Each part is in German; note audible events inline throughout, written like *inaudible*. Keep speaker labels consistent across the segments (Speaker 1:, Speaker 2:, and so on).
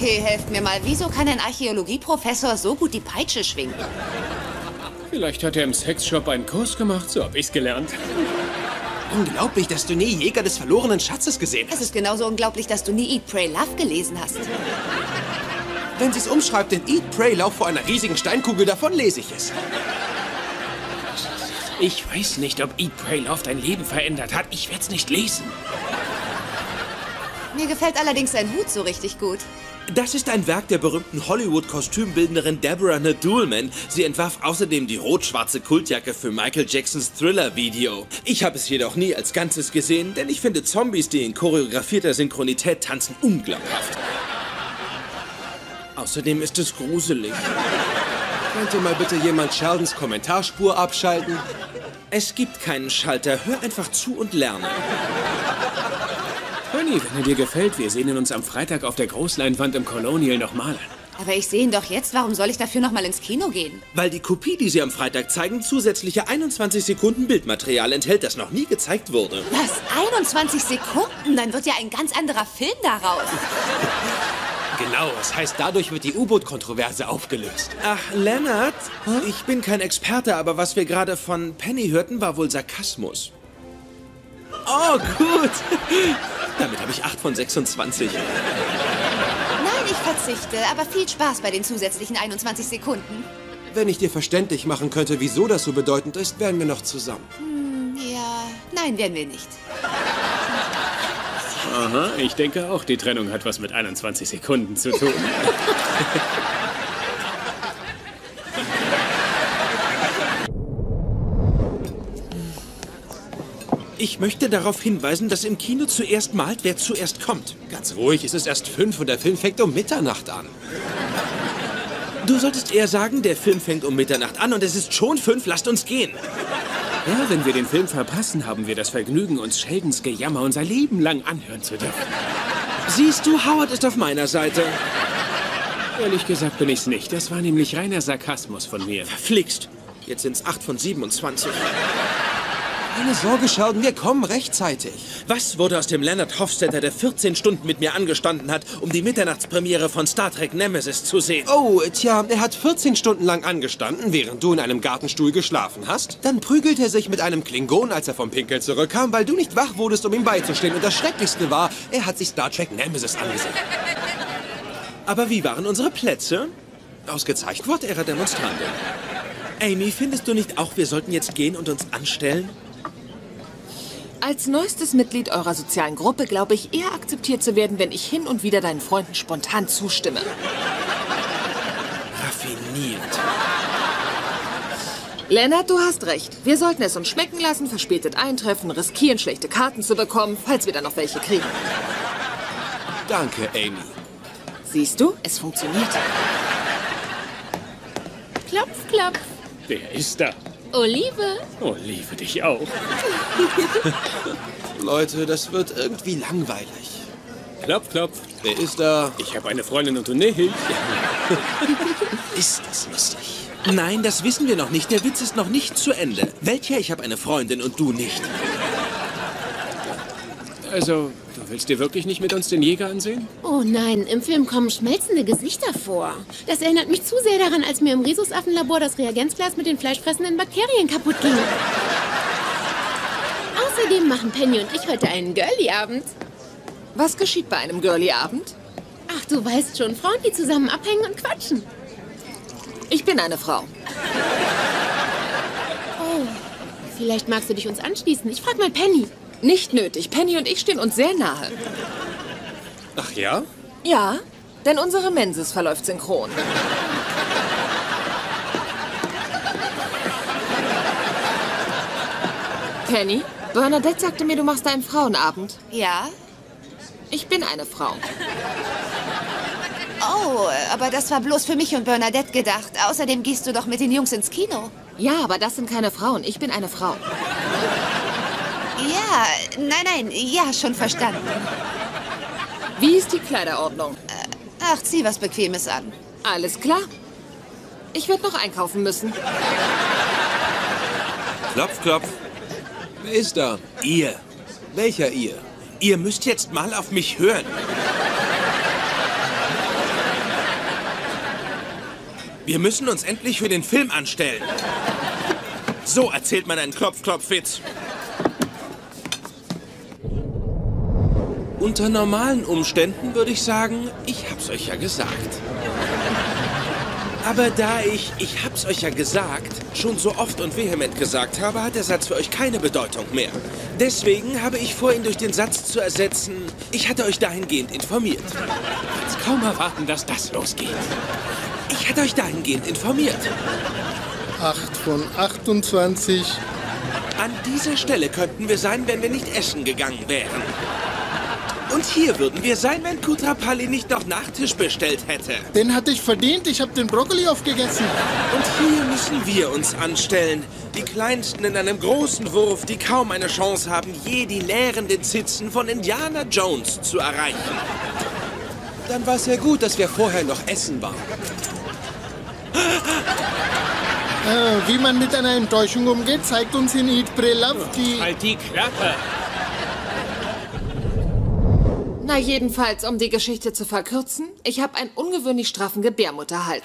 Speaker 1: Okay, helft mir mal. Wieso kann ein Archäologieprofessor so gut die Peitsche schwingen?
Speaker 2: Vielleicht hat er im Sexshop einen Kurs gemacht, so hab ich's gelernt.
Speaker 3: Unglaublich, dass du nie Jäger des verlorenen Schatzes gesehen
Speaker 1: Es
Speaker 3: hast.
Speaker 1: ist genauso unglaublich, dass du nie Eat, Pray, Love gelesen hast.
Speaker 3: Wenn sie es umschreibt in Eat, Pray, Lauf vor einer riesigen Steinkugel, davon lese ich es.
Speaker 2: Ich weiß nicht, ob Eat, Pray, Love dein Leben verändert hat. Ich werd's nicht lesen.
Speaker 1: Mir gefällt allerdings sein Hut so richtig gut.
Speaker 4: Das ist ein Werk der berühmten Hollywood-Kostümbildnerin Deborah Nadoolman. Sie entwarf außerdem die rot-schwarze Kultjacke für Michael Jacksons Thriller-Video. Ich habe es jedoch nie als Ganzes gesehen, denn ich finde Zombies, die in choreografierter Synchronität tanzen, unglaubhaft. Außerdem ist es gruselig.
Speaker 3: Könnte mal bitte jemand Sheldons Kommentarspur abschalten?
Speaker 4: Es gibt keinen Schalter. Hör einfach zu und lerne.
Speaker 2: Honey, wenn er dir gefällt, wir sehen ihn uns am Freitag auf der Großleinwand im Colonial nochmal an.
Speaker 1: Aber ich sehe ihn doch jetzt. Warum soll ich dafür noch mal ins Kino gehen?
Speaker 4: Weil die Kopie, die sie am Freitag zeigen, zusätzliche 21 Sekunden Bildmaterial enthält, das noch nie gezeigt wurde.
Speaker 1: Was? 21 Sekunden? Dann wird ja ein ganz anderer Film daraus.
Speaker 3: Genau, es heißt, dadurch wird die U-Boot-Kontroverse aufgelöst.
Speaker 4: Ach, Lennart, ich bin kein Experte, aber was wir gerade von Penny hörten, war wohl Sarkasmus. Oh, gut. Damit habe ich 8 von 26.
Speaker 1: Nein, ich verzichte. Aber viel Spaß bei den zusätzlichen 21 Sekunden.
Speaker 3: Wenn ich dir verständlich machen könnte, wieso das so bedeutend ist, wären wir noch zusammen.
Speaker 1: Ja, nein, werden wir nicht.
Speaker 2: Aha, ich denke auch, die Trennung hat was mit 21 Sekunden zu tun. *laughs*
Speaker 4: Ich möchte darauf hinweisen, dass im Kino zuerst malt, wer zuerst kommt.
Speaker 3: Ganz ruhig, es ist erst fünf und der Film fängt um Mitternacht an.
Speaker 4: Du solltest eher sagen, der Film fängt um Mitternacht an und es ist schon fünf, lasst uns gehen.
Speaker 2: Ja, wenn wir den Film verpassen, haben wir das Vergnügen, uns Sheldons Gejammer unser Leben lang anhören zu dürfen.
Speaker 4: Siehst du, Howard ist auf meiner Seite.
Speaker 2: Ehrlich gesagt bin ich's nicht. Das war nämlich reiner Sarkasmus von mir.
Speaker 4: Verflixt. Jetzt sind's 8 von 27.
Speaker 3: Keine Sorge, Sheldon, wir kommen rechtzeitig.
Speaker 4: Was wurde aus dem Leonard Hofstetter, der 14 Stunden mit mir angestanden hat, um die Mitternachtspremiere von Star Trek Nemesis zu sehen?
Speaker 3: Oh, tja, er hat 14 Stunden lang angestanden, während du in einem Gartenstuhl geschlafen hast. Dann prügelt er sich mit einem Klingon, als er vom Pinkeln zurückkam, weil du nicht wach wurdest, um ihm beizustehen. Und das Schrecklichste war, er hat sich Star Trek Nemesis angesehen.
Speaker 4: Aber wie waren unsere Plätze?
Speaker 3: Ausgezeichnet.
Speaker 4: Wort ihrer Demonstrantin. Amy, findest du nicht auch, wir sollten jetzt gehen und uns anstellen?
Speaker 5: Als neuestes Mitglied eurer sozialen Gruppe glaube ich eher akzeptiert zu werden, wenn ich hin und wieder deinen Freunden spontan zustimme.
Speaker 4: Raffiniert.
Speaker 5: Lennart, du hast recht. Wir sollten es uns schmecken lassen, verspätet eintreffen, riskieren, schlechte Karten zu bekommen, falls wir dann noch welche kriegen.
Speaker 3: Danke, Amy.
Speaker 5: Siehst du, es funktioniert.
Speaker 6: Klopf, klopf.
Speaker 2: Wer ist da?
Speaker 6: Olive.
Speaker 2: Liebe dich auch. *laughs*
Speaker 3: Leute, das wird irgendwie langweilig.
Speaker 2: Klopf, klopf.
Speaker 3: Wer ist da?
Speaker 2: Ich habe eine Freundin und du nicht. *laughs*
Speaker 3: Ist das lustig?
Speaker 4: Nein, das wissen wir noch nicht. Der Witz ist noch nicht zu Ende. Welcher? Ich habe eine Freundin und du nicht.
Speaker 2: Also, du willst dir wirklich nicht mit uns den Jäger ansehen?
Speaker 6: Oh nein, im Film kommen schmelzende Gesichter vor. Das erinnert mich zu sehr daran, als mir im Rhesusaffenlabor das Reagenzglas mit den fleischfressenden Bakterien kaputt ging. Außerdem machen Penny und ich heute einen Girly-Abend.
Speaker 5: Was geschieht bei einem Girly-Abend?
Speaker 6: Ach, du weißt schon, Frauen, die zusammen abhängen und quatschen.
Speaker 5: Ich bin eine Frau.
Speaker 6: Oh, vielleicht magst du dich uns anschließen. Ich frag mal Penny.
Speaker 5: Nicht nötig. Penny und ich stehen uns sehr nahe.
Speaker 3: Ach ja?
Speaker 5: Ja, denn unsere Menses verläuft synchron. Penny, Bernadette sagte mir, du machst einen Frauenabend.
Speaker 1: Ja?
Speaker 5: Ich bin eine Frau.
Speaker 1: Oh, aber das war bloß für mich und Bernadette gedacht. Außerdem gehst du doch mit den Jungs ins Kino.
Speaker 5: Ja, aber das sind keine Frauen. Ich bin eine Frau.
Speaker 1: Ja, nein, nein, ja, schon verstanden.
Speaker 5: Wie ist die Kleiderordnung?
Speaker 1: Ach, zieh was Bequemes an.
Speaker 5: Alles klar. Ich werde noch einkaufen müssen.
Speaker 4: Klopf, klopf.
Speaker 3: Wer ist da?
Speaker 4: Ihr.
Speaker 3: Welcher ihr?
Speaker 4: Ihr müsst jetzt mal auf mich hören. Wir müssen uns endlich für den Film anstellen. So erzählt man einen Klopf-Klopf-Witz. Unter normalen Umständen würde ich sagen, ich hab's euch ja gesagt. Aber da ich, ich hab's euch ja gesagt, schon so oft und vehement gesagt habe, hat der Satz für euch keine Bedeutung mehr. Deswegen habe ich vor, ihn durch den Satz zu ersetzen, ich hatte euch dahingehend informiert.
Speaker 2: Jetzt kaum erwarten, dass das losgeht.
Speaker 4: Ich hatte euch dahingehend informiert.
Speaker 7: 8 von 28.
Speaker 4: An dieser Stelle könnten wir sein, wenn wir nicht essen gegangen wären. Und hier würden wir sein, wenn Kutrapalli nicht noch Nachtisch bestellt hätte.
Speaker 7: Den hatte ich verdient. Ich habe den Brokkoli aufgegessen.
Speaker 4: Und hier müssen wir uns anstellen. Die Kleinsten in einem großen Wurf, die kaum eine Chance haben, je die nährenden Zitzen von Indiana Jones zu erreichen.
Speaker 3: Dann war es ja gut, dass wir vorher noch essen waren.
Speaker 7: Äh, wie man mit einer Enttäuschung umgeht, zeigt uns in Eat, Pray, Love die...
Speaker 2: Halt die Klappe!
Speaker 5: Na jedenfalls, um die Geschichte zu verkürzen, ich habe einen ungewöhnlich straffen Gebärmutterhals.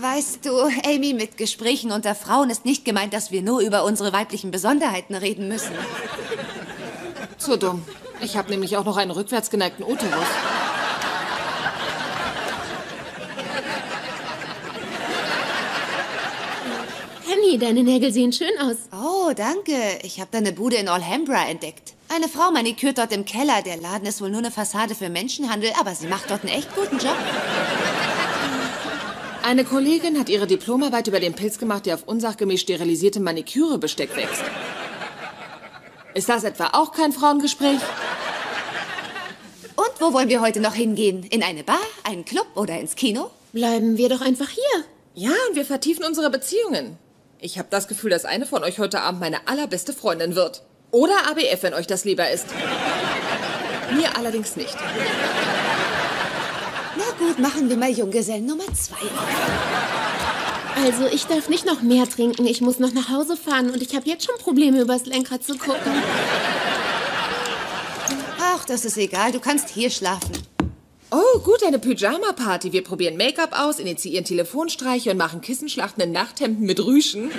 Speaker 1: Weißt du, Amy, mit Gesprächen unter Frauen ist nicht gemeint, dass wir nur über unsere weiblichen Besonderheiten reden müssen.
Speaker 5: Zu dumm. Ich habe nämlich auch noch einen rückwärts geneigten Uterus.
Speaker 6: Henny, deine Nägel sehen schön aus.
Speaker 1: Oh, danke. Ich habe deine Bude in Alhambra entdeckt. Eine Frau manikürt dort im Keller. Der Laden ist wohl nur eine Fassade für Menschenhandel, aber sie macht dort einen echt guten Job.
Speaker 5: Eine Kollegin hat ihre Diplomarbeit über den Pilz gemacht, der auf unsachgemäß sterilisierte Manikürebesteck wächst. Ist das etwa auch kein Frauengespräch?
Speaker 1: Und wo wollen wir heute noch hingehen? In eine Bar, einen Club oder ins Kino?
Speaker 6: Bleiben wir doch einfach hier.
Speaker 5: Ja, und wir vertiefen unsere Beziehungen. Ich habe das Gefühl, dass eine von euch heute Abend meine allerbeste Freundin wird. Oder ABF, wenn euch das lieber ist. Mir allerdings nicht.
Speaker 1: Na gut, machen wir mal Junggesellen Nummer zwei.
Speaker 6: Also, ich darf nicht noch mehr trinken. Ich muss noch nach Hause fahren und ich habe jetzt schon Probleme, übers Lenkrad zu gucken.
Speaker 1: Ach, das ist egal. Du kannst hier schlafen.
Speaker 5: Oh, gut, eine Pyjama-Party. Wir probieren Make-up aus, initiieren Telefonstreiche und machen Kissenschlachten in Nachthemden mit Rüschen.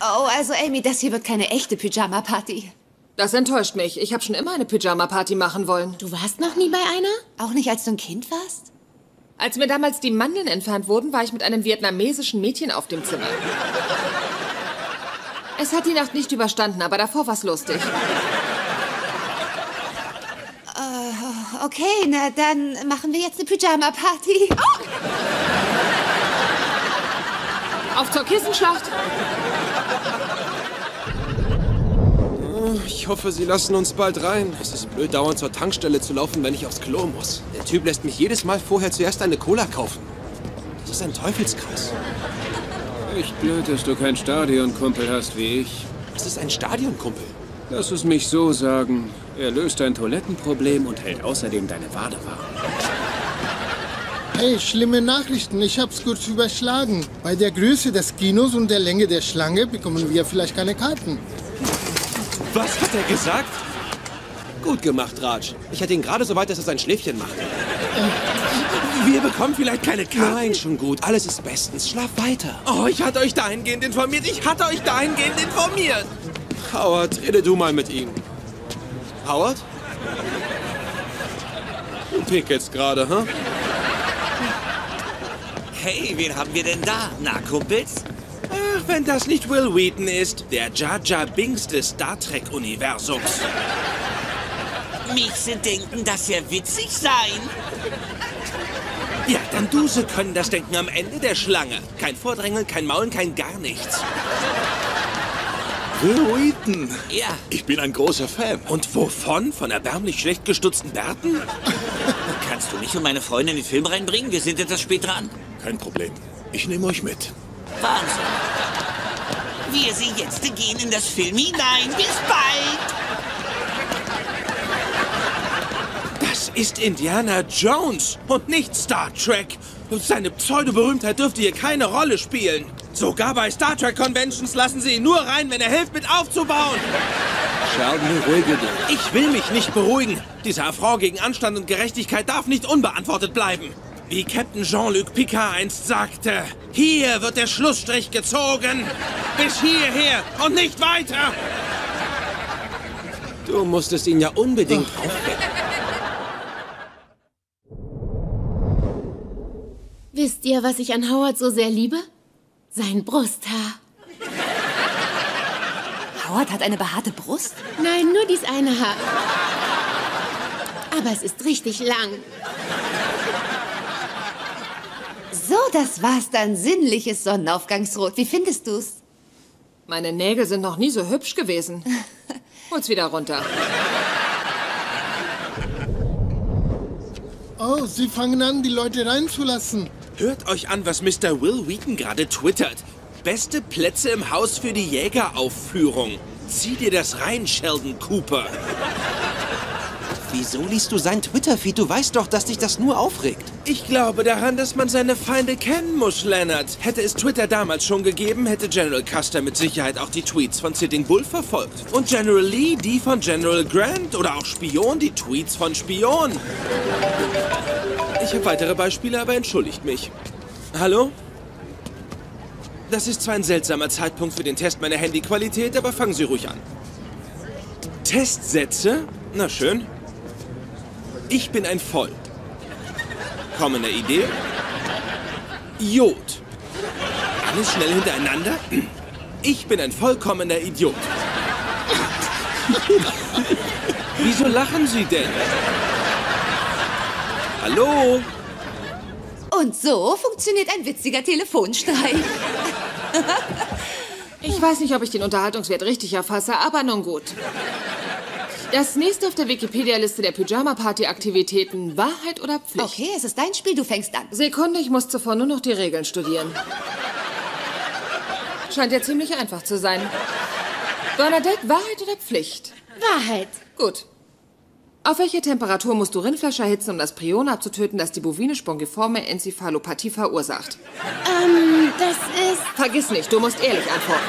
Speaker 1: Oh, also Amy, das hier wird keine echte Pyjama-Party.
Speaker 5: Das enttäuscht mich. Ich habe schon immer eine Pyjama-Party machen wollen.
Speaker 6: Du warst noch nie bei einer?
Speaker 1: Auch nicht, als du ein Kind warst?
Speaker 5: Als mir damals die Mandeln entfernt wurden, war ich mit einem vietnamesischen Mädchen auf dem Zimmer. Es hat die Nacht nicht überstanden, aber davor war's lustig.
Speaker 1: Okay, na dann machen wir jetzt eine Pyjama-Party.
Speaker 5: Auf zur Kissenschlacht.
Speaker 3: Ich hoffe, sie lassen uns bald rein. Es ist blöd, dauernd zur Tankstelle zu laufen, wenn ich aufs Klo muss. Der Typ lässt mich jedes Mal vorher zuerst eine Cola kaufen. Das ist ein Teufelskreis.
Speaker 2: Echt blöd, dass du keinen Stadionkumpel hast wie ich.
Speaker 3: Es ist ein Stadionkumpel.
Speaker 2: Lass es mich so sagen. Er löst dein Toilettenproblem und hält außerdem deine Wade warm.
Speaker 7: Hey, schlimme Nachrichten. Ich hab's kurz überschlagen. Bei der Größe des Kinos und der Länge der Schlange bekommen wir vielleicht keine Karten.
Speaker 3: Was hat er gesagt? Gut gemacht, Raj. Ich hätte ihn gerade so weit, dass er sein Schläfchen macht.
Speaker 4: Wir bekommen vielleicht keine Karten.
Speaker 3: Nein, schon gut. Alles ist bestens. Schlaf weiter.
Speaker 4: Oh, ich hatte euch dahingehend informiert. Ich hatte euch dahingehend informiert.
Speaker 3: Howard, rede du mal mit ihm. Howard? Du pinkelst gerade, hä? Huh?
Speaker 8: Hey, wen haben wir denn da? Na, Kumpels?
Speaker 4: Ach, wenn das nicht Will Wheaton ist, der Jar Jar Binks des Star Trek-Universums.
Speaker 8: Mich sie denken, das wird witzig sein.
Speaker 4: Ja, dann Duse können das denken am Ende der Schlange. Kein Vordrängeln, kein Maulen, kein gar nichts.
Speaker 9: Will Wheaton.
Speaker 8: Ja.
Speaker 9: Ich bin ein großer Fan.
Speaker 4: Und wovon? Von erbärmlich schlecht gestutzten Bärten?
Speaker 8: Kannst du mich und meine Freundin in den Film reinbringen? Wir sind etwas spät dran.
Speaker 9: Kein Problem. Ich nehme euch mit.
Speaker 8: Wahnsinn. Wir sehen jetzt gehen in das Film hinein. Bis bald.
Speaker 4: Das ist Indiana Jones und nicht Star Trek. Seine Pseudoberühmtheit dürfte hier keine Rolle spielen. Sogar bei Star Trek Conventions lassen sie ihn nur rein, wenn er hilft mit aufzubauen.
Speaker 3: Sheldon, beruhige dich.
Speaker 4: Ich will mich nicht beruhigen. Dieser Affront gegen Anstand und Gerechtigkeit darf nicht unbeantwortet bleiben. Wie Captain Jean-Luc Picard einst sagte, hier wird der Schlussstrich gezogen. Bis hierher und nicht weiter.
Speaker 3: Du musstest ihn ja unbedingt aufwecken.
Speaker 6: Wisst ihr, was ich an Howard so sehr liebe? Sein Brusthaar.
Speaker 1: Howard hat eine behaarte Brust?
Speaker 6: Nein, nur dies eine Haar. Aber es ist richtig lang.
Speaker 1: So, das war's dann. Sinnliches Sonnenaufgangsrot. Wie findest du's?
Speaker 5: Meine Nägel sind noch nie so hübsch gewesen. *laughs* Hol's wieder runter.
Speaker 7: Oh, sie fangen an, die Leute reinzulassen.
Speaker 4: Hört euch an, was Mr. Will Wheaton gerade twittert. Beste Plätze im Haus für die Jägeraufführung. Zieh dir das rein, Sheldon Cooper.
Speaker 3: Wieso liest du sein Twitter-Feed? Du weißt doch, dass dich das nur aufregt.
Speaker 4: Ich glaube daran, dass man seine Feinde kennen muss, Leonard. Hätte es Twitter damals schon gegeben, hätte General Custer mit Sicherheit auch die Tweets von Sitting Bull verfolgt. Und General Lee die von General Grant oder auch Spion die Tweets von Spion. Ich habe weitere Beispiele, aber entschuldigt mich. Hallo? Das ist zwar ein seltsamer Zeitpunkt für den Test meiner Handyqualität, aber fangen Sie ruhig an. Testsätze? Na schön. Ich bin ein Voll. Kommende Idee? Jod. Alles schnell hintereinander? Ich bin ein vollkommener Idiot. *laughs* Wieso lachen Sie denn? Hallo?
Speaker 1: Und so funktioniert ein witziger Telefonstreich.
Speaker 5: Ich weiß nicht, ob ich den Unterhaltungswert richtig erfasse, aber nun gut. Das nächste auf der Wikipedia-Liste der Pyjama-Party-Aktivitäten. Wahrheit oder Pflicht?
Speaker 1: Okay, es ist dein Spiel, du fängst an.
Speaker 5: Sekunde, ich muss zuvor nur noch die Regeln studieren. Scheint ja ziemlich einfach zu sein. Bernadette, Wahrheit oder Pflicht?
Speaker 6: Wahrheit.
Speaker 5: Gut. Auf welche Temperatur musst du Rindfleisch erhitzen, um das Prion abzutöten, das die bovine spongiforme Enzephalopathie verursacht?
Speaker 6: Ähm, das ist...
Speaker 5: Vergiss nicht, du musst ehrlich antworten.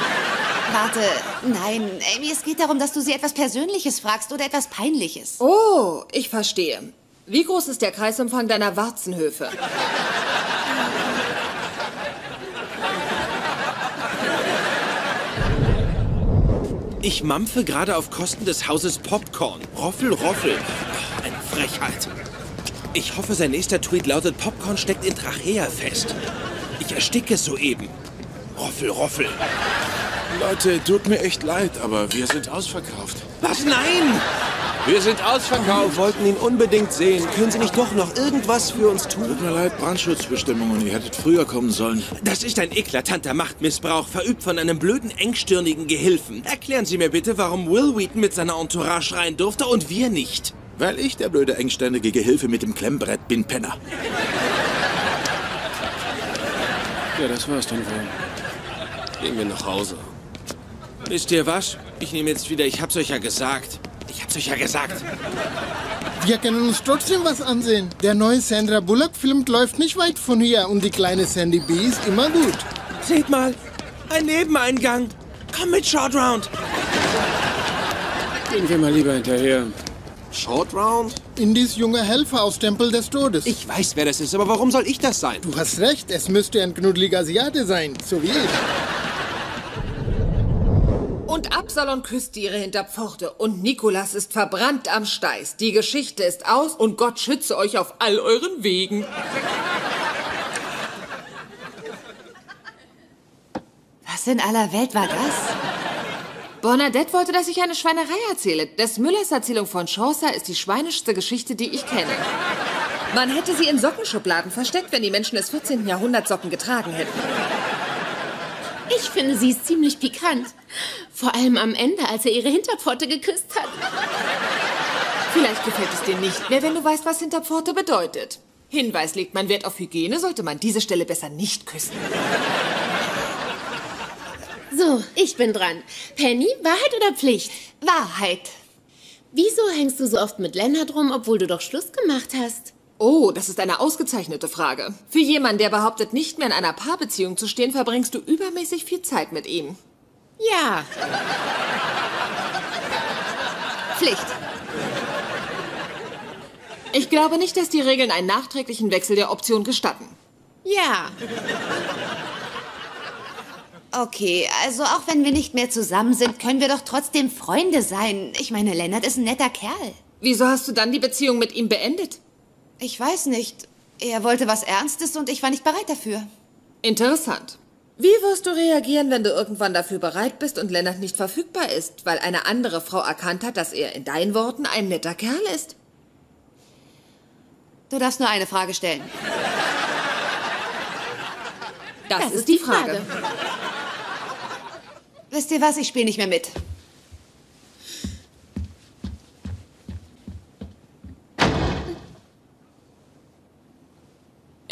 Speaker 1: Warte, nein, Amy, es geht darum, dass du sie etwas Persönliches fragst oder etwas Peinliches.
Speaker 5: Oh, ich verstehe. Wie groß ist der Kreisumfang deiner Warzenhöfe?
Speaker 4: Ich mampfe gerade auf Kosten des Hauses Popcorn. Roffel, Roffel. Oh, eine Frechheit. Ich hoffe, sein nächster Tweet lautet, Popcorn steckt in Trachea fest. Ich ersticke es soeben. Roffel, Roffel.
Speaker 9: Leute, tut mir echt leid, aber wir sind ausverkauft.
Speaker 4: Was? Nein!
Speaker 3: Wir sind ausverkauft. Wir wollten ihn unbedingt sehen. Können Sie nicht doch noch irgendwas für uns tun?
Speaker 9: Tut mir leid, Brandschutzbestimmungen. Ihr hättet früher kommen sollen.
Speaker 4: Das ist ein eklatanter Machtmissbrauch, verübt von einem blöden, engstirnigen Gehilfen. Erklären Sie mir bitte, warum Will Wheaton mit seiner Entourage rein durfte und wir nicht.
Speaker 9: Weil ich der blöde, engstirnige Gehilfe mit dem Klemmbrett bin, Penner.
Speaker 2: Ja, das war's dann wohl.
Speaker 3: Gehen wir nach Hause.
Speaker 4: Wisst ihr was? Ich nehme jetzt wieder, ich hab's euch ja gesagt. Ich hab's euch ja gesagt.
Speaker 7: Wir können uns trotzdem was ansehen. Der neue Sandra Bullock-Film läuft nicht weit von hier und die kleine Sandy B ist immer gut.
Speaker 4: Seht mal, ein Nebeneingang. Komm mit Short Round.
Speaker 2: Gehen wir mal lieber hinterher.
Speaker 3: Short Round?
Speaker 7: Indis junger Helfer aus Tempel des Todes.
Speaker 3: Ich weiß, wer das ist, aber warum soll ich das sein?
Speaker 7: Du hast recht, es müsste ein knuddeliger Asiate sein, so wie ich.
Speaker 5: Und Absalon küsst ihre Hinterpforte und Nikolas ist verbrannt am Steiß. Die Geschichte ist aus und Gott schütze euch auf all euren Wegen.
Speaker 1: Was in aller Welt war das?
Speaker 5: Bernadette wollte, dass ich eine Schweinerei erzähle. Des Müllers Erzählung von Chaucer ist die schweinischste Geschichte, die ich kenne. Man hätte sie in Sockenschubladen versteckt, wenn die Menschen des 14. Jahrhunderts Socken getragen hätten.
Speaker 6: Ich finde, sie ist ziemlich pikant. Vor allem am Ende, als er ihre Hinterpforte geküsst hat.
Speaker 5: Vielleicht gefällt es dir nicht mehr, wenn du weißt, was Hinterpforte bedeutet. Hinweis, legt man Wert auf Hygiene, sollte man diese Stelle besser nicht küssen.
Speaker 6: So, ich bin dran. Penny, Wahrheit oder Pflicht?
Speaker 1: Wahrheit.
Speaker 6: Wieso hängst du so oft mit Lennart rum, obwohl du doch Schluss gemacht hast?
Speaker 5: Oh, das ist eine ausgezeichnete Frage. Für jemanden, der behauptet, nicht mehr in einer Paarbeziehung zu stehen, verbringst du übermäßig viel Zeit mit ihm.
Speaker 6: Ja.
Speaker 1: Pflicht.
Speaker 5: Ich glaube nicht, dass die Regeln einen nachträglichen Wechsel der Option gestatten.
Speaker 1: Ja. Okay, also auch wenn wir nicht mehr zusammen sind, können wir doch trotzdem Freunde sein. Ich meine, Lennart ist ein netter Kerl.
Speaker 5: Wieso hast du dann die Beziehung mit ihm beendet?
Speaker 1: Ich weiß nicht. Er wollte was Ernstes und ich war nicht bereit dafür.
Speaker 5: Interessant. Wie wirst du reagieren, wenn du irgendwann dafür bereit bist und Lennart nicht verfügbar ist, weil eine andere Frau erkannt hat, dass er in deinen Worten ein netter Kerl ist?
Speaker 1: Du darfst nur eine Frage stellen.
Speaker 5: Das, ist die Frage.
Speaker 1: Wisst ihr was? Ich spiele nicht mehr mit.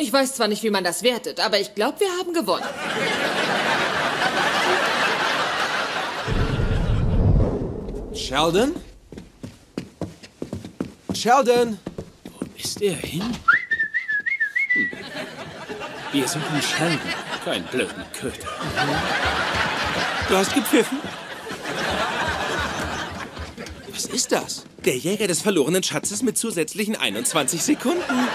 Speaker 5: Ich weiß zwar nicht, wie man das wertet, aber ich glaube, wir haben gewonnen.
Speaker 3: Sheldon? Sheldon?
Speaker 2: Ist er hin? Hm. Wir suchen Sheldon, keinen blöden Köter.
Speaker 4: Du hast gepfiffen?
Speaker 3: Was ist das?
Speaker 4: Der Jäger des verlorenen Schatzes mit zusätzlichen 21 Sekunden.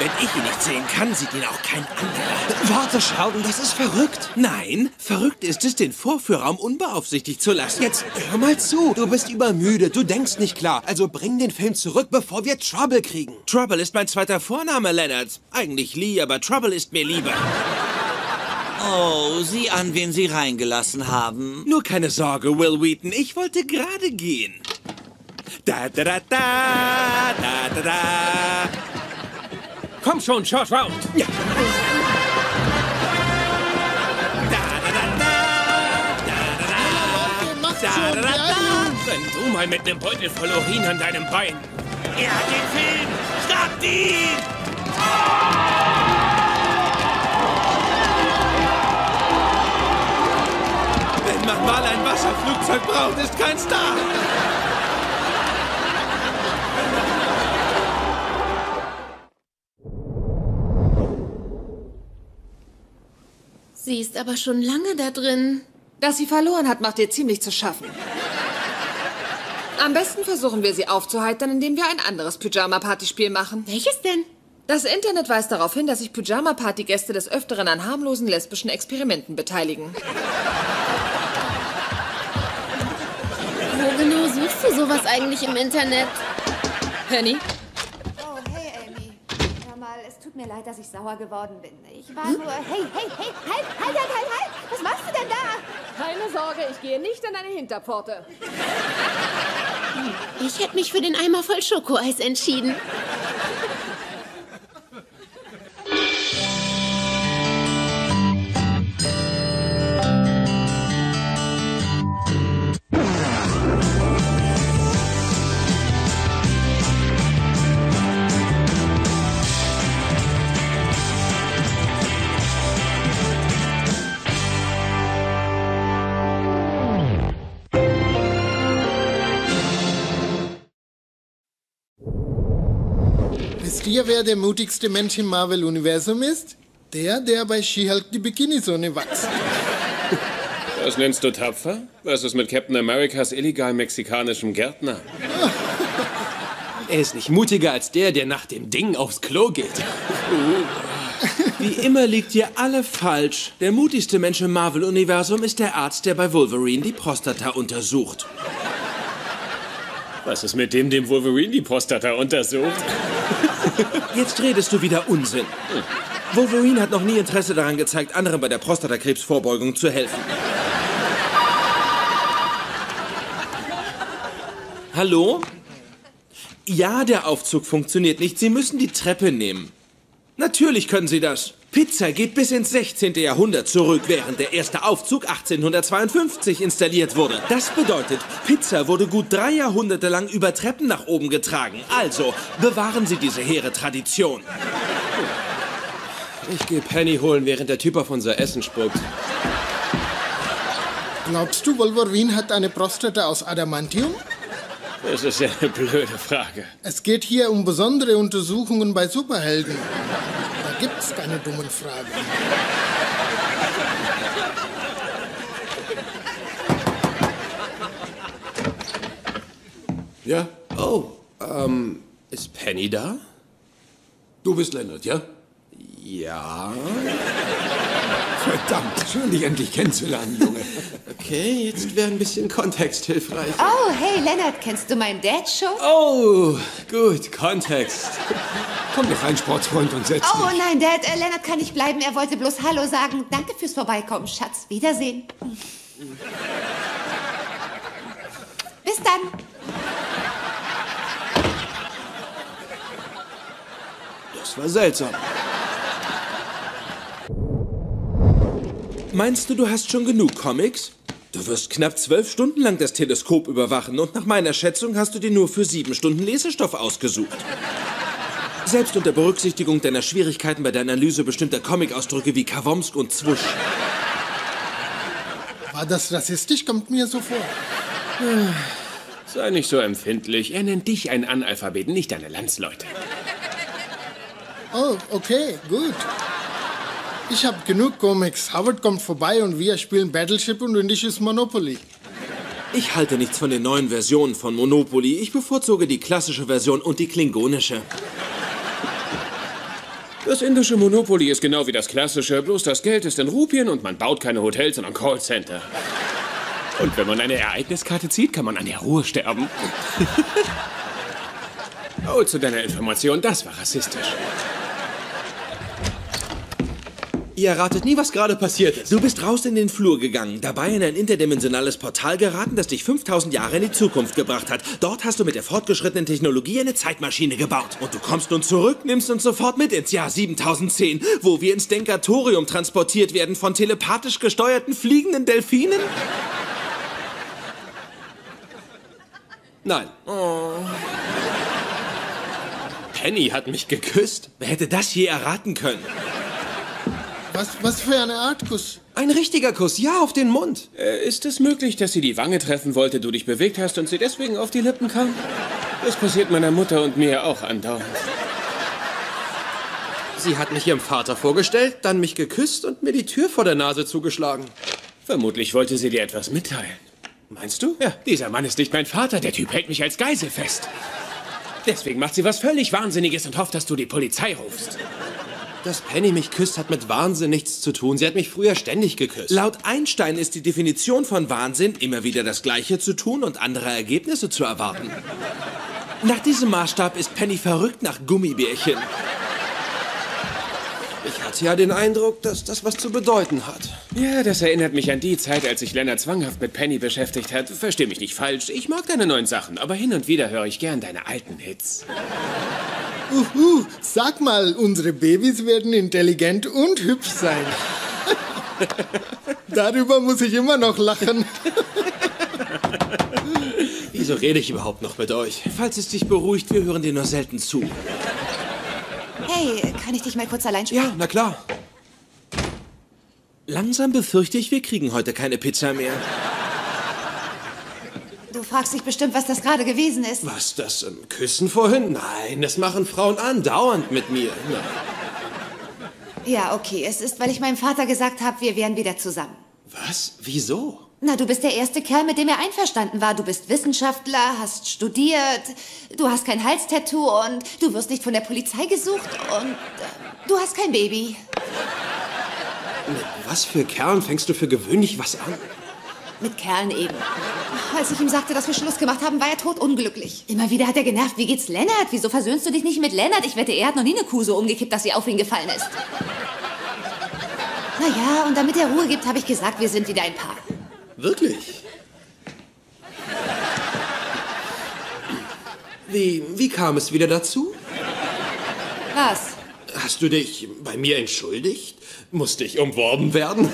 Speaker 4: Wenn ich ihn nicht sehen kann, sieht ihn auch kein anderer.
Speaker 3: Warte, Sheldon, das ist verrückt.
Speaker 4: Nein, verrückt ist es, den Vorführraum unbeaufsichtigt zu lassen.
Speaker 3: Jetzt hör mal zu. Du bist übermüdet, du denkst nicht klar. Also bring den Film zurück, bevor wir Trouble kriegen.
Speaker 4: Trouble ist mein zweiter Vorname, Leonard. Eigentlich Lee, aber Trouble ist mir lieber.
Speaker 8: Oh, sieh an, wen Sie reingelassen haben.
Speaker 4: Nur keine Sorge, Will Wheaton, ich wollte gerade gehen. Da da da da da da da.
Speaker 2: Komm schon, Short Round!
Speaker 4: Ja. Da da da.
Speaker 2: Wenn du mal mit nem Beutel voll Urin an deinem Bein.
Speaker 8: Er hat den Film! Schnappt ihn!
Speaker 4: Wenn man mal ein Wasserflugzeug braucht, ist kein Star.
Speaker 6: Sie ist aber schon lange da drin.
Speaker 5: Dass sie verloren hat, macht ihr ziemlich zu schaffen. Am besten versuchen wir sie aufzuheitern, indem wir ein anderes Pyjama-Party-Spiel machen.
Speaker 6: Welches denn?
Speaker 5: Das Internet weist darauf hin, dass sich Pyjama-Party-Gäste des Öfteren an harmlosen lesbischen Experimenten beteiligen.
Speaker 6: Wo genau suchst du sowas eigentlich im Internet?
Speaker 5: Penny?
Speaker 1: Mir leid, dass ich sauer geworden bin. Ich war nur... Hey, hey, hey, halt, halt, halt, halt, halt! Was machst du denn da?
Speaker 5: Keine Sorge, ich gehe nicht an eine Hinterpforte.
Speaker 6: Ich hätte mich für den Eimer voll Schokoeis entschieden.
Speaker 7: Wisst ihr, wer der mutigste Mensch im Marvel-Universum ist? Der, der bei She-Hulk die Bikinisonne wächst.
Speaker 2: Das *laughs* nennst du tapfer? Was ist mit Captain Americas illegal mexikanischem Gärtner? *laughs*
Speaker 3: Er ist nicht mutiger als der, der nach dem Ding aufs Klo geht. *laughs*
Speaker 4: Wie immer liegt ihr alle falsch. Der mutigste Mensch im Marvel-Universum ist der Arzt, der bei Wolverine die Prostata untersucht.
Speaker 2: Was ist mit dem, dem Wolverine die Prostata untersucht?
Speaker 4: Jetzt redest du wieder Unsinn. Wolverine hat noch nie Interesse daran gezeigt, anderen bei der Prostatakrebsvorbeugung zu helfen. Hallo? Ja, der Aufzug funktioniert nicht. Sie müssen die Treppe nehmen. Natürlich können Sie das. Pizza geht bis ins 16. Jahrhundert zurück, während der erste Aufzug 1852 installiert wurde. Das bedeutet, Pizza wurde gut drei Jahrhunderte lang über Treppen nach oben getragen. Also bewahren Sie diese hehre Tradition.
Speaker 3: Ich gehe Penny holen, während der Typ auf unser Essen spuckt.
Speaker 7: Glaubst du, Wolverine hat eine Prostata aus Adamantium?
Speaker 2: Das ist ja eine blöde Frage.
Speaker 7: Es geht hier um besondere Untersuchungen bei Superhelden. Da gibt's keine dummen Fragen.
Speaker 9: Ja?
Speaker 3: Oh, ähm, ist Penny da?
Speaker 9: Du bist Leonard, ja?
Speaker 3: Ja.
Speaker 9: Verdammt, schön dich endlich kennenzulernen, Junge.
Speaker 3: Okay, jetzt wäre ein bisschen Kontext hilfreich.
Speaker 1: Oh, hey, Leonard, kennst du meinen Dad-Show?
Speaker 3: Oh, gut, Kontext.
Speaker 9: Komm doch rein, Sportsfreund, und setz
Speaker 1: Oh
Speaker 9: dich.
Speaker 1: nein, Dad, äh, Leonard kann nicht bleiben. Er wollte bloß Hallo sagen. Danke fürs Vorbeikommen, Schatz. Wiedersehen. Bis dann.
Speaker 3: Das war seltsam.
Speaker 4: Meinst du, du hast schon genug Comics? Du wirst knapp zwölf Stunden lang das Teleskop überwachen und nach meiner Schätzung hast du dir nur für sieben Stunden Lesestoff ausgesucht. Selbst unter Berücksichtigung deiner Schwierigkeiten bei der Analyse bestimmter Comic-Ausdrücke wie Kawomsk und Zwusch.
Speaker 7: War das rassistisch? Kommt mir so vor.
Speaker 2: Sei nicht so empfindlich. Er nennt dich einen Analphabeten, nicht deine Landsleute.
Speaker 7: Oh, okay, gut. Ich habe genug Comics. Howard kommt vorbei und wir spielen Battleship und indisches Monopoly.
Speaker 4: Ich halte nichts von den neuen Versionen von Monopoly. Ich bevorzuge die klassische Version und die klingonische.
Speaker 2: Das indische Monopoly ist genau wie das klassische, bloß das Geld ist in Rupien und man baut keine Hotels, sondern Callcenter. Und wenn man eine Ereigniskarte zieht, kann man an der Ruhe sterben. *laughs* oh, zu deiner Information, das war rassistisch.
Speaker 3: Ihr erratet nie, was gerade passiert ist.
Speaker 4: Du bist raus in den Flur gegangen, dabei in ein interdimensionales Portal geraten, das dich 5000 Jahre in die Zukunft gebracht hat. Dort hast du mit der fortgeschrittenen Technologie eine Zeitmaschine gebaut. Und du kommst nun zurück, nimmst uns sofort mit ins Jahr 7010, wo wir ins Denkatorium transportiert werden von telepathisch gesteuerten fliegenden Delfinen?
Speaker 3: Nein. Penny hat mich geküsst.
Speaker 4: Wer hätte das je erraten können?
Speaker 7: Was, was für eine Art Kuss?
Speaker 3: Ein richtiger Kuss, ja, auf den Mund.
Speaker 2: Äh, ist es möglich, dass sie die Wange treffen wollte, du dich bewegt hast und sie deswegen auf die Lippen kam? Das passiert meiner Mutter und mir auch andauernd.
Speaker 3: Sie hat mich ihrem Vater vorgestellt, dann mich geküsst und mir die Tür vor der Nase zugeschlagen.
Speaker 2: Vermutlich wollte sie dir etwas mitteilen.
Speaker 3: Meinst du?
Speaker 2: Ja, dieser Mann ist nicht mein Vater. Der Typ hält mich als Geisel fest. Deswegen macht sie was völlig Wahnsinniges und hofft, dass du die Polizei rufst.
Speaker 3: Dass Penny mich küsst, hat mit Wahnsinn nichts zu tun. Sie hat mich früher ständig geküsst.
Speaker 4: Laut Einstein ist die Definition von Wahnsinn, immer wieder das Gleiche zu tun und andere Ergebnisse zu erwarten. Nach diesem Maßstab ist Penny verrückt nach Gummibärchen.
Speaker 3: Ich hatte ja den Eindruck, dass das was zu bedeuten hat.
Speaker 2: Ja, das erinnert mich an die Zeit, als sich Lennart zwanghaft mit Penny beschäftigt hat. Versteh mich nicht falsch, ich mag deine neuen Sachen, aber hin und wieder höre ich gern deine alten Hits.
Speaker 7: Uhu, sag mal, unsere Babys werden intelligent und hübsch sein. *laughs* Darüber muss ich immer noch lachen.
Speaker 3: Wieso rede ich überhaupt noch mit euch?
Speaker 4: Falls es dich beruhigt, wir hören dir nur selten zu.
Speaker 1: Hey, kann ich dich mal kurz allein sprechen?
Speaker 3: Ja, na klar.
Speaker 4: Langsam befürchte ich, wir kriegen heute keine Pizza mehr.
Speaker 1: Du fragst dich bestimmt, was das gerade gewesen ist.
Speaker 3: Was, das ähm, Küssen vorhin? Nein, das machen Frauen andauernd mit mir. Nein.
Speaker 1: Ja, okay, es ist, weil ich meinem Vater gesagt habe, wir wären wieder zusammen.
Speaker 3: Was? Wieso?
Speaker 1: Na, du bist der erste Kerl, mit dem er einverstanden war. Du bist Wissenschaftler, hast studiert, du hast kein Halstattoo und du wirst nicht von der Polizei gesucht und äh, du hast kein Baby.
Speaker 3: Mit was für Kerlen fängst du für gewöhnlich was an?
Speaker 1: Mit Kerlen eben. Als ich ihm sagte, dass wir Schluss gemacht haben, war er totunglücklich. Immer wieder hat er genervt, wie geht's Lennart? Wieso versöhnst du dich nicht mit Lennart? Ich wette, er hat noch nie eine Kuh so umgekippt, dass sie auf ihn gefallen ist. Naja, und damit er Ruhe gibt, habe ich gesagt, wir sind wieder ein Paar.
Speaker 3: Wirklich? Wie, wie kam es wieder dazu?
Speaker 1: Was?
Speaker 3: Hast du dich bei mir entschuldigt? Musste ich umworben werden?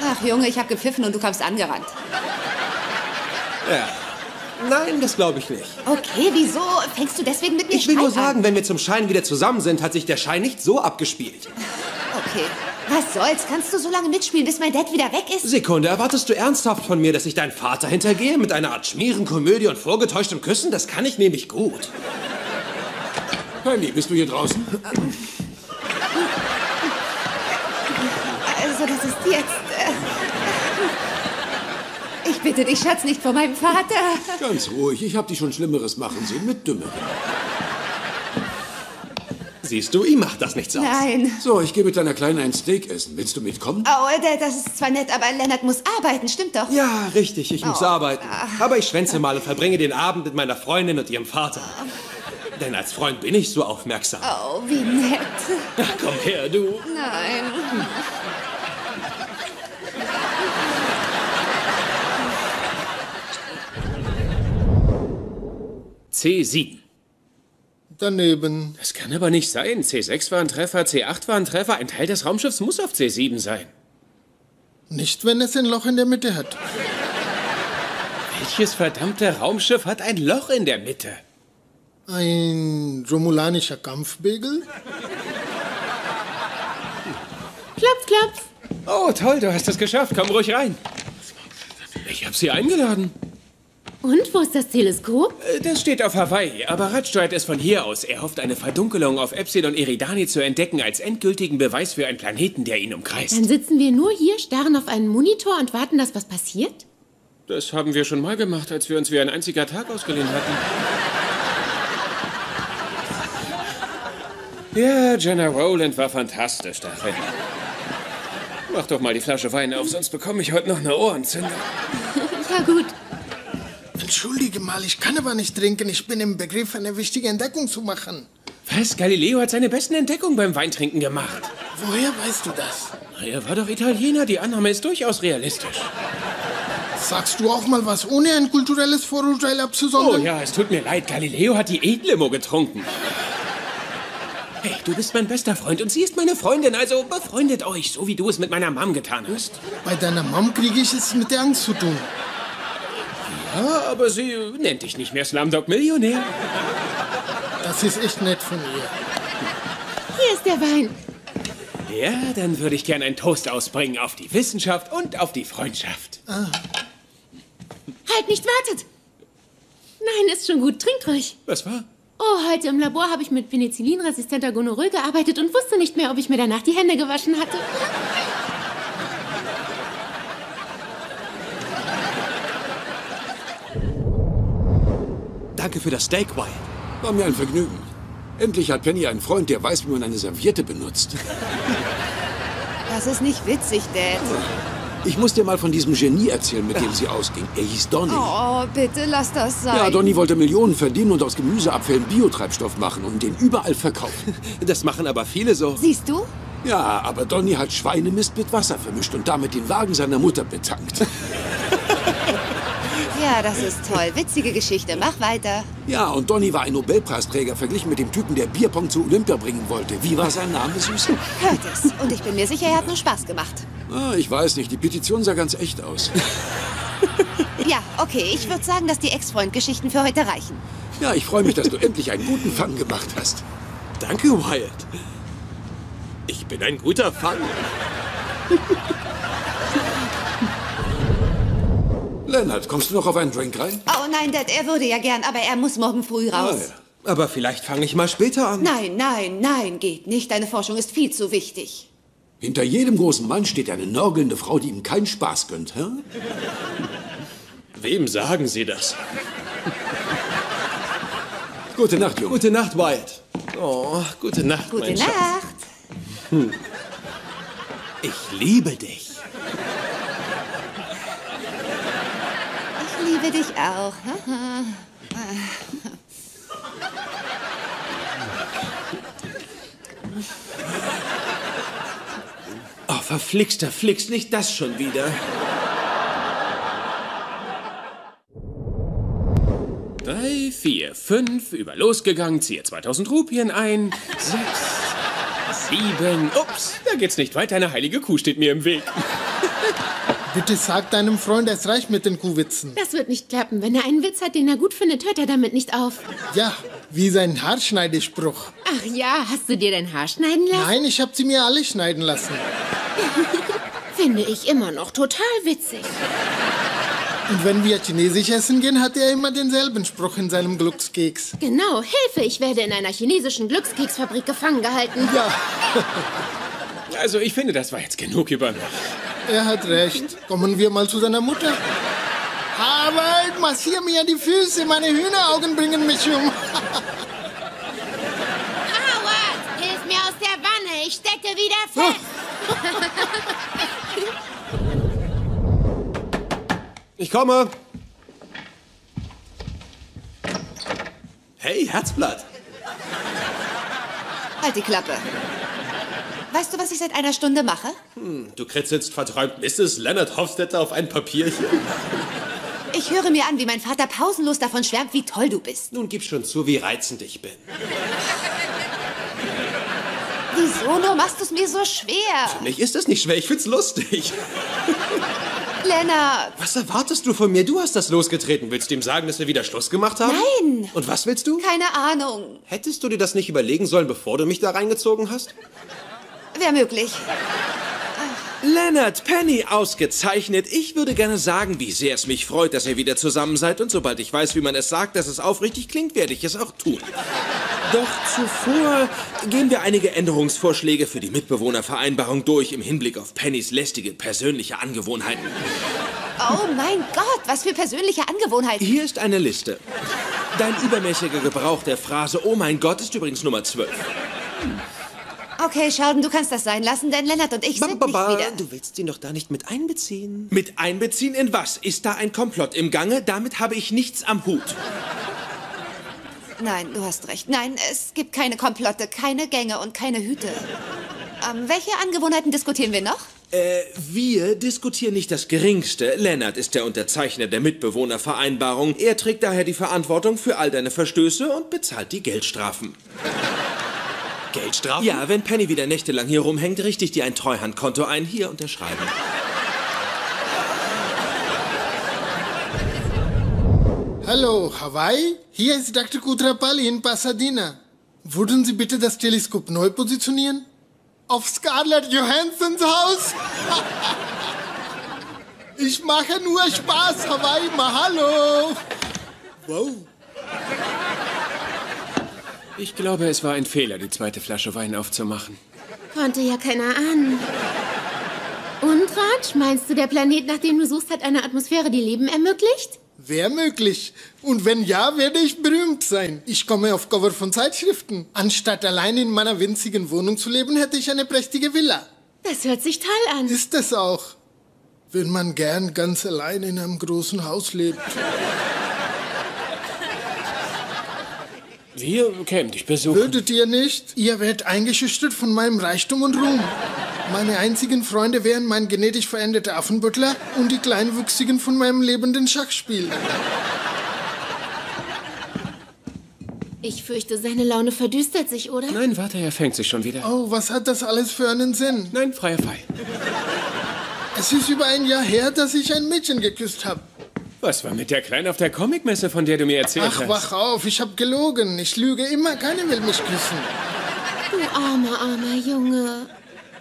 Speaker 1: Ach Junge, ich habe gepfiffen und du kamst angerannt.
Speaker 3: Ja. Nein, das glaube ich nicht.
Speaker 1: Okay, wieso? Fängst du deswegen mit mir
Speaker 3: Ich will nur
Speaker 1: Streit an?
Speaker 3: sagen, wenn wir zum Schein wieder zusammen sind, hat sich der Schein nicht so abgespielt.
Speaker 1: Okay. Was soll's? Kannst du so lange mitspielen, bis mein Dad wieder weg ist?
Speaker 3: Sekunde, erwartest du ernsthaft von mir, dass ich deinen Vater hintergehe mit einer Art Schmierenkomödie und vorgetäuschtem Küssen? Das kann ich nämlich gut.
Speaker 9: Penny, bist du hier draußen?
Speaker 1: Also, das ist jetzt. Äh, Ich bitte dich, Schatz, nicht vor meinem Vater.
Speaker 10: Ganz ruhig, ich habe dich schon Schlimmeres machen sehen mit Dümmeren.
Speaker 3: Siehst du, ihm macht das nichts aus.
Speaker 1: Nein.
Speaker 10: So, ich gehe mit deiner Kleinen ein Steak essen. Willst du mitkommen?
Speaker 1: Oh, das ist zwar nett, aber Lennart muss arbeiten, stimmt doch.
Speaker 3: Ja, richtig, ich muss
Speaker 1: Oh.
Speaker 3: arbeiten. Aber ich schwänze mal und verbringe den Abend mit meiner Freundin und ihrem Vater. Denn als Freund bin ich so aufmerksam.
Speaker 1: Oh, wie nett.
Speaker 3: Ach, komm her, du.
Speaker 1: Nein.
Speaker 2: C7.
Speaker 7: Daneben.
Speaker 2: Das kann aber nicht sein. C6 war ein Treffer, C8 war ein Treffer. Ein Teil des Raumschiffs muss auf C7 sein.
Speaker 7: Nicht, wenn es ein Loch in der Mitte hat.
Speaker 2: Welches verdammte Raumschiff hat ein Loch in der Mitte?
Speaker 7: Ein romulanischer Kampfbegel?
Speaker 6: Klopf, klopf.
Speaker 2: Oh, toll, du hast es geschafft. Komm ruhig rein. Ich habe Sie eingeladen.
Speaker 6: Und wo ist das Teleskop?
Speaker 2: Äh, Das steht auf Hawaii, aber Radstreit ist von hier aus. Er hofft, eine Verdunkelung auf Epsilon Eridani zu entdecken als endgültigen Beweis für einen Planeten, der ihn umkreist.
Speaker 6: Dann sitzen wir nur hier, starren auf einen Monitor und warten, dass was passiert?
Speaker 2: Das haben wir schon mal gemacht, als wir uns wie ein einziger Tag ausgeliehen hatten. Ja, Jenna Rowland war fantastisch darin. Mach doch mal die Flasche Wein auf, sonst bekomme ich heute noch eine Ohrentzündung. *laughs*
Speaker 6: Ja gut.
Speaker 7: Entschuldige mal, ich kann aber nicht trinken. Ich bin im Begriff, eine wichtige Entdeckung zu machen.
Speaker 2: Was? Galileo hat seine besten Entdeckungen beim Weintrinken gemacht.
Speaker 7: Woher weißt du das?
Speaker 2: Na, Er war doch Italiener, die Annahme ist durchaus realistisch.
Speaker 7: Sagst du auch mal was, ohne ein kulturelles Vorurteil
Speaker 2: Oh
Speaker 7: abzusondern?
Speaker 2: ja, es tut mir leid, Galileo hat die Edlimo getrunken. Hey, du bist mein bester Freund und sie ist meine Freundin, also befreundet euch, so wie du es mit meiner Mom getan hast.
Speaker 7: Bei deiner Mom kriege ich es mit der Angst zu tun.
Speaker 2: Ja, aber sie nennt dich nicht mehr Slumdog Millionär.
Speaker 7: Das ist echt nett von ihr.
Speaker 6: Hier ist der Wein.
Speaker 2: Ja, dann würde ich gern einen Toast ausbringen auf die Wissenschaft und auf die Freundschaft.
Speaker 6: Halt nicht, wartet. Nein, ist schon gut. Trinkt ruhig.
Speaker 2: Was war?
Speaker 6: Oh, heute im Labor habe ich mit penicillinresistenter Gonorrhoe gearbeitet und wusste nicht mehr, ob ich mir danach die Hände gewaschen hatte.
Speaker 3: Danke für das Steak, Wyatt.
Speaker 10: War mir ein Vergnügen. Endlich hat Penny einen Freund, der weiß, wie man eine Serviette benutzt. *laughs*
Speaker 1: Das ist nicht witzig, Dad.
Speaker 10: Ich muss dir mal von diesem Genie erzählen, mit dem sie ausging. Er hieß Donny.
Speaker 1: Oh, bitte lass das sein.
Speaker 10: Ja, Donny wollte Millionen verdienen und aus Gemüseabfällen Biotreibstoff machen und den überall verkaufen. *laughs*
Speaker 3: Das machen aber viele so.
Speaker 1: Siehst du?
Speaker 10: Ja, aber Donny hat Schweinemist mit Wasser vermischt und damit den Wagen seiner Mutter betankt. *laughs*
Speaker 1: Ja, das ist toll. Witzige Geschichte. Mach weiter.
Speaker 10: Ja, und Donny war ein Nobelpreisträger verglichen mit dem Typen, der Bierpong zu Olympia bringen wollte. Wie war sein Name, Süße?
Speaker 1: Curtis. Und ich bin mir sicher, er hat nur Spaß gemacht.
Speaker 10: Ah, ich weiß nicht, die Petition sah ganz echt aus. *laughs*
Speaker 1: Ja, okay. Ich würde sagen, dass die Ex-Freund-Geschichten für heute reichen.
Speaker 10: Ja, ich freue mich, dass du *laughs* endlich einen guten Fang gemacht hast.
Speaker 3: Danke, Wyatt. Ich bin ein guter Fang. *laughs*
Speaker 10: Lennart, kommst du noch auf einen Drink rein?
Speaker 1: Oh nein, Dad, er würde ja gern, aber er muss morgen früh
Speaker 10: Ah,
Speaker 1: raus.
Speaker 10: ja.
Speaker 3: Aber vielleicht fange ich mal später an.
Speaker 1: Nein, nein, nein, geht nicht. Deine Forschung ist viel zu wichtig.
Speaker 10: Hinter jedem großen Mann steht eine nörgelnde Frau, die ihm keinen Spaß gönnt, hä?
Speaker 3: Wem sagen Sie das?
Speaker 10: Gute Nacht, Junge.
Speaker 3: Gute Nacht, Wyatt. Oh, gute Nacht,
Speaker 1: Gute
Speaker 3: mein Schatz.
Speaker 1: Nacht.
Speaker 3: Ich liebe dich.
Speaker 1: Ich liebe dich auch. Haha.
Speaker 4: Oh, verflixter Flix, nicht das schon wieder.
Speaker 2: Drei, vier, fünf, über losgegangen, ziehe 2000 Rupien ein. Sechs, sieben, ups, da geht's nicht weiter, eine heilige Kuh steht mir im Weg. *laughs*
Speaker 7: Bitte sag deinem Freund, es reicht mit den Kuhwitzen.
Speaker 6: Das wird nicht klappen. Wenn er einen Witz hat, den er gut findet, hört er damit nicht auf.
Speaker 7: Ja, wie sein Haarschneidespruch.
Speaker 6: Ach ja, hast du dir dein Haar schneiden lassen?
Speaker 7: Nein, ich hab sie mir alle schneiden lassen. *laughs*
Speaker 6: Finde ich immer noch total witzig.
Speaker 7: Und wenn wir chinesisch essen gehen, hat er immer denselben Spruch in seinem Glückskeks.
Speaker 6: Genau, Hilfe, ich werde in einer chinesischen Glückskeksfabrik gefangen gehalten.
Speaker 7: Ja, *laughs*
Speaker 2: Also ich finde, das war jetzt genug über mich.
Speaker 7: Er hat recht. Kommen wir mal zu seiner Mutter. Harald, massier mir die Füße, meine Hühneraugen bringen mich um.
Speaker 6: Howard, hilf mir aus der Wanne, ich stecke wieder *laughs* fest.
Speaker 3: Ich komme.
Speaker 4: Hey, Herzblatt.
Speaker 1: Halt die Klappe. Weißt du, was ich seit einer Stunde mache?
Speaker 4: Du kritzelst verträumt Mrs. Leonard Hofstetter auf ein Papierchen.
Speaker 1: Ich höre mir an, wie mein Vater pausenlos davon schwärmt, wie toll du bist.
Speaker 3: Nun gib schon zu, wie reizend ich bin.
Speaker 1: Wieso nur machst du es mir so schwer?
Speaker 3: Mich ist das nicht schwer, ich find's lustig.
Speaker 1: Lennart,
Speaker 3: Was erwartest du von mir? Du hast das losgetreten. Willst du ihm sagen, dass wir wieder Schluss gemacht haben?
Speaker 1: Nein.
Speaker 3: Und was willst du?
Speaker 1: keine Ahnung.
Speaker 3: Hättest du dir das nicht überlegen sollen, bevor du mich da reingezogen hast?
Speaker 1: Wäre möglich.
Speaker 4: Leonard, Penny, ausgezeichnet. Ich würde gerne sagen, wie sehr es mich freut, dass ihr wieder zusammen seid. Und sobald ich weiß, wie man es sagt, dass es aufrichtig klingt, werde ich es auch tun. Doch zuvor gehen wir einige Änderungsvorschläge für die Mitbewohnervereinbarung durch im Hinblick auf Pennys lästige persönliche Angewohnheiten.
Speaker 1: Oh mein Gott, was für persönliche Angewohnheiten.
Speaker 4: Hier ist eine Liste. Dein übermäßiger Gebrauch der Phrase Oh mein Gott ist übrigens Nummer 12.
Speaker 1: Okay, Sheldon, du kannst das sein lassen, denn Lennart und ich sind nicht
Speaker 3: Baba,
Speaker 1: wieder.
Speaker 3: du willst ihn doch da nicht mit einbeziehen.
Speaker 4: Mit einbeziehen in was? Ist da ein Komplott im Gange? Damit habe ich nichts am Hut.
Speaker 1: Nein, du hast recht. Nein, es gibt keine Komplotte, keine Gänge und keine Hüte. Ähm, welche Angewohnheiten diskutieren wir noch?
Speaker 4: Äh, wir diskutieren nicht das Geringste. Lennart ist der Unterzeichner der Mitbewohnervereinbarung. Er trägt daher die Verantwortung für all deine Verstöße und bezahlt die Geldstrafen.
Speaker 3: Geldstrafen?
Speaker 4: Ja, wenn Penny wieder nächtelang hier rumhängt, richte ich dir ein Treuhandkonto ein. Hier unterschreiben.
Speaker 7: Hallo, Hawaii? Hier ist Dr. Kutrapali in Pasadena. Würden Sie bitte das Teleskop neu positionieren? Auf Scarlett Johansons Haus? *laughs* ich mache nur Spaß, Hawaii, mahalo. Wow.
Speaker 2: Ich glaube, es war ein Fehler, die zweite Flasche Wein aufzumachen.
Speaker 6: Konnte ja keiner ahnen. Und, Raj, meinst du, der Planet, nach dem du suchst, hat eine Atmosphäre, die Leben ermöglicht?
Speaker 7: Wäre möglich. Und wenn ja, werde ich berühmt sein. Ich komme auf Cover von Zeitschriften. Anstatt allein in meiner winzigen Wohnung zu leben, hätte ich eine prächtige Villa.
Speaker 6: Das hört sich toll an.
Speaker 7: Ist es auch. Wenn man gern ganz allein in einem großen Haus lebt.
Speaker 2: Wir kämen dich besuchen.
Speaker 7: Würdet ihr nicht? Ihr werdet eingeschüchtert von meinem Reichtum und Ruhm. Meine einzigen Freunde wären mein genetisch veränderter Affenbutler und die Kleinwüchsigen von meinem lebenden Schachspiel.
Speaker 6: Ich fürchte, seine Laune verdüstert sich, oder?
Speaker 2: Nein, warte, er fängt sich schon wieder.
Speaker 7: Oh, was hat das alles für einen Sinn?
Speaker 2: Nein, freier Fall.
Speaker 7: Es ist über ein Jahr her, dass ich ein Mädchen geküsst habe.
Speaker 2: Was war mit der Kleinen auf der Comicmesse, von der du mir erzählt
Speaker 7: Ach,
Speaker 2: hast?
Speaker 7: wach auf, ich habe gelogen. Ich lüge immer, keiner will mich küssen.
Speaker 6: Du armer, armer Junge.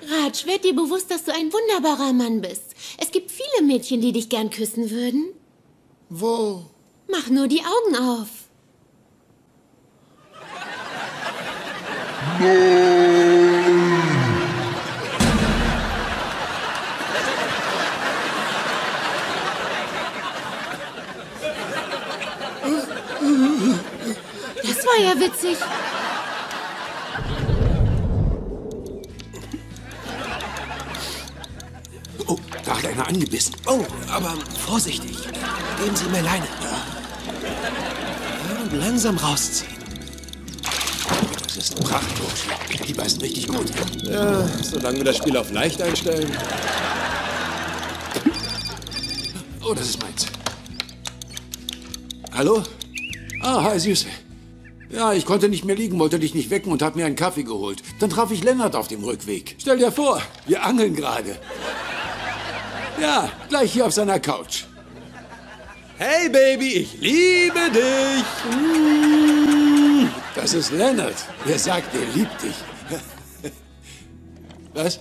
Speaker 6: Raj, werd dir bewusst, dass du ein wunderbarer Mann bist. Es gibt viele Mädchen, die dich gern küssen würden.
Speaker 7: Wo?
Speaker 6: Mach nur die Augen auf. Das war ja witzig.
Speaker 10: Oh, da hat einer angebissen.
Speaker 3: Oh, aber vorsichtig. Geben Sie mir Leine. Ja, und langsam rausziehen.
Speaker 10: Das ist ein Prachtwurst. Die beißen richtig gut.
Speaker 3: Ja, solange wir das Spiel auf leicht einstellen.
Speaker 10: Oh, das ist meins. Hallo? Ah, hi, Süße. Ja, ich konnte nicht mehr liegen, wollte dich nicht wecken und hab mir einen Kaffee geholt. Dann traf ich Lennart auf dem Rückweg. Stell dir vor, wir angeln gerade. Ja, gleich hier auf seiner Couch.
Speaker 3: Hey, Baby, ich liebe dich.
Speaker 10: Das ist Lennart. Er sagt, er liebt dich. *laughs* Was?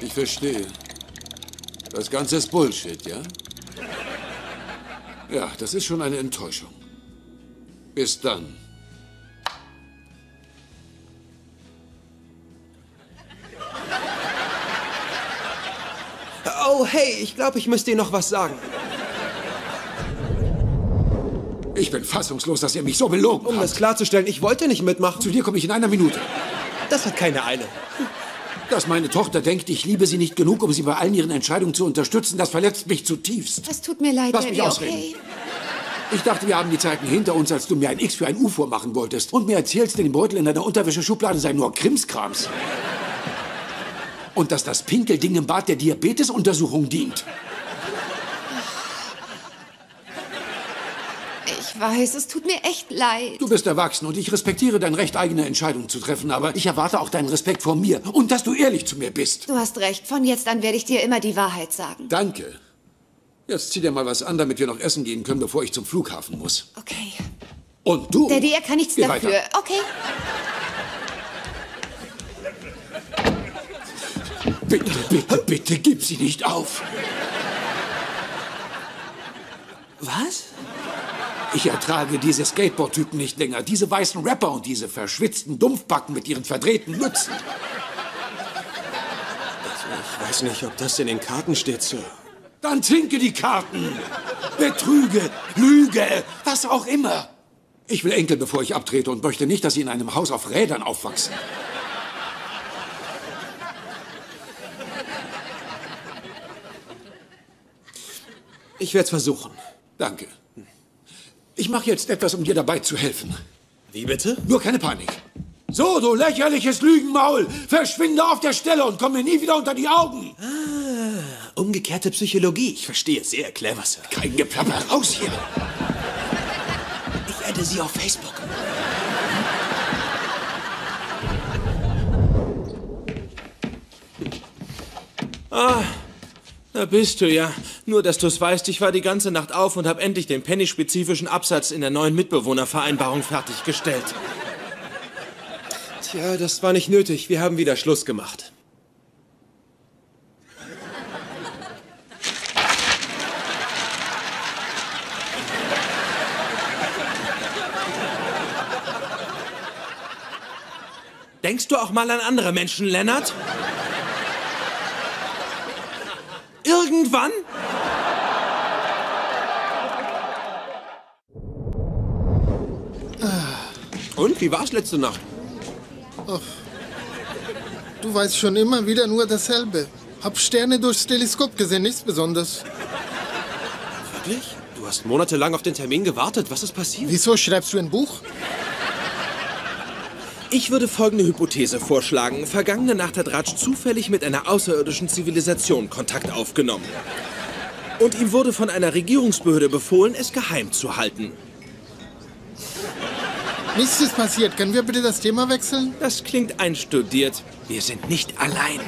Speaker 10: Ich verstehe. Das Ganze ist Bullshit, ja? Ja, das ist schon eine Enttäuschung. Bis dann.
Speaker 3: Oh, hey, ich glaube, ich müsste Ihnen noch was sagen.
Speaker 10: Ich bin fassungslos, dass ihr mich so belogen
Speaker 3: Um
Speaker 10: habt.
Speaker 3: das klarzustellen, ich wollte nicht mitmachen.
Speaker 10: Zu dir komme ich in einer Minute.
Speaker 3: Das hat keine Eile.
Speaker 10: Dass meine Tochter denkt, ich liebe sie nicht genug, um sie bei allen ihren Entscheidungen zu unterstützen, das verletzt mich zutiefst.
Speaker 1: Es tut mir leid,
Speaker 10: Lass mich
Speaker 1: Daddy,
Speaker 10: ausreden.
Speaker 1: okay?
Speaker 10: Ich dachte, wir haben die Zeiten hinter uns, als du mir ein X für ein U vormachen wolltest. Und mir erzählst, den Beutel in deiner Unterwäscheschublade sei nur Krimskrams. Und dass das Pinkelding im Bad der Diabetesuntersuchung dient.
Speaker 1: Ich weiß, es tut mir echt leid.
Speaker 10: Du bist erwachsen und ich respektiere dein Recht, eigene Entscheidungen zu treffen, aber ich erwarte auch deinen Respekt vor mir und dass du ehrlich zu mir bist.
Speaker 1: Du hast recht. Von jetzt an werde ich dir immer die Wahrheit sagen.
Speaker 10: Danke. Jetzt zieh dir mal was an, damit wir noch essen gehen können, bevor ich zum Flughafen muss.
Speaker 1: Okay.
Speaker 10: Und du?
Speaker 1: Daddy, er kann nichts
Speaker 10: Geh
Speaker 1: dafür.
Speaker 10: weiter.
Speaker 1: Okay.
Speaker 10: Bitte, bitte, bitte, gib sie nicht auf.
Speaker 3: Was?
Speaker 10: Ich ertrage diese Skateboard-Typen nicht länger. Diese weißen Rapper und diese verschwitzten Dumpfbacken mit ihren verdrehten Mützen.
Speaker 3: Ich weiß nicht, ob das in den Karten steht, Sir.
Speaker 10: Dann trinke die Karten. Betrüge, Lüge, was auch immer. Ich will Enkel, bevor ich abtrete und möchte nicht, dass sie in einem Haus auf Rädern aufwachsen.
Speaker 3: Ich werde es versuchen.
Speaker 10: Danke. Ich mache jetzt etwas, um dir dabei zu helfen.
Speaker 3: Wie bitte?
Speaker 10: Nur keine Panik. So, du lächerliches Lügenmaul! Verschwinde auf der Stelle und komm mir nie wieder unter die Augen!
Speaker 3: Umgekehrte Psychologie. Ich verstehe. Sehr clever, Sir.
Speaker 10: Kein Geplapper, raus hier!
Speaker 3: Ich adde Sie auf Facebook. Ah, da bist du ja. Nur, dass du es weißt, ich war die ganze Nacht auf und habe endlich den penny-spezifischen Absatz in der neuen Mitbewohnervereinbarung fertiggestellt. Tja, das war nicht nötig. Wir haben wieder Schluss gemacht. Denkst du auch mal an andere Menschen, Lennart? Irgendwann? Und, wie war's letzte Nacht?
Speaker 7: Du weißt schon immer wieder nur dasselbe. Hab Sterne durchs Teleskop gesehen, nichts Besonderes.
Speaker 3: Wirklich? Du hast monatelang auf den Termin gewartet. Was ist passiert?
Speaker 7: Wieso schreibst du ein Buch?
Speaker 4: Ich würde folgende Hypothese vorschlagen. Vergangene Nacht hat Raj zufällig mit einer außerirdischen Zivilisation Kontakt aufgenommen. Und ihm wurde von einer Regierungsbehörde befohlen, es geheim zu halten.
Speaker 7: Nichts ist passiert. Können wir bitte das Thema wechseln?
Speaker 4: Das klingt einstudiert. Wir sind nicht allein.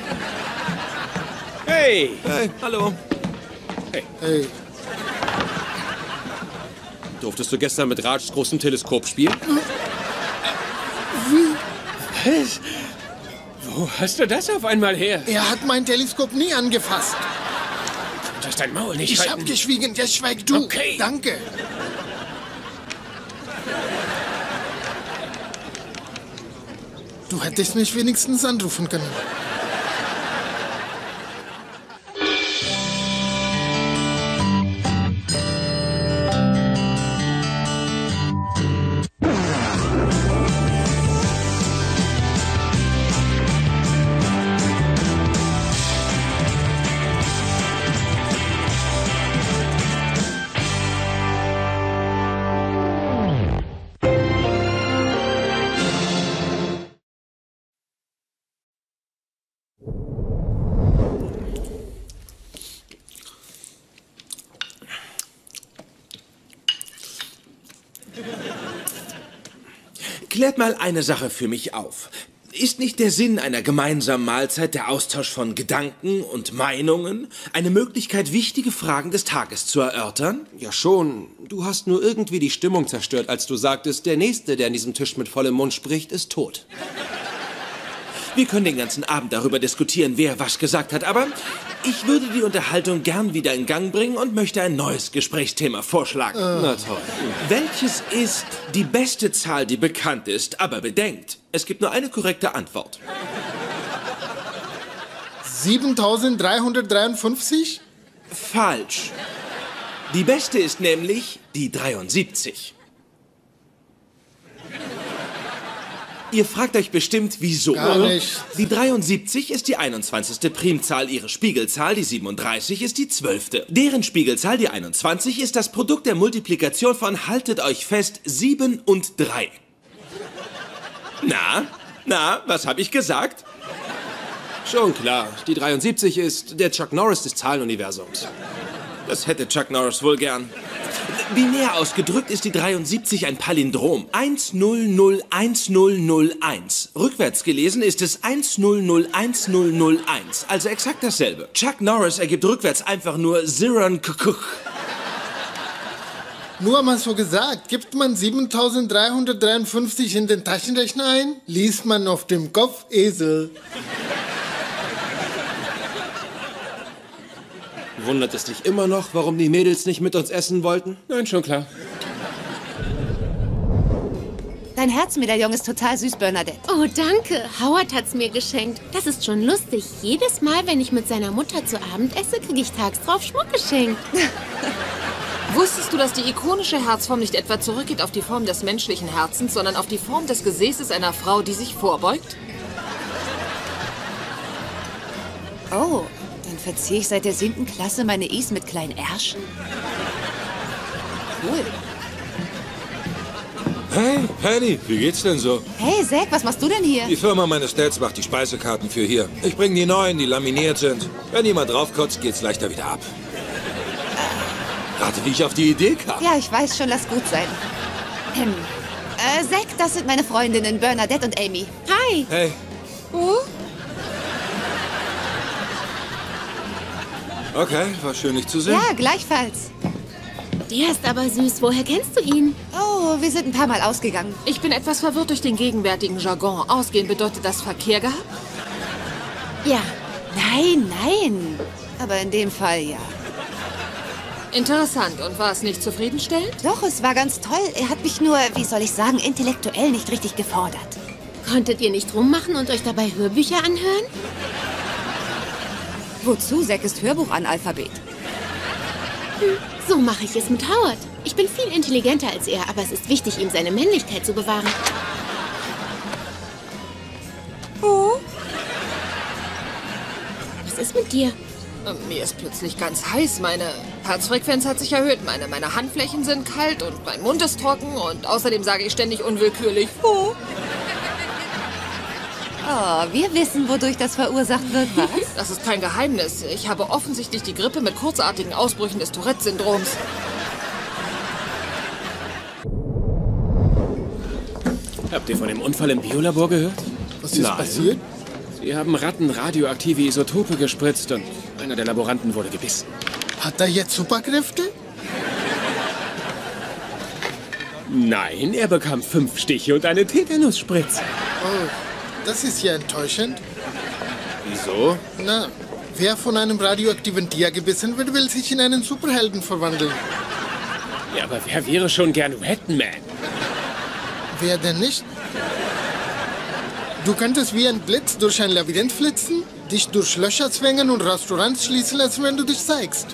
Speaker 4: Hey!
Speaker 3: Hey,
Speaker 4: Hallo.
Speaker 7: Hey,
Speaker 3: durftest du gestern mit Rajs großem Teleskop spielen?
Speaker 2: Wo hast du das auf einmal her?
Speaker 7: er hat mein Teleskop nie angefasst.
Speaker 2: Du hast dein Maul nicht
Speaker 7: Ich
Speaker 2: halten.
Speaker 7: hab geschwiegen, jetzt schweig du.
Speaker 2: Okay.
Speaker 7: Danke. Du hättest mich wenigstens anrufen können.
Speaker 4: Klärt mal eine Sache für mich auf. Ist nicht der Sinn einer gemeinsamen Mahlzeit der Austausch von Gedanken und Meinungen? Eine Möglichkeit, wichtige Fragen des Tages zu erörtern?
Speaker 3: Ja schon. Du hast nur irgendwie die Stimmung zerstört, als du sagtest, der Nächste, der an diesem Tisch mit vollem Mund spricht, ist tot.
Speaker 4: Wir können den ganzen Abend darüber diskutieren, wer was gesagt hat, aber ich würde die Unterhaltung gern wieder in Gang bringen und möchte ein neues Gesprächsthema vorschlagen.
Speaker 3: Na toll.
Speaker 4: Welches ist die beste Zahl, die bekannt ist? Aber bedenkt, es gibt nur eine korrekte Antwort.
Speaker 7: 7353?
Speaker 4: Falsch. Die beste ist nämlich die 73. Ihr fragt euch bestimmt, wieso.
Speaker 7: Gar nicht.
Speaker 4: Die 73 ist die 21. Primzahl, ihre Spiegelzahl, die 37, ist die 12. Deren Spiegelzahl, die 21, ist das Produkt der Multiplikation von, haltet euch fest, 7 und 3. Na, na, was habe ich gesagt?
Speaker 3: Schon klar. Die 73 ist der Chuck Norris des Zahlenuniversums.
Speaker 4: Das hätte Chuck Norris wohl gern. Binär ausgedrückt ist die 73 ein Palindrom. 1001001. Rückwärts gelesen ist es 1001001. Also exakt dasselbe. Chuck Norris ergibt rückwärts einfach nur Ziron Kukuch.
Speaker 7: Nur mal so gesagt, gibt man 7353 in den Taschenrechner ein, liest man auf dem Kopf Esel.
Speaker 3: Wundert es dich immer noch, warum die Mädels nicht mit uns essen wollten?
Speaker 2: Nein, schon klar.
Speaker 1: Dein Herzmedaillon ist total süß, Bernadette.
Speaker 6: Oh, danke. Howard hat's mir geschenkt. Das ist schon lustig. Jedes Mal, wenn ich mit seiner Mutter zu Abend esse, kriege ich tags drauf Schmuck geschenkt. *laughs*
Speaker 5: Wusstest du, dass die ikonische Herzform nicht etwa zurückgeht auf die Form des menschlichen Herzens, sondern auf die Form des Gesäßes einer Frau, die sich vorbeugt?
Speaker 1: Oh, verziehe ich seit der siebten Klasse meine Is mit kleinen Ärschen? Cool.
Speaker 9: Hey, Penny, wie geht's denn so?
Speaker 1: Hey, Zack, was machst du denn hier?
Speaker 9: Die Firma meines Dads macht die Speisekarten für hier. Ich bringe die neuen, die laminiert sind. Wenn jemand draufkotzt, geht's leichter wieder ab. Rate, wie ich auf die Idee kam.
Speaker 1: Ja, ich weiß schon, lass gut sein. Hm. Äh, Zack, das sind meine Freundinnen Bernadette und Amy.
Speaker 6: Hi.
Speaker 9: Hey,
Speaker 5: Oh?
Speaker 9: Okay, war schön, dich zu sehen.
Speaker 1: Ja, gleichfalls.
Speaker 6: Der ist aber süß. Woher kennst du ihn?
Speaker 1: Oh, wir sind ein paar Mal ausgegangen.
Speaker 5: Ich bin etwas verwirrt durch den gegenwärtigen Jargon. Ausgehen bedeutet das Verkehr gehabt?
Speaker 6: Ja.
Speaker 1: Nein, nein. Aber in dem Fall ja.
Speaker 5: Interessant. Und war es nicht zufriedenstellend?
Speaker 1: Doch, es war ganz toll. Er hat mich nur, wie soll ich sagen, intellektuell nicht richtig gefordert.
Speaker 6: Konntet ihr nicht rummachen und euch dabei Hörbücher anhören?
Speaker 1: Wozu? Zack ist Hörbuchanalphabet.
Speaker 6: So mache ich es mit Howard. Ich bin viel intelligenter als er, aber es ist wichtig, ihm seine Männlichkeit zu bewahren.
Speaker 5: Oh?
Speaker 6: Was ist mit dir?
Speaker 5: Äh, Mir ist plötzlich ganz heiß. Meine Herzfrequenz hat sich erhöht. Meine, meine Handflächen sind kalt und mein Mund ist trocken. Und außerdem sage ich ständig unwillkürlich, oh.
Speaker 1: Oh, wir wissen, wodurch das verursacht wird, *laughs* was?
Speaker 5: Das ist kein Geheimnis. Ich habe offensichtlich die Grippe mit kurzartigen Ausbrüchen des Tourette-Syndroms.
Speaker 2: Habt ihr von dem Unfall im Biolabor gehört?
Speaker 7: Was ist
Speaker 3: Nein.
Speaker 7: passiert?
Speaker 2: Sie haben Ratten radioaktive Isotope gespritzt und einer der Laboranten wurde gebissen.
Speaker 7: Hat er jetzt Superkräfte?
Speaker 2: Nein, er bekam fünf Stiche und eine Tetanusspritze.
Speaker 7: Oh, das ist ja enttäuschend.
Speaker 2: Wieso?
Speaker 7: Na, wer von einem radioaktiven Tier gebissen wird, will sich in einen Superhelden verwandeln.
Speaker 2: Ja, aber wer wäre schon gern Redman?
Speaker 7: Wer denn nicht? Du könntest wie ein Blitz durch ein Labyrinth flitzen, dich durch Löcher zwängen und Restaurants schließen lassen, wenn du dich zeigst.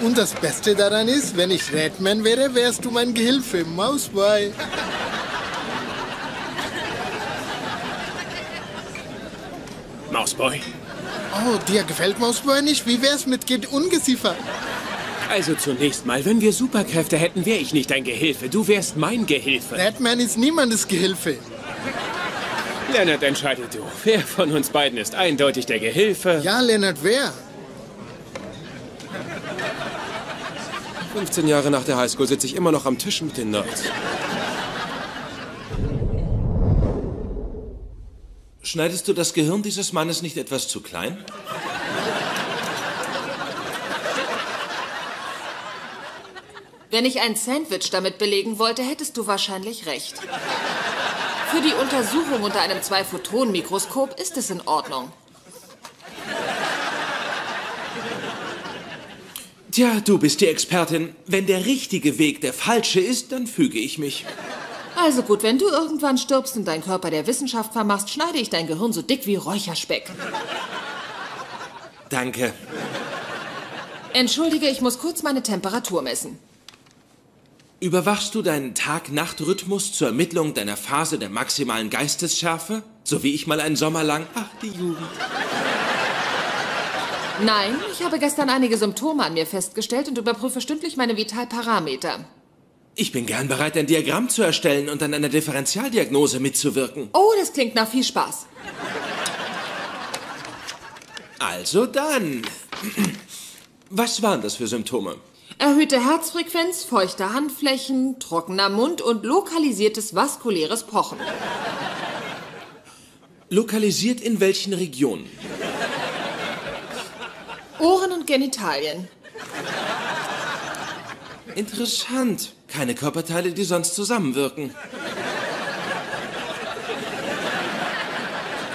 Speaker 7: Und das Beste daran ist, wenn ich Redman wäre, wärst du mein Gehilfe, Mausboy.
Speaker 2: Mausboy.
Speaker 7: Oh, dir gefällt Mausboy nicht? Wie wär's mit Geht Ungeziefer?
Speaker 2: Also zunächst mal, wenn wir Superkräfte hätten, wäre ich nicht dein Gehilfe. Du wärst mein Gehilfe.
Speaker 7: Redman ist niemandes Gehilfe.
Speaker 2: Leonard, entscheide du. Wer von uns beiden ist eindeutig der Gehilfe?
Speaker 7: Ja, Leonard, wer?
Speaker 3: 15 Jahre nach der Highschool sitze ich immer noch am Tisch mit den Nerds.
Speaker 4: Schneidest du das Gehirn dieses Mannes nicht etwas zu klein?
Speaker 5: Wenn ich ein Sandwich damit belegen wollte, hättest du wahrscheinlich recht. Für die Untersuchung unter einem Zwei-Photonen-Mikroskop ist es in Ordnung.
Speaker 4: Tja, du bist die Expertin. Wenn der richtige Weg der falsche ist, dann füge ich mich.
Speaker 5: Also gut, wenn du irgendwann stirbst und dein Körper der Wissenschaft vermachst, schneide ich dein Gehirn so dick wie Räucherspeck.
Speaker 4: Danke.
Speaker 5: Entschuldige, ich muss kurz meine Temperatur messen.
Speaker 4: Überwachst du deinen Tag-Nacht-Rhythmus zur Ermittlung deiner Phase der maximalen Geistesschärfe? So wie ich mal einen Sommer lang. Ach, die Jugend.
Speaker 5: Nein, ich habe gestern einige Symptome an mir festgestellt und überprüfe stündlich meine Vitalparameter.
Speaker 4: Ich bin gern bereit, ein Diagramm zu erstellen und an einer Differentialdiagnose mitzuwirken.
Speaker 5: Oh, das klingt nach viel Spaß.
Speaker 4: Also dann. Was waren das für Symptome?
Speaker 5: Erhöhte Herzfrequenz, feuchte Handflächen, trockener Mund und lokalisiertes vaskuläres Pochen.
Speaker 4: Lokalisiert in welchen Regionen?
Speaker 5: Ohren und Genitalien.
Speaker 4: Interessant. Keine Körperteile, die sonst zusammenwirken.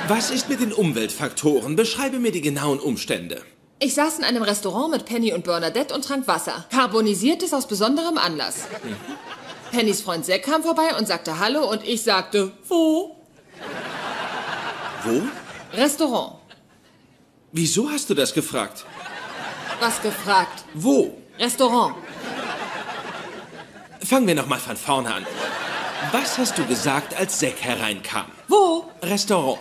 Speaker 4: Was ist mit den Umweltfaktoren? Beschreibe mir die genauen Umstände.
Speaker 5: Ich saß in einem Restaurant mit Penny und Bernadette und trank Wasser. Carbonisiertes aus besonderem Anlass. Pennys Freund Zack kam vorbei und sagte Hallo und ich sagte, wo?
Speaker 4: Wo?
Speaker 5: Restaurant.
Speaker 4: Wieso hast du das gefragt?
Speaker 5: Was gefragt?
Speaker 4: Wo?
Speaker 5: Restaurant.
Speaker 4: Fangen wir nochmal von vorne an. Was hast du gesagt, als Zack hereinkam?
Speaker 5: Wo?
Speaker 4: Restaurant.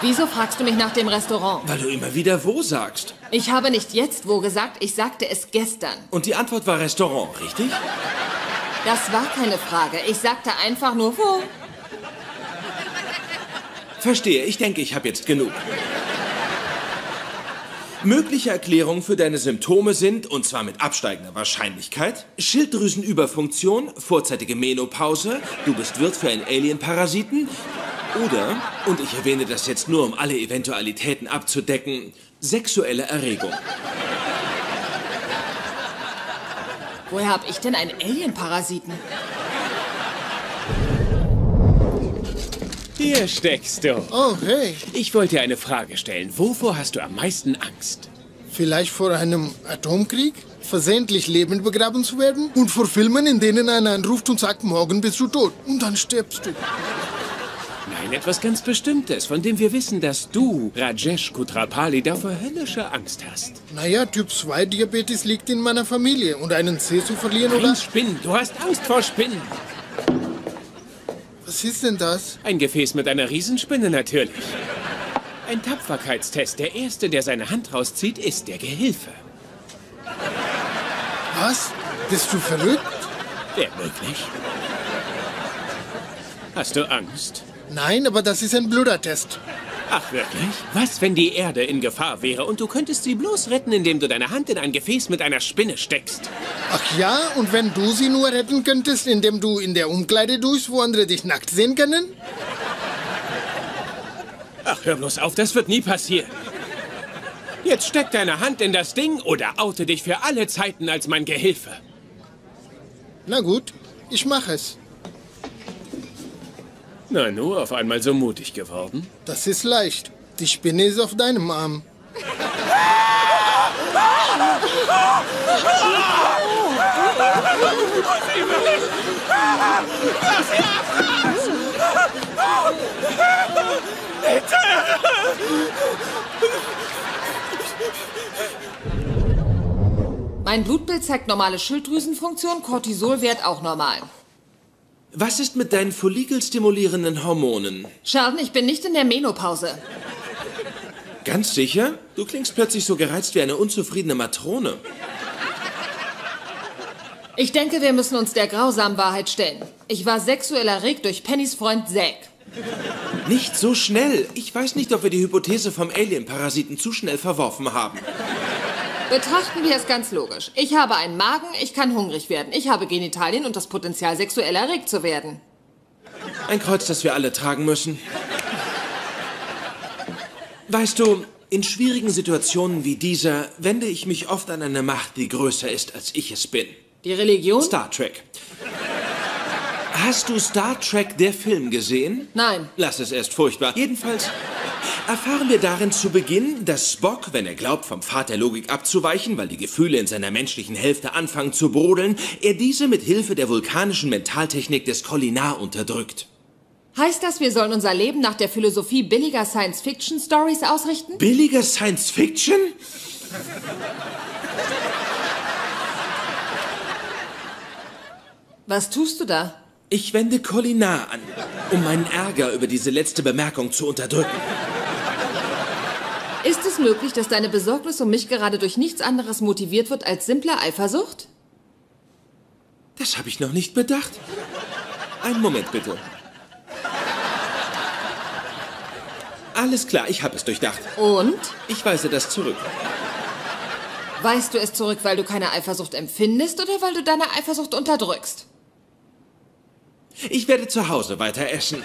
Speaker 5: Wieso fragst du mich nach dem Restaurant?
Speaker 4: Weil du immer wieder wo sagst.
Speaker 5: Ich habe nicht jetzt wo gesagt, ich sagte es gestern.
Speaker 4: Und die Antwort war Restaurant, richtig?
Speaker 5: Das war keine Frage. Ich sagte einfach nur wo.
Speaker 4: Verstehe, ich denke, ich habe jetzt genug. Mögliche Erklärungen für deine Symptome sind, und zwar mit absteigender Wahrscheinlichkeit, Schilddrüsenüberfunktion, vorzeitige Menopause, du bist Wirt für einen Alien-Parasiten oder, und ich erwähne das jetzt nur, um alle Eventualitäten abzudecken, sexuelle Erregung.
Speaker 5: Woher habe ich denn einen Alien-Parasiten?
Speaker 2: Hier steckst du.
Speaker 7: Oh, hey.
Speaker 2: Ich wollte dir eine Frage stellen. Wovor hast du am meisten Angst?
Speaker 7: Vielleicht vor einem Atomkrieg? Versehentlich lebend begraben zu werden? Und vor Filmen, in denen einer anruft und sagt, morgen bist du tot. Und dann stirbst du.
Speaker 2: Nein, etwas ganz Bestimmtes, von dem wir wissen, dass du, Rajesh Kutrapali, davor höllische Angst hast.
Speaker 7: Naja, Typ 2 Diabetes liegt in meiner Familie. Und einen Zeh zu verlieren
Speaker 2: Nein,
Speaker 7: oder...
Speaker 2: Spinnen. Du hast Angst vor Spinnen.
Speaker 7: Was ist denn das?
Speaker 2: Ein Gefäß mit einer Riesenspinne natürlich. Ein Tapferkeitstest. Der Erste, der seine Hand rauszieht, ist der Gehilfe.
Speaker 7: Was? Bist du verrückt?
Speaker 2: Wäre möglich. Hast du Angst?
Speaker 7: Nein, aber das ist ein Bluttertest.
Speaker 2: Ach, wirklich? Was, wenn die Erde in Gefahr wäre und du könntest sie bloß retten, indem du deine Hand in ein Gefäß mit einer Spinne steckst?
Speaker 7: Ach ja, und wenn du sie nur retten könntest, indem du in der Umkleide duschst, wo andere dich nackt sehen können?
Speaker 2: Ach, hör bloß auf, das wird nie passieren. Jetzt steck deine Hand in das Ding oder oute dich für alle Zeiten als mein Gehilfe.
Speaker 7: Na gut, ich mache es.
Speaker 2: Na nur, auf einmal so mutig geworden.
Speaker 7: Das ist leicht. Die Spinne ist auf deinem Arm.
Speaker 5: Mein Blutbild zeigt normale Schilddrüsenfunktion, Cortisolwert auch normal.
Speaker 4: Was ist mit deinen follikelstimulierenden Hormonen?
Speaker 5: Sheldon, ich bin nicht in der Menopause.
Speaker 4: Ganz sicher? Du klingst plötzlich so gereizt wie eine unzufriedene Matrone.
Speaker 5: Ich denke, wir müssen uns der grausamen Wahrheit stellen. Ich war sexuell erregt durch Pennys Freund Zack.
Speaker 4: Nicht so schnell. Ich weiß nicht, ob wir die Hypothese vom Alien-Parasiten zu schnell verworfen haben.
Speaker 5: Betrachten wir es ganz logisch. Ich habe einen Magen, ich kann hungrig werden. Ich habe Genitalien und das Potenzial, sexuell erregt zu werden.
Speaker 4: Ein Kreuz, das wir alle tragen müssen. Weißt du, in schwierigen Situationen wie dieser wende ich mich oft an eine Macht, die größer ist, als ich es bin.
Speaker 5: Die Religion?
Speaker 4: Star Trek. Hast du Star Trek der Film gesehen?
Speaker 5: Nein.
Speaker 4: Lass es erst furchtbar. Jedenfalls erfahren wir darin zu Beginn, dass Spock, wenn er glaubt, vom Pfad der Logik abzuweichen, weil die Gefühle in seiner menschlichen Hälfte anfangen zu brodeln, er diese mit Hilfe der vulkanischen Mentaltechnik des Kolinar unterdrückt.
Speaker 5: Heißt das, wir sollen unser Leben nach der Philosophie billiger Science-Fiction-Stories ausrichten?
Speaker 4: Billiger Science Fiction?
Speaker 5: Was tust du da?
Speaker 4: Ich wende Colinar an, um meinen Ärger über diese letzte Bemerkung zu unterdrücken.
Speaker 5: Ist es möglich, dass deine Besorgnis um mich gerade durch nichts anderes motiviert wird als simpler Eifersucht?
Speaker 4: Das habe ich noch nicht bedacht. Einen Moment bitte. Alles klar, ich habe es durchdacht.
Speaker 5: Und?
Speaker 4: Ich weise das zurück.
Speaker 5: Weißt du es zurück, weil du keine Eifersucht empfindest oder weil du deine Eifersucht unterdrückst?
Speaker 4: Ich werde zu Hause weiter essen.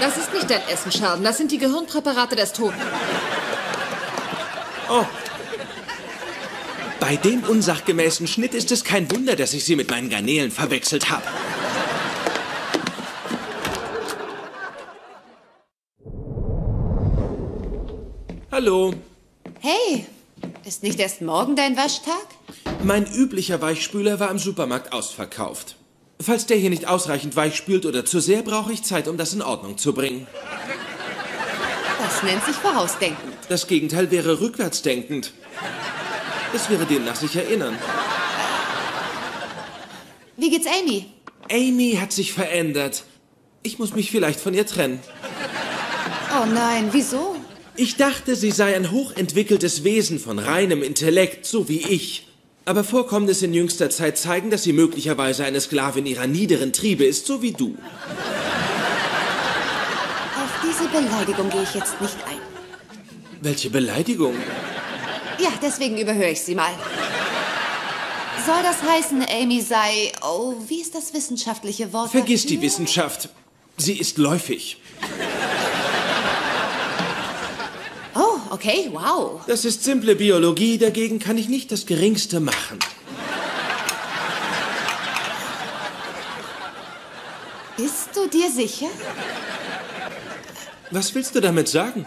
Speaker 5: Das ist nicht dein Essen, Sheldon. Das sind die Gehirnpräparate des Toten.
Speaker 4: Oh. Bei dem unsachgemäßen Schnitt ist es kein Wunder, dass ich sie mit meinen Garnelen verwechselt habe. Hallo.
Speaker 1: Hey, ist nicht erst morgen dein Waschtag?
Speaker 4: Mein üblicher Weichspüler war im Supermarkt ausverkauft. Falls der hier nicht ausreichend weich spült oder zu sehr, brauche ich Zeit, um das in Ordnung zu bringen.
Speaker 1: Das nennt sich vorausdenkend.
Speaker 4: Das Gegenteil wäre rückwärtsdenkend. Es wäre demnach sich erinnern.
Speaker 1: Wie geht's Amy?
Speaker 4: Amy hat sich verändert. Ich muss mich vielleicht von ihr trennen.
Speaker 1: Oh nein, wieso?
Speaker 4: Ich dachte, sie sei ein hochentwickeltes Wesen von reinem Intellekt, so wie ich. Aber Vorkommnisse in jüngster Zeit zeigen, dass sie möglicherweise eine Sklavin ihrer niederen Triebe ist, so wie du.
Speaker 1: Auf diese Beleidigung gehe ich jetzt nicht ein.
Speaker 4: Welche Beleidigung?
Speaker 1: Ja, deswegen überhöre ich sie mal. Soll das heißen, Amy sei. Oh, wie ist das wissenschaftliche Wort?
Speaker 4: Vergiss
Speaker 1: dafür?
Speaker 4: die Wissenschaft. Sie ist läufig.
Speaker 1: Okay, wow.
Speaker 4: Das ist simple Biologie, dagegen kann ich nicht das Geringste machen.
Speaker 1: Bist du dir sicher?
Speaker 4: Was willst du damit sagen?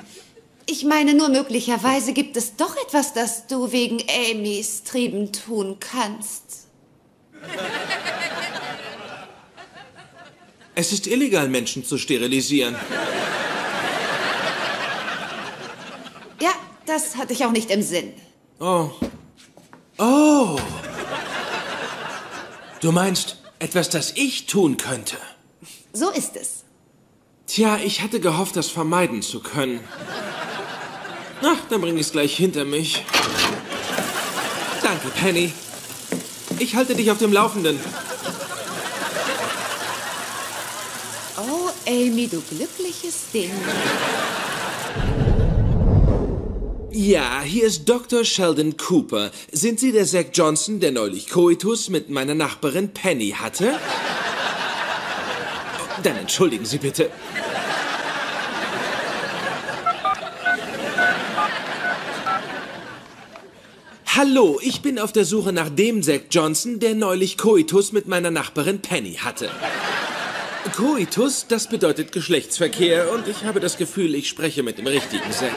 Speaker 1: Ich meine, nur möglicherweise gibt es doch etwas, das du wegen Amys Trieben tun kannst.
Speaker 4: Es ist illegal, Menschen zu sterilisieren.
Speaker 1: Ja, das hatte ich auch nicht im Sinn.
Speaker 4: Oh. Oh. Du meinst etwas, das ich tun könnte?
Speaker 1: So ist es.
Speaker 4: Tja, ich hatte gehofft, das vermeiden zu können. Ach, dann bring ich es gleich hinter mich. Danke, Penny. Ich halte dich auf dem Laufenden.
Speaker 1: Oh, Amy, du glückliches Ding.
Speaker 4: Ja, hier ist Dr. Sheldon Cooper. Sind Sie der Zack Johnson, der neulich Coitus mit meiner Nachbarin Penny hatte? Dann entschuldigen Sie bitte. Hallo, ich bin auf der Suche nach dem Zack Johnson, der neulich Coitus mit meiner Nachbarin Penny hatte. Coitus, das bedeutet Geschlechtsverkehr und ich habe das Gefühl, ich spreche mit dem richtigen Zack.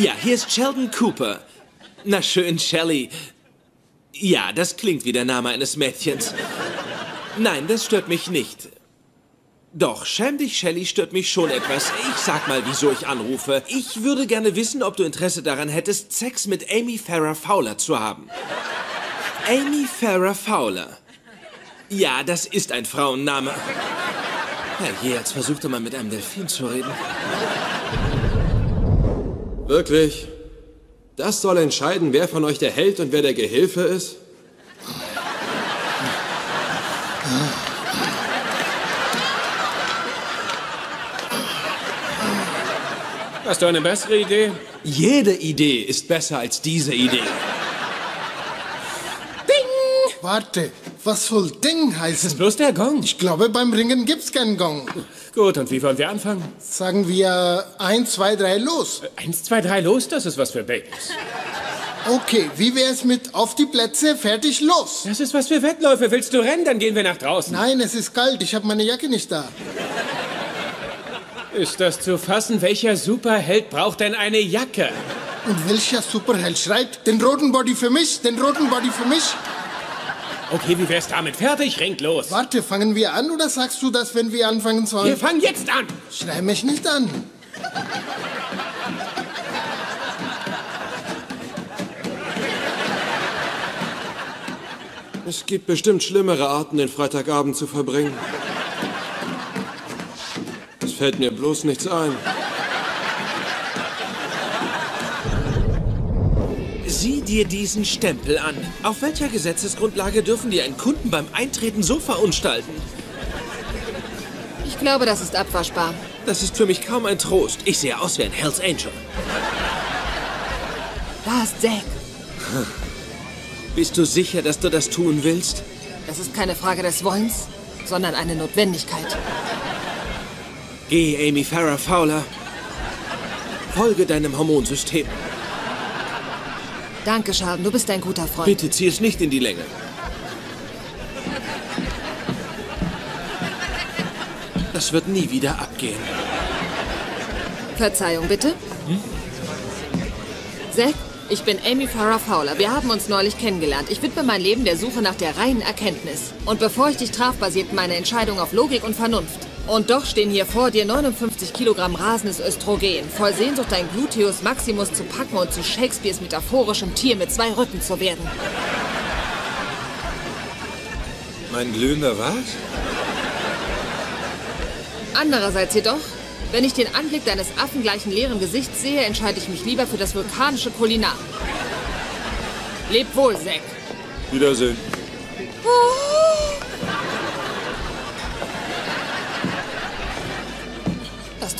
Speaker 4: Ja, hier ist Sheldon Cooper. Na schön, Shelley. Ja, das klingt wie der Name eines Mädchens. Nein, das stört mich nicht. Doch, schäm dich, Shelley, stört mich schon etwas. Ich sag mal, wieso ich anrufe. Ich würde gerne wissen, ob du Interesse daran hättest, Sex mit Amy Farrah Fowler zu haben. Amy Farrah Fowler. Ja, das ist ein Frauenname. Herrje, als versuchte man mit einem Delfin zu reden.
Speaker 3: Wirklich? Das soll entscheiden, wer von euch der Held und wer der Gehilfe ist?
Speaker 2: Hast du eine bessere Idee?
Speaker 3: Jede Idee ist besser als diese Idee.
Speaker 7: Warte, was soll Ding heißen?
Speaker 2: Bloß der Gong.
Speaker 7: Ich glaube, beim Ringen gibt's keinen Gong.
Speaker 2: Gut, und wie wollen wir anfangen?
Speaker 7: Sagen wir eins, zwei, drei, los.
Speaker 2: Eins, zwei, drei, los, das ist was für Babys.
Speaker 7: Okay, wie wär's mit auf die Plätze, fertig, los?
Speaker 2: Das ist was für Wettläufe. Willst du rennen, dann gehen wir nach draußen.
Speaker 7: Nein, es ist kalt, ich habe meine Jacke nicht da.
Speaker 2: Ist das zu fassen? Welcher Superheld braucht denn eine Jacke?
Speaker 7: Und welcher Superheld schreit, den roten Body für mich, den roten Body für mich?
Speaker 2: Okay, wie wär's damit? Fertig, ringt los.
Speaker 7: Warte, fangen wir an oder sagst du das, wenn wir anfangen sollen?
Speaker 2: Wir fangen jetzt an.
Speaker 7: Schrei mich nicht an.
Speaker 3: Es gibt bestimmt schlimmere Arten, den Freitagabend zu verbringen. Es fällt mir bloß nichts ein.
Speaker 4: Sieh dir diesen Stempel an. Auf welcher Gesetzesgrundlage dürfen die einen Kunden beim Eintreten so verunstalten?
Speaker 5: Ich glaube, das ist abwaschbar.
Speaker 4: Das ist für mich kaum ein Trost. Ich sehe aus wie ein Hells Angel.
Speaker 5: Da ist Zack.
Speaker 4: Bist du sicher, dass du das tun willst?
Speaker 5: Das ist keine Frage des Wollens, sondern eine Notwendigkeit.
Speaker 4: Geh, Amy Farrah Fowler. Folge deinem Hormonsystem.
Speaker 5: Danke, Sheldon, du bist ein guter Freund.
Speaker 4: Bitte zieh es nicht in die Länge. Das wird nie wieder abgehen.
Speaker 5: Verzeihung, bitte? Hm? Zack, ich bin Amy Farrah Fowler. Wir haben uns neulich kennengelernt. Ich widme mein Leben der Suche nach der reinen Erkenntnis. Und bevor ich dich traf, basierten meine Entscheidungen auf Logik und Vernunft. Und doch stehen hier vor dir 59 Kilogramm rasendes Östrogen, voll Sehnsucht, dein Gluteus Maximus zu packen und zu Shakespeares metaphorischem Tier mit zwei Rücken zu werden.
Speaker 9: Mein glühender was?
Speaker 5: Andererseits jedoch, wenn ich den Anblick deines affengleichen leeren Gesichts sehe, entscheide ich mich lieber für das vulkanische Kulinar. Leb wohl, Zack.
Speaker 9: Wiedersehen.
Speaker 5: Das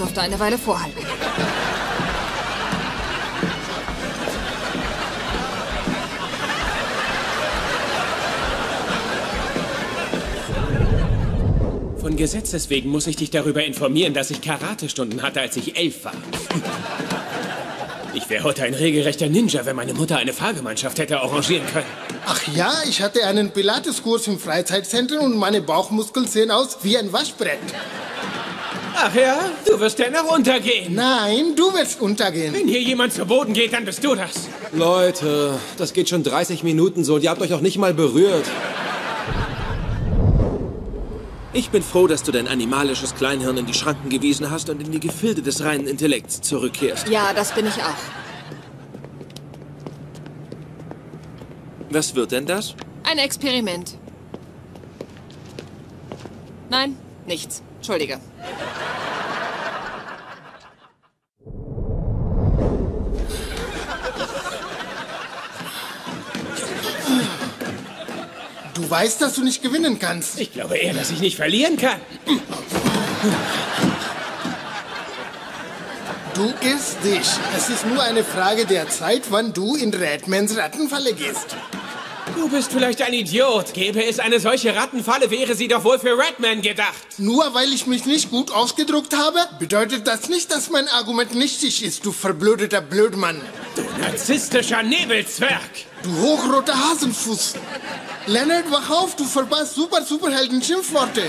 Speaker 5: durfte eine Weile vorhalten.
Speaker 2: Von Gesetzes wegen muss ich dich darüber informieren, dass ich Karatestunden hatte, als ich elf war. Ich wäre heute ein regelrechter Ninja, wenn meine Mutter eine Fahrgemeinschaft hätte arrangieren können.
Speaker 7: Ach ja, ich hatte einen Pilateskurs im Freizeitzentrum und meine Bauchmuskeln sehen aus wie ein Waschbrett.
Speaker 2: Ach ja, du wirst ja noch untergehen.
Speaker 7: Nein, du wirst untergehen.
Speaker 2: Wenn hier jemand zu Boden geht, dann bist du das.
Speaker 3: Leute, das geht schon 30 Minuten so und ihr habt euch auch nicht mal berührt.
Speaker 4: Ich bin froh, dass du dein animalisches Kleinhirn in die Schranken gewiesen hast und in die Gefilde des reinen Intellekts zurückkehrst.
Speaker 5: Ja, das bin ich auch.
Speaker 4: Was wird denn das?
Speaker 5: Ein Experiment. Nein, nichts. Entschuldige.
Speaker 7: Du weißt, dass du nicht gewinnen kannst.
Speaker 2: Ich glaube eher, dass ich nicht verlieren kann.
Speaker 7: Du irrst dich. Es ist nur eine Frage der Zeit, wann du in Redmans Rattenfalle gehst.
Speaker 2: Du bist vielleicht ein Idiot. Gäbe es eine solche Rattenfalle, wäre sie doch wohl für Redman gedacht.
Speaker 7: Nur weil ich mich nicht gut ausgedruckt habe, bedeutet das nicht, dass mein Argument nichtig ist, du verblödeter Blödmann.
Speaker 2: Du narzisstischer Nebelzwerg.
Speaker 7: Du hochroter Hasenfuß. Leonard, wach auf, du verpasst super Superhelden-Schimpfworte.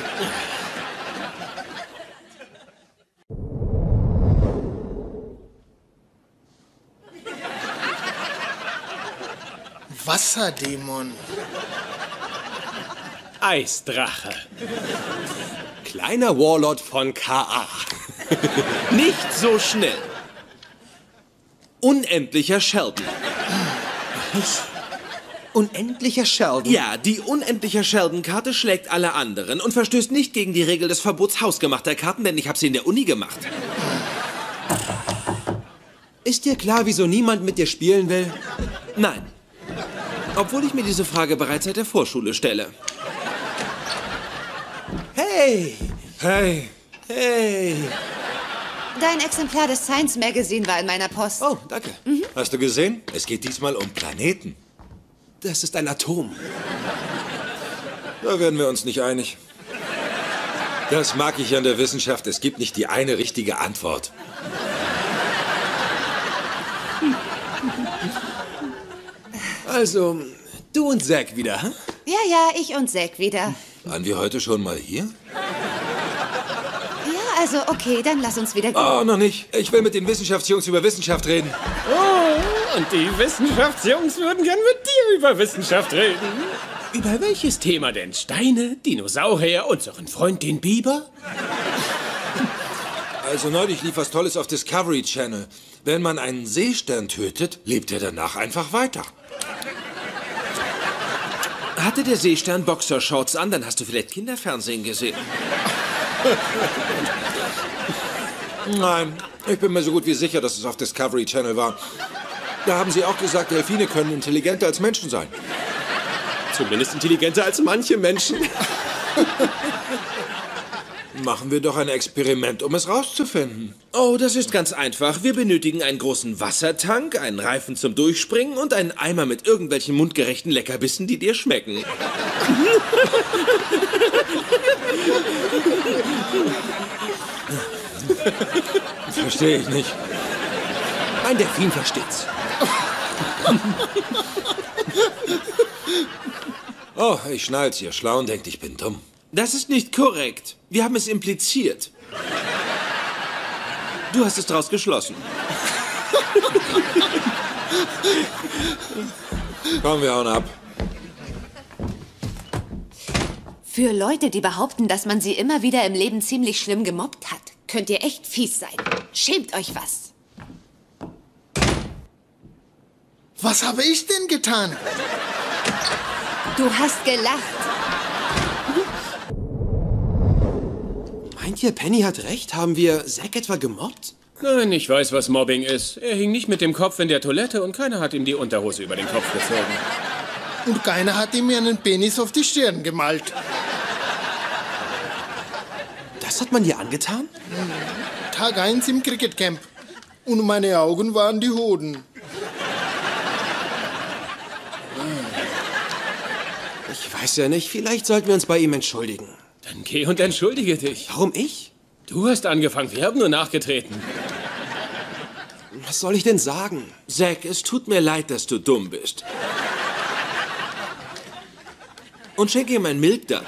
Speaker 7: Wasserdämon.
Speaker 2: Eisdrache.
Speaker 3: Kleiner Warlord von KA. *laughs*
Speaker 4: Nicht so schnell. Unendlicher Sheldon.
Speaker 3: Unendlicher Sheldon?
Speaker 4: Ja, die unendlicher Sheldon-Karte schlägt alle anderen und verstößt nicht gegen die Regel des Verbots hausgemachter Karten, denn ich habe sie in der Uni gemacht.
Speaker 3: Ist dir klar, wieso niemand mit dir spielen will?
Speaker 4: Nein. Obwohl ich mir diese Frage bereits seit der Vorschule stelle.
Speaker 3: Hey!
Speaker 9: Hey,
Speaker 3: Hey!
Speaker 1: Dein Exemplar des Science Magazine war in meiner Post.
Speaker 3: Oh, danke.
Speaker 9: hast du gesehen? Es geht diesmal um Planeten.
Speaker 3: Das ist ein Atom.
Speaker 9: Da werden wir uns nicht einig. Das mag ich an der Wissenschaft. Es gibt nicht die eine richtige Antwort.
Speaker 3: Also, du und Zack wieder, hm?
Speaker 1: Ja, ja, ich und Zack wieder.
Speaker 9: Waren wir heute schon mal hier?
Speaker 1: Ja, also okay, dann lass uns wieder gehen.
Speaker 9: Oh, noch nicht. Ich will mit den Wissenschaftsjungs über Wissenschaft reden.
Speaker 2: Oh, und die Wissenschaftsjungs würden gern mit dir über Wissenschaft reden. Über welches Thema denn? Steine, Dinosaurier, unseren Freund den Biber?
Speaker 9: Also neulich lief was Tolles auf Discovery Channel. Wenn man einen Seestern tötet, lebt er danach einfach weiter.
Speaker 4: Hatte der Seestern Boxershorts an, dann hast du vielleicht Kinderfernsehen gesehen.
Speaker 9: Nein, ich bin mir so gut wie sicher, dass es auf Discovery Channel war. Da haben sie auch gesagt, Delfine können intelligenter als Menschen sein.
Speaker 3: Zumindest intelligenter als manche Menschen. *laughs*
Speaker 9: Machen wir doch ein Experiment, um es rauszufinden.
Speaker 4: Oh, das ist ganz einfach. Wir benötigen einen großen Wassertank, einen Reifen zum Durchspringen und einen Eimer mit irgendwelchen mundgerechten Leckerbissen, die dir schmecken.
Speaker 9: Verstehe ich nicht.
Speaker 3: Ein Delfin versteht's.
Speaker 9: Oh, ich schnall's, ihr Schlauen denkt, ich bin dumm.
Speaker 4: Das ist nicht korrekt. Wir haben es impliziert. Du hast es daraus geschlossen.
Speaker 9: Komm, wir hauen ab.
Speaker 1: Für Leute, die behaupten, dass man sie immer wieder im Leben ziemlich schlimm gemobbt hat, könnt ihr echt fies sein. Schämt euch was.
Speaker 7: Was habe ich denn getan?
Speaker 1: Du hast gelacht.
Speaker 3: Meint ihr, Penny hat recht? Haben wir Zack etwa gemobbt?
Speaker 2: Nein, ich weiß, was Mobbing ist. Er hing nicht mit dem Kopf in der Toilette und keiner hat ihm die Unterhose über den Kopf gezogen.
Speaker 7: Und keiner hat ihm einen Penis auf die Stirn gemalt.
Speaker 3: Das hat man dir angetan?
Speaker 7: Tag 1 im Cricketcamp. Und meine Augen waren die Hoden.
Speaker 3: Ich weiß ja nicht, vielleicht sollten wir uns bei ihm entschuldigen.
Speaker 2: Dann geh und entschuldige dich.
Speaker 3: Warum ich?
Speaker 2: Du hast angefangen, wir haben nur nachgetreten.
Speaker 3: Was soll ich denn sagen?
Speaker 4: Zack, es tut mir leid, dass du dumm bist. Und schenke ihm ein Milkdut.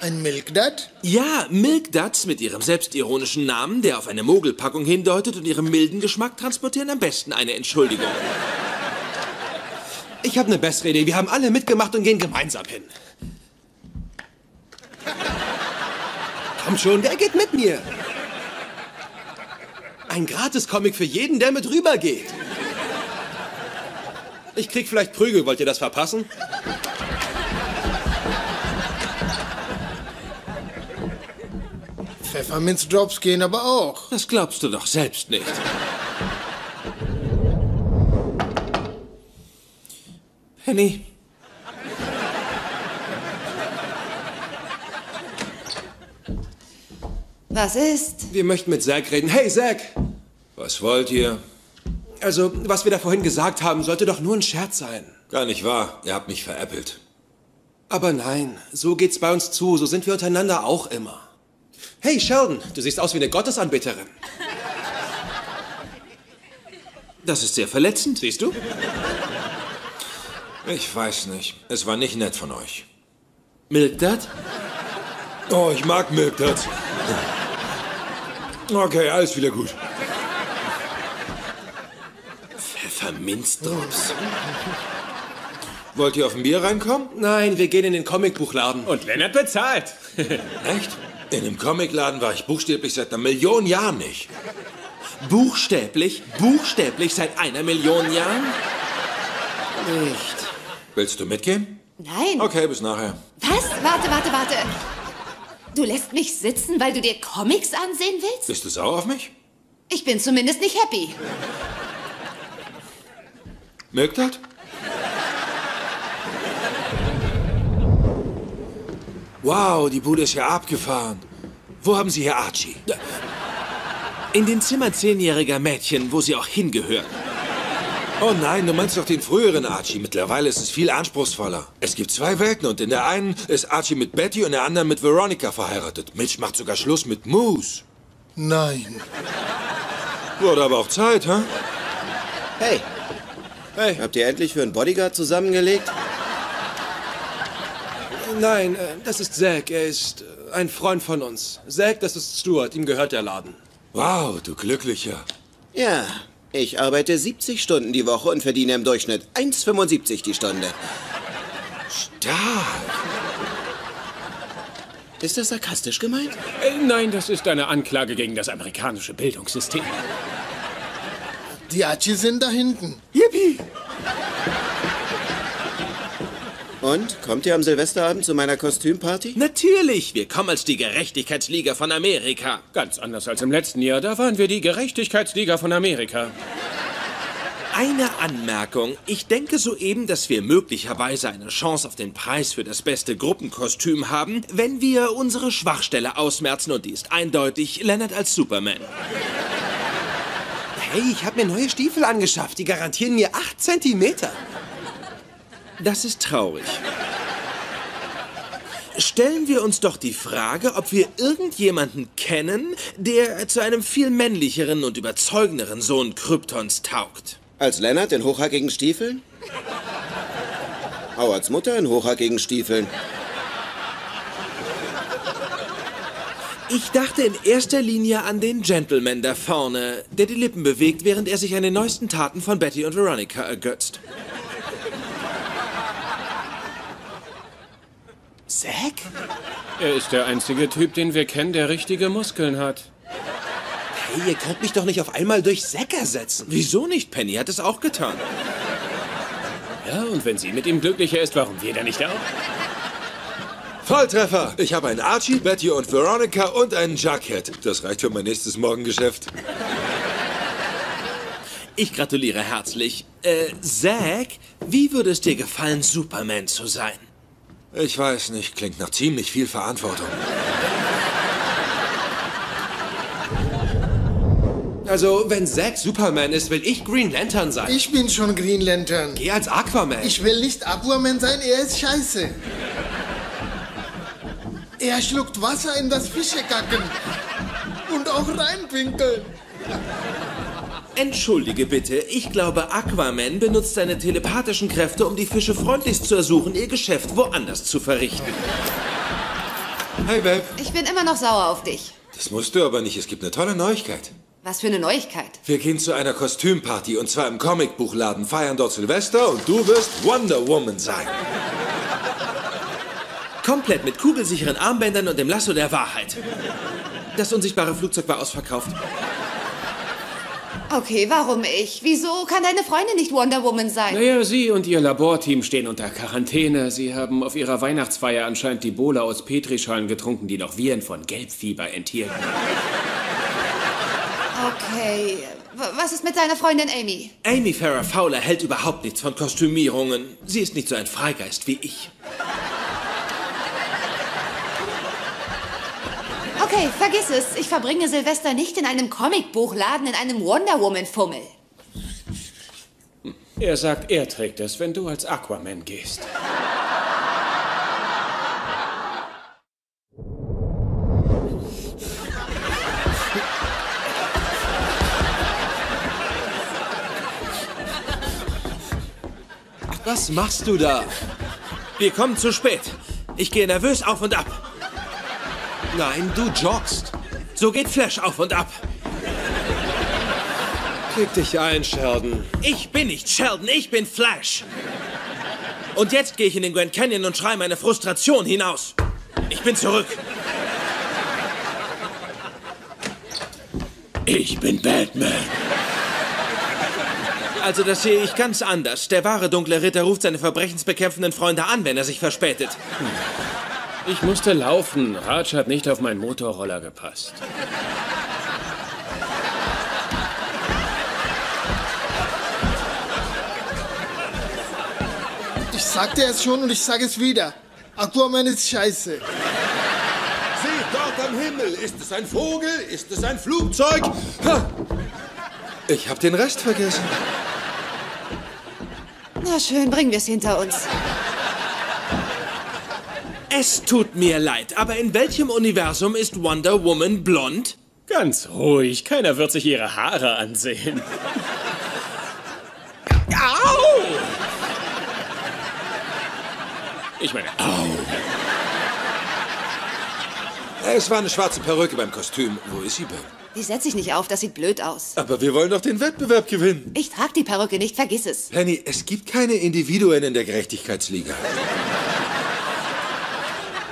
Speaker 7: Ein Milkdad?
Speaker 4: Ja, Milkduds mit ihrem selbstironischen Namen, der auf eine Mogelpackung hindeutet und ihrem milden Geschmack transportieren am besten eine Entschuldigung.
Speaker 3: Ich habe eine bessere Idee. Wir haben alle mitgemacht und gehen gemeinsam hin. Komm schon, wer geht mit mir? Ein Gratis-Comic für jeden, der mit rübergeht. Ich krieg vielleicht Prügel. Wollt ihr das verpassen?
Speaker 7: Pfefferminzdrops gehen aber auch.
Speaker 4: Das glaubst du doch selbst nicht. Penny,
Speaker 1: Was ist?
Speaker 3: Wir möchten mit Zack reden. Hey, Zack!
Speaker 9: Was wollt ihr?
Speaker 3: Also, was wir da vorhin gesagt haben, sollte doch nur ein Scherz sein.
Speaker 9: Gar nicht wahr. Ihr habt mich veräppelt.
Speaker 3: Aber nein, so geht's bei uns zu. So sind wir untereinander auch immer. Hey, Sheldon, du siehst aus wie eine Gottesanbeterin.
Speaker 4: das ist sehr verletzend.
Speaker 3: Siehst du?
Speaker 9: Ich weiß nicht. Es war nicht nett von euch.
Speaker 4: Milkdud?
Speaker 9: Oh, ich mag Milk Dud. Okay, alles wieder gut.
Speaker 4: Pfefferminzdrops.
Speaker 9: Wollt ihr auf ein Bier reinkommen?
Speaker 3: Nein, wir gehen in den Comicbuchladen.
Speaker 2: Und Lennart bezahlt. *laughs*
Speaker 9: Echt? In einem Comicladen war ich buchstäblich seit einer Million Jahren nicht.
Speaker 4: Buchstäblich, buchstäblich seit einer Million Jahren?
Speaker 3: Nicht.
Speaker 9: Willst du mitgehen?
Speaker 1: Nein.
Speaker 9: Okay, bis nachher.
Speaker 1: Was? Warte, warte, warte. Du lässt mich sitzen, weil du dir Comics ansehen willst?
Speaker 9: Bist du sauer auf mich?
Speaker 1: Ich bin zumindest nicht happy.
Speaker 9: Milk Dud? Wow, die Bude ist ja abgefahren. Wo haben Sie hier Archie?
Speaker 4: In den Zimmern zehnjähriger Mädchen, wo sie auch hingehören.
Speaker 9: Oh nein, du meinst doch den früheren Archie. Mittlerweile ist es viel anspruchsvoller. Es gibt zwei Welten und in der einen ist Archie mit Betty und in der anderen mit Veronica verheiratet. Mitch macht sogar Schluss mit Moose.
Speaker 7: Nein.
Speaker 9: Wurde aber auch Zeit, hä?
Speaker 11: Hey,
Speaker 3: Hey,
Speaker 11: habt ihr endlich für einen Bodyguard zusammengelegt?
Speaker 3: nein, äh, das ist Zack. Er ist äh, ein Freund von uns. Zack, das ist Stuart. Ihm gehört der Laden.
Speaker 9: Wow, du Glücklicher.
Speaker 11: Ja, ich arbeite 70 Stunden die Woche und verdiene im Durchschnitt 1,75 die Stunde.
Speaker 9: Stark.
Speaker 11: Ist das sarkastisch gemeint?
Speaker 2: Äh, nein, das ist eine Anklage gegen das amerikanische Bildungssystem.
Speaker 7: Die Archie sind da hinten.
Speaker 3: Yippie!
Speaker 11: Und? Kommt ihr am Silvesterabend zu meiner Kostümparty?
Speaker 4: Natürlich, wir kommen als die Gerechtigkeitsliga von Amerika.
Speaker 2: Ganz anders als im letzten Jahr. Da waren wir die Gerechtigkeitsliga von Amerika.
Speaker 4: Eine Anmerkung. Ich denke soeben, dass wir möglicherweise eine Chance auf den Preis für das beste Gruppenkostüm haben, wenn wir unsere Schwachstelle ausmerzen und die ist eindeutig Leonard als Superman.
Speaker 3: Hey, ich habe mir neue Stiefel angeschafft. Die garantieren mir 8 Zentimeter.
Speaker 4: Das ist traurig. Stellen wir uns doch die Frage, ob wir irgendjemanden kennen, der zu einem viel männlicheren und überzeugenderen Sohn Kryptons taugt.
Speaker 11: Als Lennart in hochhackigen Stiefeln? Howards Mutter in hochhackigen Stiefeln.
Speaker 4: Ich dachte in erster Linie an den Gentleman da vorne, der die Lippen bewegt, während er sich an den neuesten Taten von Betty und Veronica ergötzt.
Speaker 3: Zack?
Speaker 2: Er ist der einzige Typ, den wir kennen, der richtige Muskeln hat.
Speaker 3: Hey, ihr könnt mich doch nicht auf einmal durch Zack ersetzen.
Speaker 4: Wieso nicht? Penny hat es auch getan.
Speaker 2: Ja, und wenn sie mit ihm glücklicher ist, warum wir dann nicht auch?
Speaker 9: Volltreffer! Ich habe einen Archie, Betty und Veronica und einen Jughead. Das reicht für mein nächstes Morgengeschäft.
Speaker 4: Ich gratuliere herzlich. Äh, Zack, wie würde es dir gefallen, Superman zu sein?
Speaker 9: Ich weiß nicht, klingt nach ziemlich viel Verantwortung.
Speaker 3: Also, wenn Zack Superman ist, will ich Green Lantern sein.
Speaker 7: Ich bin schon Green Lantern.
Speaker 3: Geh als Aquaman.
Speaker 7: Ich will nicht Aquaman sein, er ist scheiße. Er schluckt Wasser in das Fischekacken. Und auch reinpinkeln.
Speaker 4: Entschuldige bitte, ich glaube, Aquaman benutzt seine telepathischen Kräfte, um die Fische freundlichst zu ersuchen, ihr Geschäft woanders zu verrichten.
Speaker 9: Hey, Babe.
Speaker 1: Ich bin immer noch sauer auf dich.
Speaker 9: Das musst du aber nicht. Es gibt eine tolle Neuigkeit.
Speaker 1: Was für eine Neuigkeit.
Speaker 9: Wir gehen zu einer Kostümparty und zwar im Comicbuchladen, feiern dort Silvester und du wirst Wonder Woman sein.
Speaker 4: Komplett mit kugelsicheren Armbändern und dem Lasso der Wahrheit. Das unsichtbare Flugzeug war ausverkauft.
Speaker 1: Okay, warum ich? Wieso kann deine Freundin nicht Wonder Woman sein?
Speaker 2: Naja, sie und ihr Laborteam stehen unter Quarantäne. Sie haben auf ihrer Weihnachtsfeier anscheinend die Bola aus Petrischalen getrunken, die noch Viren von Gelbfieber enthielten.
Speaker 1: Okay, was ist mit deiner Freundin Amy?
Speaker 4: Amy Farrah Fowler hält überhaupt nichts von Kostümierungen. Sie ist nicht so ein Freigeist wie ich.
Speaker 1: Okay, vergiss es. Ich verbringe Silvester nicht in einem Comicbuchladen, in einem Wonder Woman-Fummel.
Speaker 2: Er sagt, er trägt es, wenn du als Aquaman gehst.
Speaker 3: Was machst du da?
Speaker 4: Wir kommen zu spät. Ich gehe nervös auf und ab.
Speaker 3: Nein, du joggst.
Speaker 4: So geht Flash auf und ab.
Speaker 3: Krieg dich ein, Sheldon.
Speaker 4: Ich bin nicht Sheldon, ich bin Flash. Und jetzt gehe ich in den Grand Canyon und schreie meine Frustration hinaus. Ich bin zurück.
Speaker 2: Ich bin Batman.
Speaker 4: Also das sehe ich ganz anders. Der wahre dunkle Ritter ruft seine verbrechensbekämpfenden Freunde an, wenn er sich verspätet.
Speaker 2: Ich musste laufen. Raj hat nicht auf meinen Motorroller gepasst.
Speaker 7: Ich sagte es schon und ich sage es wieder. Aquaman ist scheiße.
Speaker 9: Seht dort am Himmel. Ist es ein Vogel? Ist es ein Flugzeug? Ha! Ich hab den Rest vergessen.
Speaker 1: Na schön, bringen wir es hinter uns.
Speaker 4: Es tut mir leid, aber in welchem Universum ist Wonder Woman blond?
Speaker 2: Ganz ruhig, keiner wird sich ihre Haare ansehen.
Speaker 4: Au!
Speaker 2: Ich meine, au.
Speaker 9: Es war eine schwarze Perücke beim Kostüm. Wo ist sie, Ben?
Speaker 1: Die setze ich nicht auf, das sieht blöd aus.
Speaker 9: Aber wir wollen doch den Wettbewerb gewinnen.
Speaker 1: Ich trage die Perücke nicht, vergiss es.
Speaker 9: Penny, es gibt keine Individuen in der Gerechtigkeitsliga.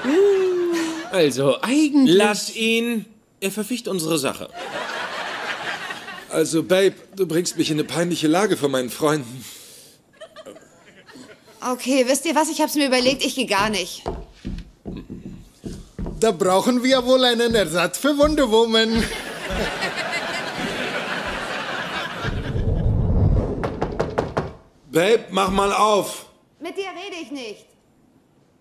Speaker 9: *laughs*
Speaker 2: Also eigentlich...
Speaker 4: Lass ihn. Er verficht unsere Sache.
Speaker 9: Also, Babe, du bringst mich in eine peinliche Lage vor meinen Freunden.
Speaker 1: Okay, wisst ihr was? Ich hab's mir überlegt, ich gehe gar nicht.
Speaker 7: Da brauchen wir wohl einen Ersatz für Wonder Woman.
Speaker 9: Babe, mach mal auf.
Speaker 1: Mit dir rede ich nicht.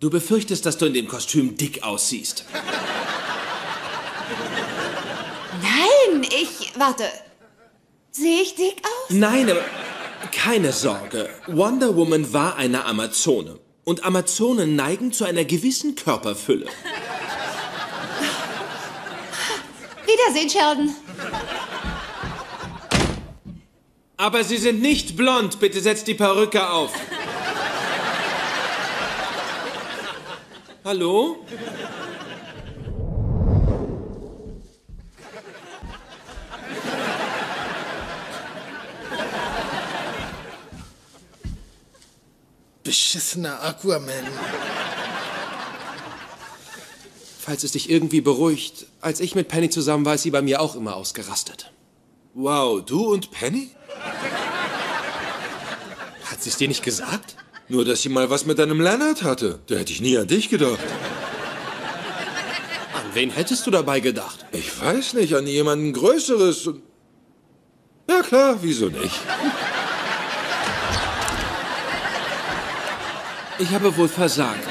Speaker 9: du
Speaker 4: befürchtest, dass du in dem Kostüm dick aussiehst.
Speaker 1: Nein, ich. Warte. Sehe ich dick aus?
Speaker 4: Nein, aber keine Sorge. Wonder Woman war eine Amazone. Und Amazonen neigen zu einer gewissen Körperfülle.
Speaker 1: Wiedersehen, Sheldon.
Speaker 4: Aber Sie sind nicht blond. Bitte setzt die Perücke auf. Hallo?
Speaker 7: Beschissener Aquaman.
Speaker 3: Falls es dich irgendwie beruhigt, als ich mit Penny zusammen war, ist sie bei mir auch immer ausgerastet.
Speaker 9: Wow, du und Penny?
Speaker 3: Hat sie es dir nicht gesagt?
Speaker 9: Nur, dass sie mal was mit deinem Leonard hatte. Da hätte ich nie an dich gedacht.
Speaker 3: An wen hättest du dabei gedacht?
Speaker 9: Ich weiß nicht, an jemanden Größeres. Ja klar, wieso nicht?
Speaker 4: Ich habe wohl versagt.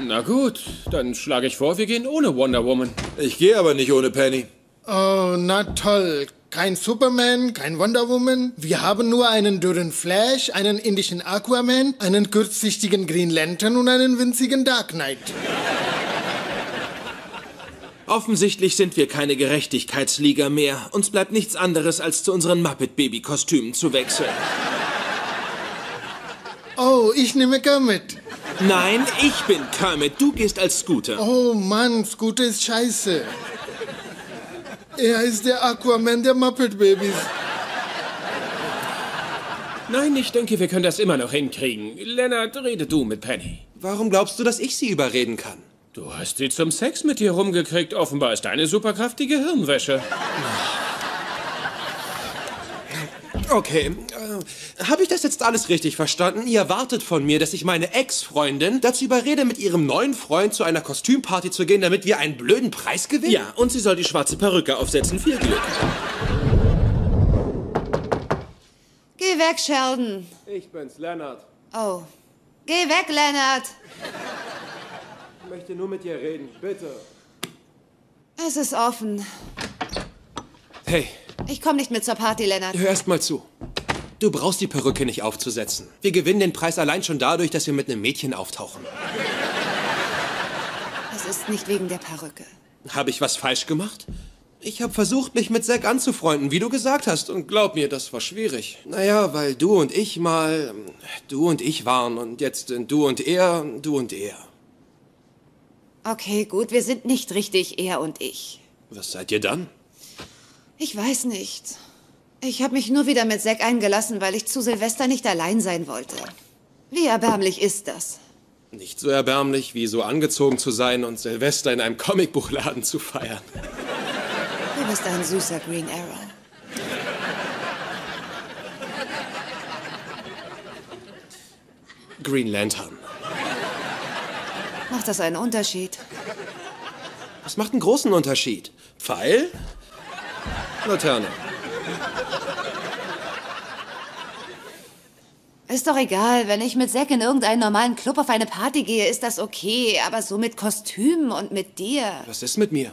Speaker 2: Na gut, dann schlage ich vor, wir gehen ohne Wonder Woman.
Speaker 9: Ich gehe aber nicht ohne Penny.
Speaker 7: Oh, na toll. Kein Superman, kein Wonder Woman. Wir haben nur einen dürren Flash, einen indischen Aquaman, einen kurzsichtigen Green Lantern und einen winzigen Dark Knight.
Speaker 4: Offensichtlich sind wir keine Gerechtigkeitsliga mehr. Uns bleibt nichts anderes, als zu unseren Muppet-Baby-Kostümen zu wechseln.
Speaker 7: Oh, ich nehme Kermit.
Speaker 4: Nein, ich bin Kermit. Du gehst als Scooter.
Speaker 7: Oh Mann, Scooter ist scheiße. Er ist der Aquaman der Muppet Babies.
Speaker 2: Nein, ich denke, wir können das immer noch hinkriegen. Lennart, rede du mit Penny.
Speaker 3: Warum glaubst du, dass ich sie überreden kann?
Speaker 2: Du hast sie zum Sex mit dir rumgekriegt. Offenbar ist deine Superkraft die Gehirnwäsche.
Speaker 3: Okay, äh, habe ich das jetzt alles richtig verstanden? Ihr erwartet von mir, dass ich meine Ex-Freundin dazu überrede, mit ihrem neuen Freund zu einer Kostümparty zu gehen, damit wir einen blöden Preis gewinnen?
Speaker 4: Ja, und sie soll die schwarze Perücke aufsetzen. Viel Glück.
Speaker 1: Geh weg, Sheldon.
Speaker 3: Ich bin's, Leonard.
Speaker 1: Oh. Geh weg, Leonard.
Speaker 3: Ich möchte nur mit dir reden, bitte.
Speaker 1: Es ist offen.
Speaker 3: Hey,
Speaker 1: Ich komme nicht mit zur Party, Leonard.
Speaker 3: hör erst mal zu. Du brauchst die Perücke nicht aufzusetzen. Wir gewinnen den Preis allein schon dadurch, dass wir mit einem Mädchen auftauchen.
Speaker 1: Es ist nicht wegen der Perücke.
Speaker 3: Habe ich was falsch gemacht? Ich habe versucht, mich mit Zack anzufreunden, wie du gesagt hast. Und glaub mir, das war schwierig. Naja, weil du und ich mal du und ich waren und jetzt sind du und er, du und er.
Speaker 1: Okay, gut, wir sind nicht richtig er und ich.
Speaker 3: Was seid ihr dann?
Speaker 1: Ich weiß nicht. Ich habe mich nur wieder mit Zack eingelassen, weil ich zu Silvester nicht allein sein wollte. Wie erbärmlich ist das?
Speaker 3: Nicht so erbärmlich, wie so angezogen zu sein und Silvester in einem Comicbuchladen zu feiern.
Speaker 1: Du bist ein süßer Green Arrow.
Speaker 3: Green Lantern.
Speaker 1: Macht das einen Unterschied?
Speaker 3: Das macht einen großen Unterschied. Pfeil? Laterne.
Speaker 1: Ist doch egal, wenn ich mit Zack in irgendeinen normalen Club auf eine Party gehe, ist das okay. Aber so mit Kostümen und mit dir.
Speaker 3: Was ist mit mir?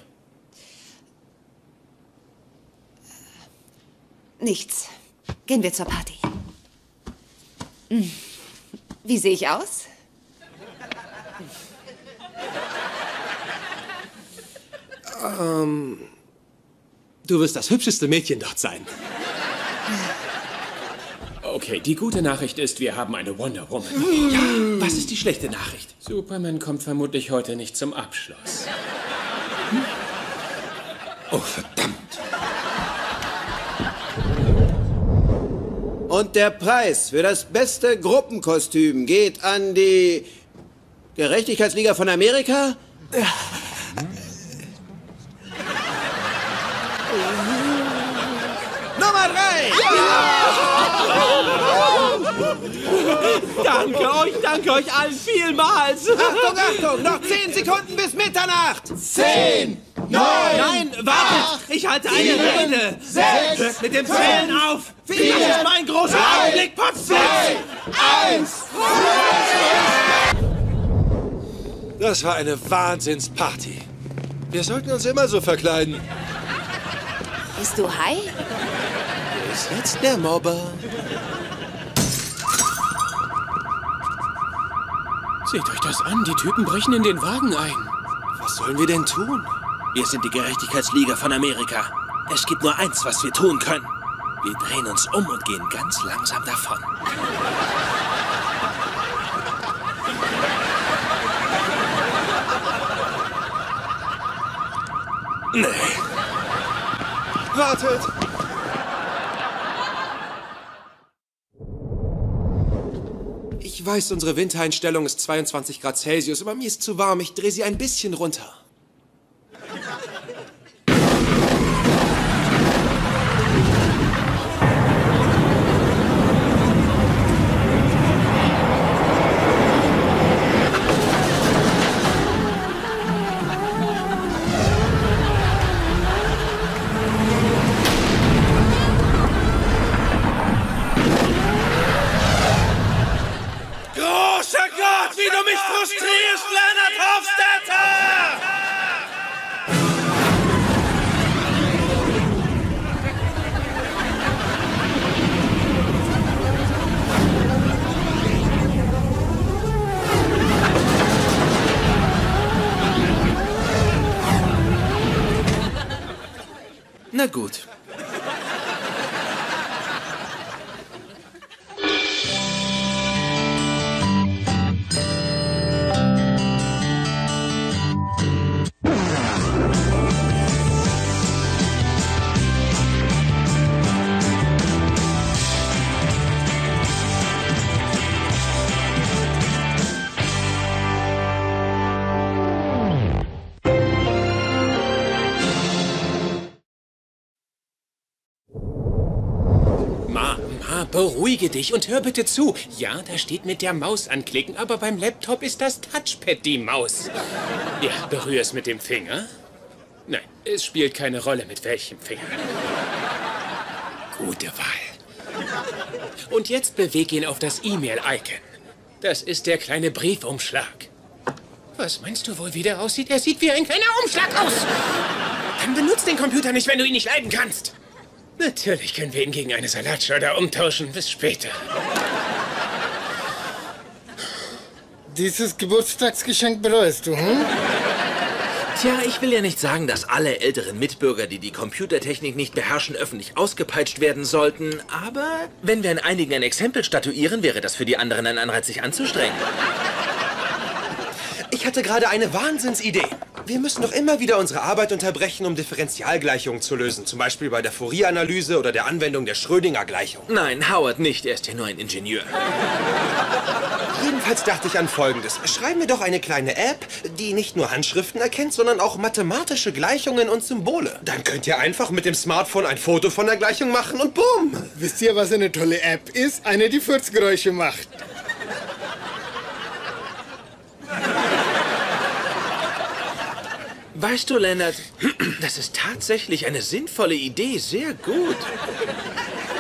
Speaker 1: Nichts. Gehen wir zur Party. Hm. Wie sehe ich aus?
Speaker 3: Ähm, du wirst das hübscheste Mädchen dort sein.
Speaker 2: Okay, die gute Nachricht ist, wir haben eine Wonder Woman.
Speaker 4: Ja, was ist die schlechte Nachricht?
Speaker 2: Superman kommt vermutlich heute nicht zum Abschluss.
Speaker 9: Oh, verdammt.
Speaker 11: Und der Preis für das beste Gruppenkostüm geht an die Gerechtigkeitsliga von Amerika? Nummer drei!
Speaker 4: Danke euch, danke euch allen vielmals.
Speaker 11: Achtung, Achtung, noch zehn Sekunden bis Mitternacht!
Speaker 7: Zehn, neun,
Speaker 4: Nein, wartet! Ich halte eine Rede!
Speaker 7: sechs,
Speaker 4: Hört mit dem Zählen auf! Das ist mein großer Augenblick, Potzblitz!
Speaker 7: eins.
Speaker 9: Das war eine Wahnsinnsparty. Wir sollten uns immer so verkleiden.
Speaker 1: Bist du high?
Speaker 3: Ist jetzt der Mobber.
Speaker 2: Seht euch das an, die Typen brechen in den Wagen ein.
Speaker 3: Was sollen wir denn tun?
Speaker 4: Wir sind die Gerechtigkeitsliga von Amerika. Es gibt nur eins, was wir tun können. Wir drehen uns um und gehen ganz langsam davon.
Speaker 9: Nee.
Speaker 3: Wartet! Ich weiß, unsere Wintereinstellung ist 22 Grad Celsius, aber mir ist zu warm. Ich drehe sie ein bisschen runter.
Speaker 4: Mich frustrierst, Leonard Hofstetter! Na gut.
Speaker 2: Beruhige dich und hör bitte zu. Ja, da steht mit der Maus anklicken, aber beim Laptop ist das Touchpad die Maus. Ja, berühr es mit dem Finger. Nein, es spielt keine Rolle mit welchem Finger. Gute Wahl. Und jetzt beweg ihn auf das E-Mail-Icon. Das ist der kleine Briefumschlag. Was meinst du wohl, wie der aussieht? Er sieht wie ein kleiner Umschlag aus. Dann benutzt den Computer nicht, wenn du ihn nicht leiden kannst. Natürlich können wir ihn gegen eine Salatschleuder umtauschen. Bis später.
Speaker 7: Dieses Geburtstagsgeschenk bereust du, hm?
Speaker 4: Tja, ich will ja nicht sagen, dass alle älteren Mitbürger, die die Computertechnik nicht beherrschen, öffentlich ausgepeitscht werden sollten. Aber wenn wir an einigen ein Exempel statuieren, wäre das für die anderen ein Anreiz, sich anzustrengen.
Speaker 3: Ich hatte gerade eine Wahnsinnsidee. Wir müssen doch immer wieder unsere Arbeit unterbrechen, um Differentialgleichungen zu lösen. Zum Beispiel bei der Fourier-Analyse oder der Anwendung der Schrödinger-Gleichung.
Speaker 4: Nein, Howard nicht. Er ist ja nur ein Ingenieur.
Speaker 3: Jedenfalls dachte ich an Folgendes. Schreiben wir doch eine kleine App, die nicht nur Handschriften erkennt, sondern auch mathematische Gleichungen und Symbole. Dann könnt ihr einfach mit dem Smartphone ein Foto von der Gleichung machen und bumm!
Speaker 7: Wisst ihr, was eine tolle App ist? Eine, die Furzgeräusche macht.
Speaker 4: Weißt du, Leonard, das ist tatsächlich eine sinnvolle Idee. Sehr gut.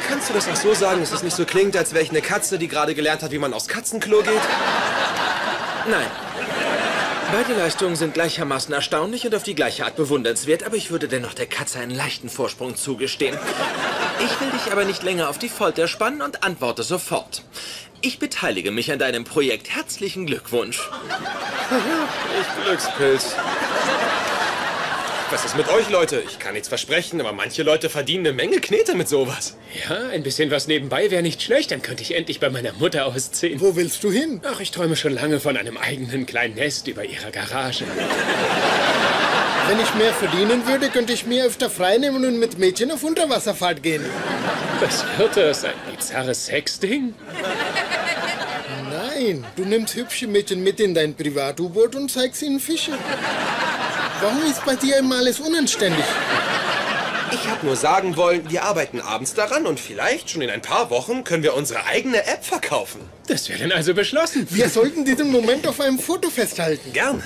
Speaker 3: Kannst du das auch so sagen, dass es nicht so klingt, als wäre ich eine Katze, die gerade gelernt hat, wie man aufs Katzenklo geht?
Speaker 4: Nein. Beide Leistungen sind gleichermaßen erstaunlich und auf die gleiche Art bewundernswert, aber ich würde dennoch der Katze einen leichten Vorsprung zugestehen. Ich will dich aber nicht länger auf die Folter spannen und antworte sofort. Ich beteilige mich an deinem Projekt. Herzlichen Glückwunsch. *laughs*
Speaker 3: Ich Glückspilz. Was ist mit euch, Leute? Ich kann nichts versprechen, aber manche Leute verdienen eine Menge Knete mit sowas.
Speaker 2: Ja, ein bisschen was nebenbei wäre nicht schlecht. Dann könnte ich endlich bei meiner Mutter ausziehen.
Speaker 7: Wo willst du hin?
Speaker 2: Ach, ich träume schon lange von einem eigenen kleinen Nest über ihrer Garage.
Speaker 7: Wenn ich mehr verdienen würde, könnte ich mir öfter freinehmen und mit Mädchen auf Unterwasserfahrt gehen.
Speaker 2: Was wird das? Ein bizarres Sexding?
Speaker 7: Nein, du nimmst hübsche Mädchen mit in dein Privat-U-Boot und zeigst ihnen Fische. Warum ist bei dir immer alles unanständig?
Speaker 3: Ich habe nur sagen wollen, wir arbeiten abends daran und vielleicht schon in ein paar Wochen können wir unsere eigene App verkaufen.
Speaker 2: Das wäre dann also beschlossen.
Speaker 7: Wir sollten diesen Moment auf einem Foto festhalten.
Speaker 3: Gern.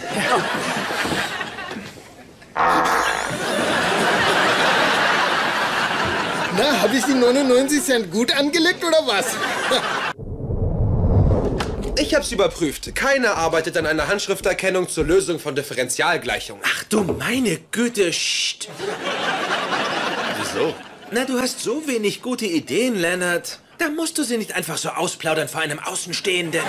Speaker 7: Na, habe ich die 99 Cent gut angelegt oder was?
Speaker 3: Ich hab's überprüft. Keiner arbeitet an einer Handschrifterkennung zur Lösung von Differentialgleichungen.
Speaker 4: Ach du meine Güte, Scht.
Speaker 3: Wieso?
Speaker 4: Na, du hast so wenig gute Ideen, Leonard. Da musst du sie nicht einfach so ausplaudern vor einem Außenstehenden.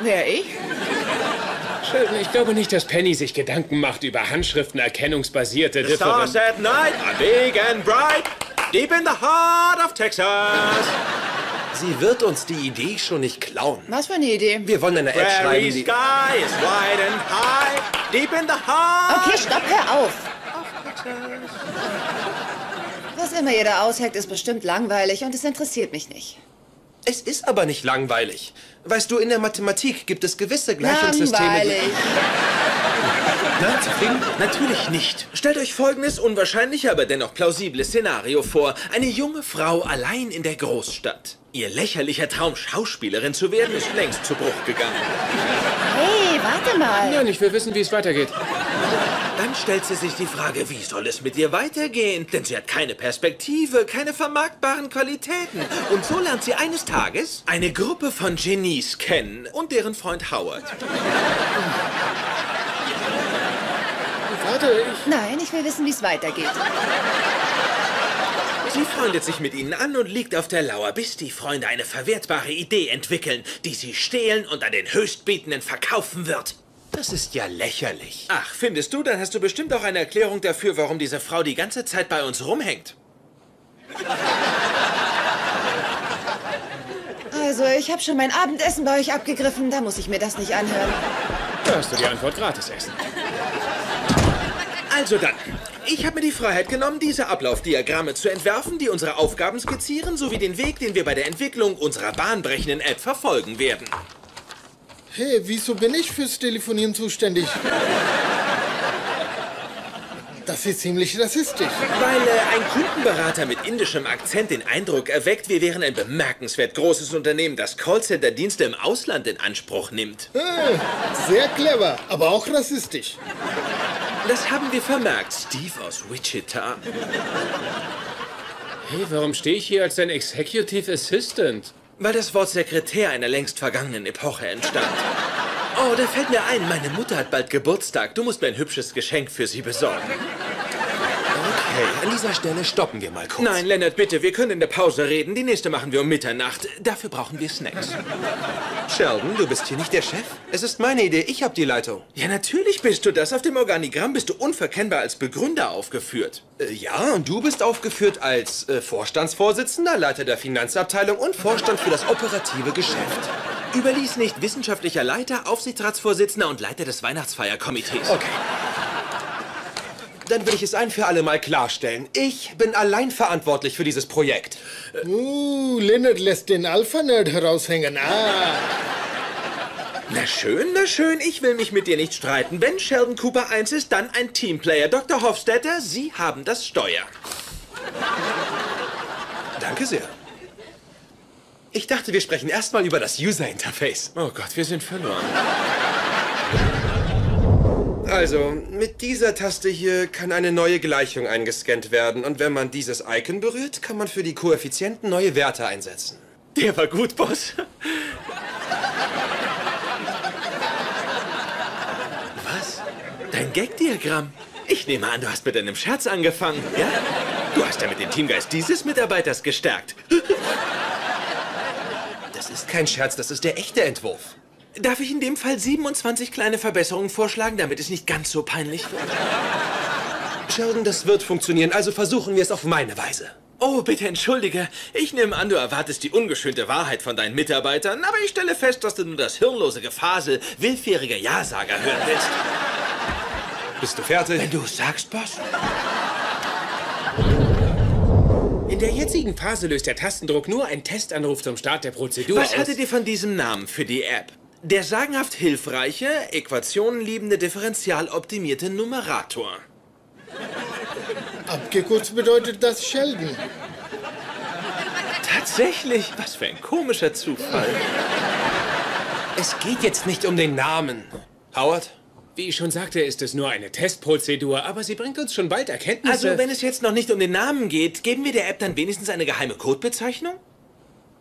Speaker 5: Wer ich?
Speaker 2: Sheldon, ich glaube nicht, dass Penny sich Gedanken macht über handschriftenerkennungsbasierte
Speaker 4: The stars at night are big and bright, deep in the heart of Texas.
Speaker 3: Sie wird uns die Idee schon nicht klauen.
Speaker 5: Was für eine Idee?
Speaker 3: Wir wollen eine App schreiben, die...
Speaker 4: sky is wide and high, deep in the heart.
Speaker 1: Okay, stopp, hör auf. Was immer ihr da ausheckt, ist bestimmt langweilig und es interessiert mich nicht.
Speaker 3: Es ist aber nicht langweilig. Weißt du, in der Mathematik gibt es gewisse Gleichungssysteme...
Speaker 1: Langweilig. *laughs*
Speaker 3: Na, zufrieden?
Speaker 4: Natürlich nicht. Stellt euch folgendes unwahrscheinliche, aber dennoch plausible Szenario vor. Eine junge Frau allein in der Großstadt. Ihr lächerlicher Traum, Schauspielerin zu werden, ist längst zu Bruch gegangen.
Speaker 1: Hey, warte mal.
Speaker 2: Nein, ich will wissen, wie es weitergeht.
Speaker 4: Dann stellt sie sich die Frage, wie soll es mit ihr weitergehen? Denn sie hat keine Perspektive, keine vermarktbaren Qualitäten. Und so lernt sie eines Tages eine Gruppe von Genies kennen und deren Freund Howard.
Speaker 7: Warte, ich...
Speaker 1: Nein, ich will wissen, wie es weitergeht.
Speaker 4: Sie freundet sich mit ihnen an und liegt auf der Lauer, bis die Freunde eine verwertbare Idee entwickeln, die sie stehlen und an den Höchstbietenden verkaufen wird.
Speaker 3: Das ist ja lächerlich.
Speaker 4: Ach, findest du? Dann hast du bestimmt auch eine Erklärung dafür, warum diese Frau die ganze Zeit bei uns rumhängt.
Speaker 1: Also, ich habe schon mein Abendessen bei euch abgegriffen. Da muss ich mir das nicht anhören.
Speaker 2: Da hast du die Antwort gratis essen.
Speaker 4: Also dann. Ich habe mir die Freiheit genommen, diese Ablaufdiagramme zu entwerfen, die unsere Aufgaben skizzieren, sowie den Weg, den wir bei der Entwicklung unserer bahnbrechenden App verfolgen werden.
Speaker 7: Hey, wieso bin ich fürs Telefonieren zuständig? Das ist ziemlich rassistisch.
Speaker 4: Weil äh, ein Kundenberater mit indischem Akzent den Eindruck erweckt, wir wären ein bemerkenswert großes Unternehmen, das Callcenter-Dienste im Ausland in Anspruch nimmt.
Speaker 7: Ah, sehr clever, aber auch rassistisch.
Speaker 4: Das haben wir vermerkt, Steve aus Wichita.
Speaker 2: Hey, warum stehe ich hier als dein Executive Assistant?
Speaker 4: Weil das Wort Sekretär einer längst vergangenen Epoche entstand. Oh, da fällt mir ein, meine Mutter hat bald Geburtstag. Du musst mir ein hübsches Geschenk für sie besorgen.
Speaker 3: Okay, an dieser Stelle stoppen wir mal kurz.
Speaker 4: Nein, Leonard, bitte, wir können in der Pause reden. Die nächste machen wir um Mitternacht. Dafür brauchen wir Snacks.
Speaker 3: Sheldon, du bist hier nicht der Chef. Es ist meine Idee, ich habe die Leitung.
Speaker 4: Ja, natürlich bist du das. Auf dem Organigramm bist du unverkennbar als Begründer aufgeführt.
Speaker 3: Äh, ja, und du bist aufgeführt als äh, Vorstandsvorsitzender, Leiter der Finanzabteilung und Vorstand für das operative Geschäft.
Speaker 4: Überließ nicht wissenschaftlicher Leiter, Aufsichtsratsvorsitzender und Leiter des Weihnachtsfeierkomitees.
Speaker 3: Okay. Dann will ich es ein für alle Mal klarstellen. Ich bin allein verantwortlich für dieses Projekt.
Speaker 7: Uh, Leonard lässt den Alpha-Nerd heraushängen. Ah.
Speaker 4: Na schön, na schön, ich will mich mit dir nicht streiten. Wenn Sheldon Cooper eins ist, dann ein Teamplayer. Dr. Hofstetter, Sie haben das Steuer.
Speaker 3: Danke sehr. Ich dachte, wir sprechen erstmal über das User-Interface.
Speaker 2: Oh Gott, wir sind verloren.
Speaker 3: Also, mit dieser Taste hier kann eine neue Gleichung eingescannt werden. Und wenn man dieses Icon berührt, kann man für die Koeffizienten neue Werte einsetzen.
Speaker 4: Der war gut, Boss. Was? Dein Gag-Diagramm? Ich nehme an, du hast mit einem Scherz angefangen, ja? Du hast ja mit dem Teamgeist dieses Mitarbeiters gestärkt.
Speaker 3: Das Das ist kein Scherz, das ist der echte Entwurf.
Speaker 4: Darf ich in dem Fall 27 kleine Verbesserungen vorschlagen, damit es nicht ganz so peinlich wird?
Speaker 3: Sheldon, das wird funktionieren, also versuchen wir es auf meine Weise.
Speaker 4: Oh, bitte entschuldige. Ich nehme an, du erwartest die ungeschönte Wahrheit von deinen Mitarbeitern, aber ich stelle fest, dass du nur das hirnlose Gefasel willfähriger Ja-Sager hören willst.
Speaker 3: Bist du fertig?
Speaker 4: Wenn du es sagst, Boss.
Speaker 2: In der jetzigen Phase löst der Tastendruck nur einen Testanruf zum Start der Prozedur
Speaker 4: Was
Speaker 2: aus.
Speaker 4: haltet ihr von diesem Namen für die App? Der sagenhaft hilfreiche, äquationenliebende, differentialoptimierte Numerator.
Speaker 7: Abgekürzt bedeutet das Sheldon.
Speaker 4: Tatsächlich? Was für ein komischer Zufall.
Speaker 3: Es geht jetzt nicht um den Namen. Howard?
Speaker 2: Wie ich schon sagte, ist es nur eine Testprozedur, aber sie bringt uns schon bald Erkenntnisse.
Speaker 4: Also, wenn es jetzt noch nicht um den Namen geht, geben wir der App dann wenigstens eine geheime Codebezeichnung?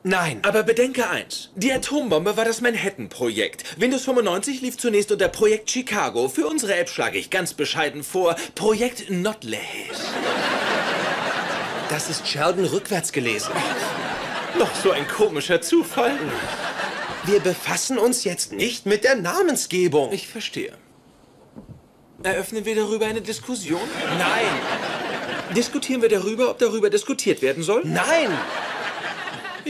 Speaker 3: Nein.
Speaker 4: Aber bedenke eins. Die Atombombe war das Manhattan-Projekt. Windows 95 lief zunächst unter Projekt Chicago. Für unsere App schlage ich ganz bescheiden vor Projekt Notles.
Speaker 3: Das ist Sheldon rückwärts gelesen.
Speaker 4: Noch so ein komischer Zufall.
Speaker 3: Wir befassen uns jetzt nicht mit der Namensgebung.
Speaker 4: Ich verstehe. Eröffnen wir darüber eine Diskussion?
Speaker 3: Nein.
Speaker 4: Diskutieren wir darüber, ob darüber diskutiert werden soll?
Speaker 3: Nein.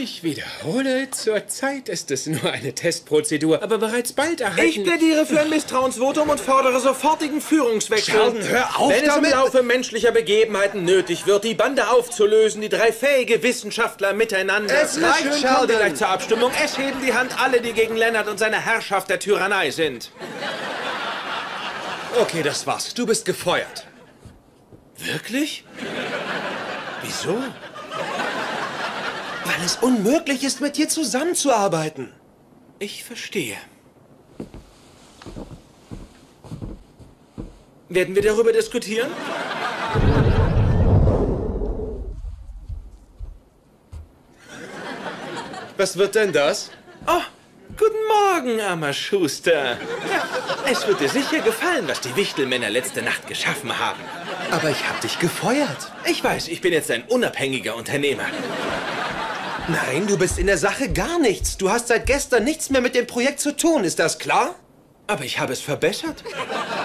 Speaker 2: Ich wiederhole, zurzeit ist es nur eine Testprozedur, aber bereits bald erhalten...
Speaker 4: Ich plädiere für ein Misstrauensvotum und fordere sofortigen Führungswechsel.
Speaker 3: Sheldon, hör auf
Speaker 4: Wenn es im
Speaker 3: damit!
Speaker 4: Laufe menschlicher Begebenheiten nötig wird, die Bande aufzulösen, die drei fähige Wissenschaftler miteinander...
Speaker 3: Es reicht, Sheldon!
Speaker 4: gleich zur Abstimmung. Es heben die Hand alle, die gegen Lennart und seine Herrschaft der Tyrannei sind.
Speaker 3: Okay, das war's. Du bist gefeuert.
Speaker 4: Wirklich? Wieso?
Speaker 3: Weil es unmöglich ist, mit dir zusammenzuarbeiten.
Speaker 4: Ich verstehe. Werden wir darüber diskutieren?
Speaker 3: Was wird denn das?
Speaker 4: Oh, guten Morgen, armer Schuster. Ja, es wird dir sicher gefallen, was die Wichtelmänner letzte Nacht geschaffen haben.
Speaker 3: Aber ich hab dich gefeuert.
Speaker 4: Ich weiß, ich bin jetzt ein unabhängiger Unternehmer.
Speaker 3: Nein, du bist in der Sache gar nichts. Du hast seit gestern nichts mehr mit dem Projekt zu tun. Ist das klar?
Speaker 4: Aber ich habe es verbessert.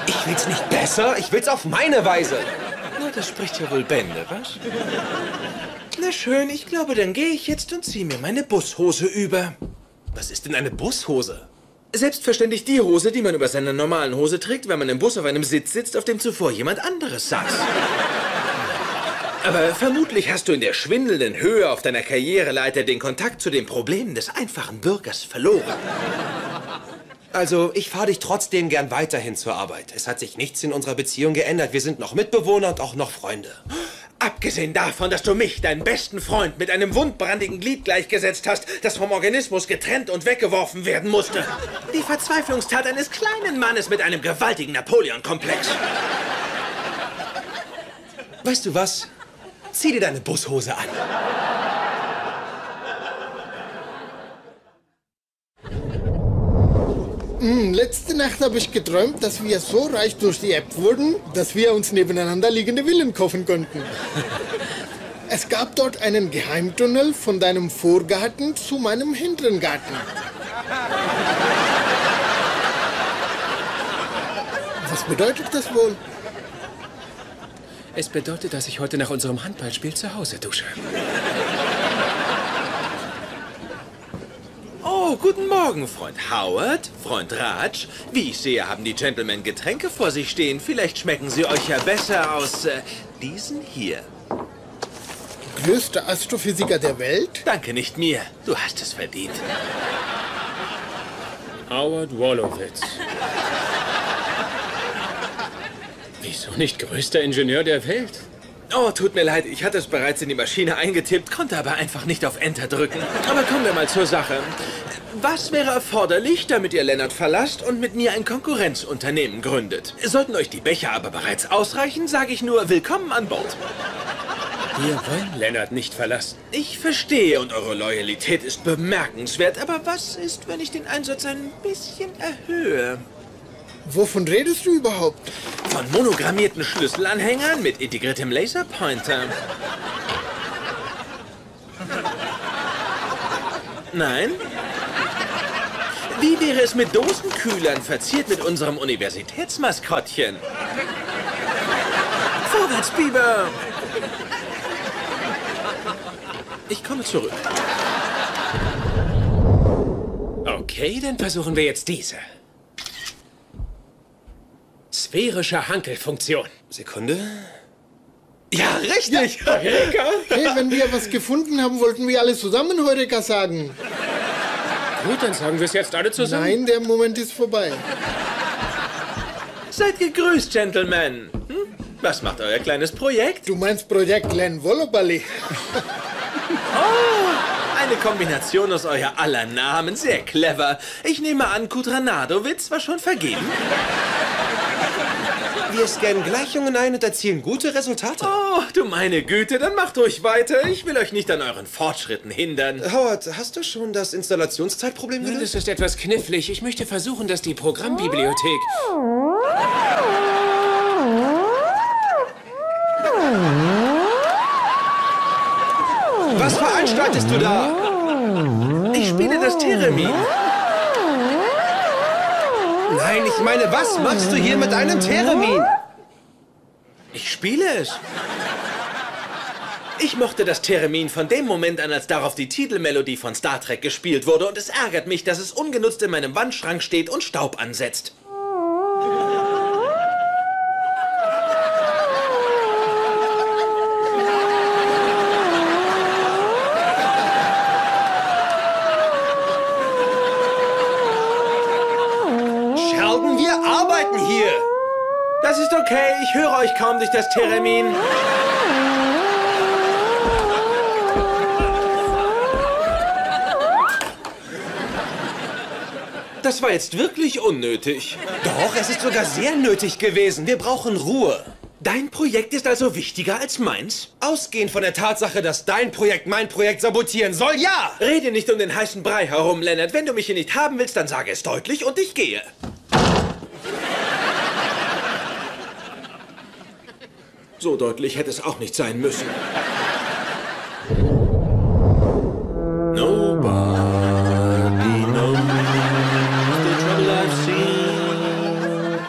Speaker 3: Ich will's nicht besser. Ich will's auf meine Weise.
Speaker 4: Na, das spricht ja wohl Bände, was? Na schön, ich glaube, dann gehe ich jetzt und ziehe mir meine Bushose über.
Speaker 3: Was ist denn eine Bushose?
Speaker 4: Selbstverständlich die Hose, die man über seiner normalen Hose trägt, wenn man im Bus auf einem Sitz sitzt, auf dem zuvor jemand anderes saß. Aber vermutlich hast du in der schwindelnden Höhe auf deiner Karriereleiter den Kontakt zu den Problemen des einfachen Bürgers verloren.
Speaker 3: Also, ich fahre dich trotzdem gern weiterhin zur Arbeit. Es hat sich nichts in unserer Beziehung geändert. Wir sind noch Mitbewohner und auch noch Freunde.
Speaker 4: Abgesehen davon, dass du mich, deinen besten Freund, mit einem wundbrandigen Glied gleichgesetzt hast, das vom Organismus getrennt und weggeworfen werden musste. Die Verzweiflungstat eines kleinen Mannes mit einem gewaltigen Napoleon-Komplex.
Speaker 3: Weißt du was? Zieh dir deine Bushose an.
Speaker 7: Hm, letzte Nacht habe ich geträumt, dass wir so reich durch die App wurden, dass wir uns nebeneinander liegende Villen kaufen konnten. *laughs* Es gab dort einen Geheimtunnel von deinem Vorgarten zu meinem hinteren Garten. *laughs* Was bedeutet das wohl?
Speaker 2: Es bedeutet, dass ich heute nach unserem Handballspiel zu Hause dusche.
Speaker 4: Oh, guten Morgen, Freund Howard, Freund Raj. Wie ich sehe, haben die Gentlemen Getränke vor sich stehen. Vielleicht schmecken sie euch ja besser aus äh, diesen hier.
Speaker 7: Größter Astrophysiker der Welt?
Speaker 4: Danke nicht mir. Du hast es verdient.
Speaker 2: Howard Wolowitz. Wieso nicht größter Ingenieur der Welt?
Speaker 4: Oh, tut mir leid, ich hatte es bereits in die Maschine eingetippt, konnte aber einfach nicht auf Enter drücken. Aber kommen wir mal zur Sache. Was wäre erforderlich, damit ihr Lennart verlasst und mit mir ein Konkurrenzunternehmen gründet? Sollten euch die Becher aber bereits ausreichen, sage ich nur Willkommen an Bord.
Speaker 2: Wir wollen Lennart nicht verlassen.
Speaker 4: Ich verstehe und eure Loyalität ist bemerkenswert, aber was ist, wenn ich den Einsatz ein bisschen erhöhe?
Speaker 7: Wovon redest du überhaupt?
Speaker 4: Von monogrammierten Schlüsselanhängern mit integriertem Laserpointer. Nein? Wie wäre es mit Dosenkühlern verziert mit unserem Universitätsmaskottchen? Vorwärts, Biber! Ich komme zurück.
Speaker 2: Okay, dann versuchen wir jetzt diese. Sphärische Hankelfunktion.
Speaker 3: Sekunde. Ja, richtig.
Speaker 2: Eureka!
Speaker 7: Hey, wenn wir was gefunden haben, wollten wir alle zusammen Heureka sagen.
Speaker 2: Gut, dann sagen wir es jetzt alle zusammen.
Speaker 7: Nein, der Moment ist vorbei.
Speaker 4: Seid gegrüßt, Gentlemen. Hm? Was macht euer kleines Projekt?
Speaker 7: Du meinst Projekt Len Wolobali.
Speaker 4: Eine Kombination aus euer aller Namen. Sehr clever. Ich nehme an, Kutranadowitz war schon vergeben.
Speaker 3: Wir scannen Gleichungen ein und erzielen gute Resultate.
Speaker 4: Oh, du meine Güte, dann macht ruhig weiter. Ich will euch nicht an euren Fortschritten hindern.
Speaker 3: Howard, hast du schon das Installationszeitproblem
Speaker 2: Das
Speaker 3: gelöst?
Speaker 2: ist etwas knifflig. Ich möchte versuchen, dass die Programmbibliothek...
Speaker 3: Was veranstaltest du da?
Speaker 4: Ich spiele das Theremin.
Speaker 3: Nein, ich meine, was machst du hier mit einem Theremin?
Speaker 4: Ich spiele es. Ich mochte das Theremin von dem Moment an, als darauf die Titelmelodie von Star Trek gespielt wurde und es ärgert mich, dass es ungenutzt in meinem Wandschrank steht und Staub ansetzt. Das Theremin. Das war jetzt wirklich unnötig.
Speaker 3: Doch, es ist sogar sehr nötig gewesen. Wir brauchen Ruhe.
Speaker 4: Dein Projekt ist also wichtiger als meins?
Speaker 3: Ausgehend von der Tatsache, dass dein Projekt mein Projekt sabotieren soll, ja!
Speaker 4: Rede nicht um den heißen Brei herum, Leonard. Wenn du mich hier nicht haben willst, dann sage es deutlich und ich gehe. So deutlich hätte es auch nicht sein müssen. Nobody knows the trouble I've seen.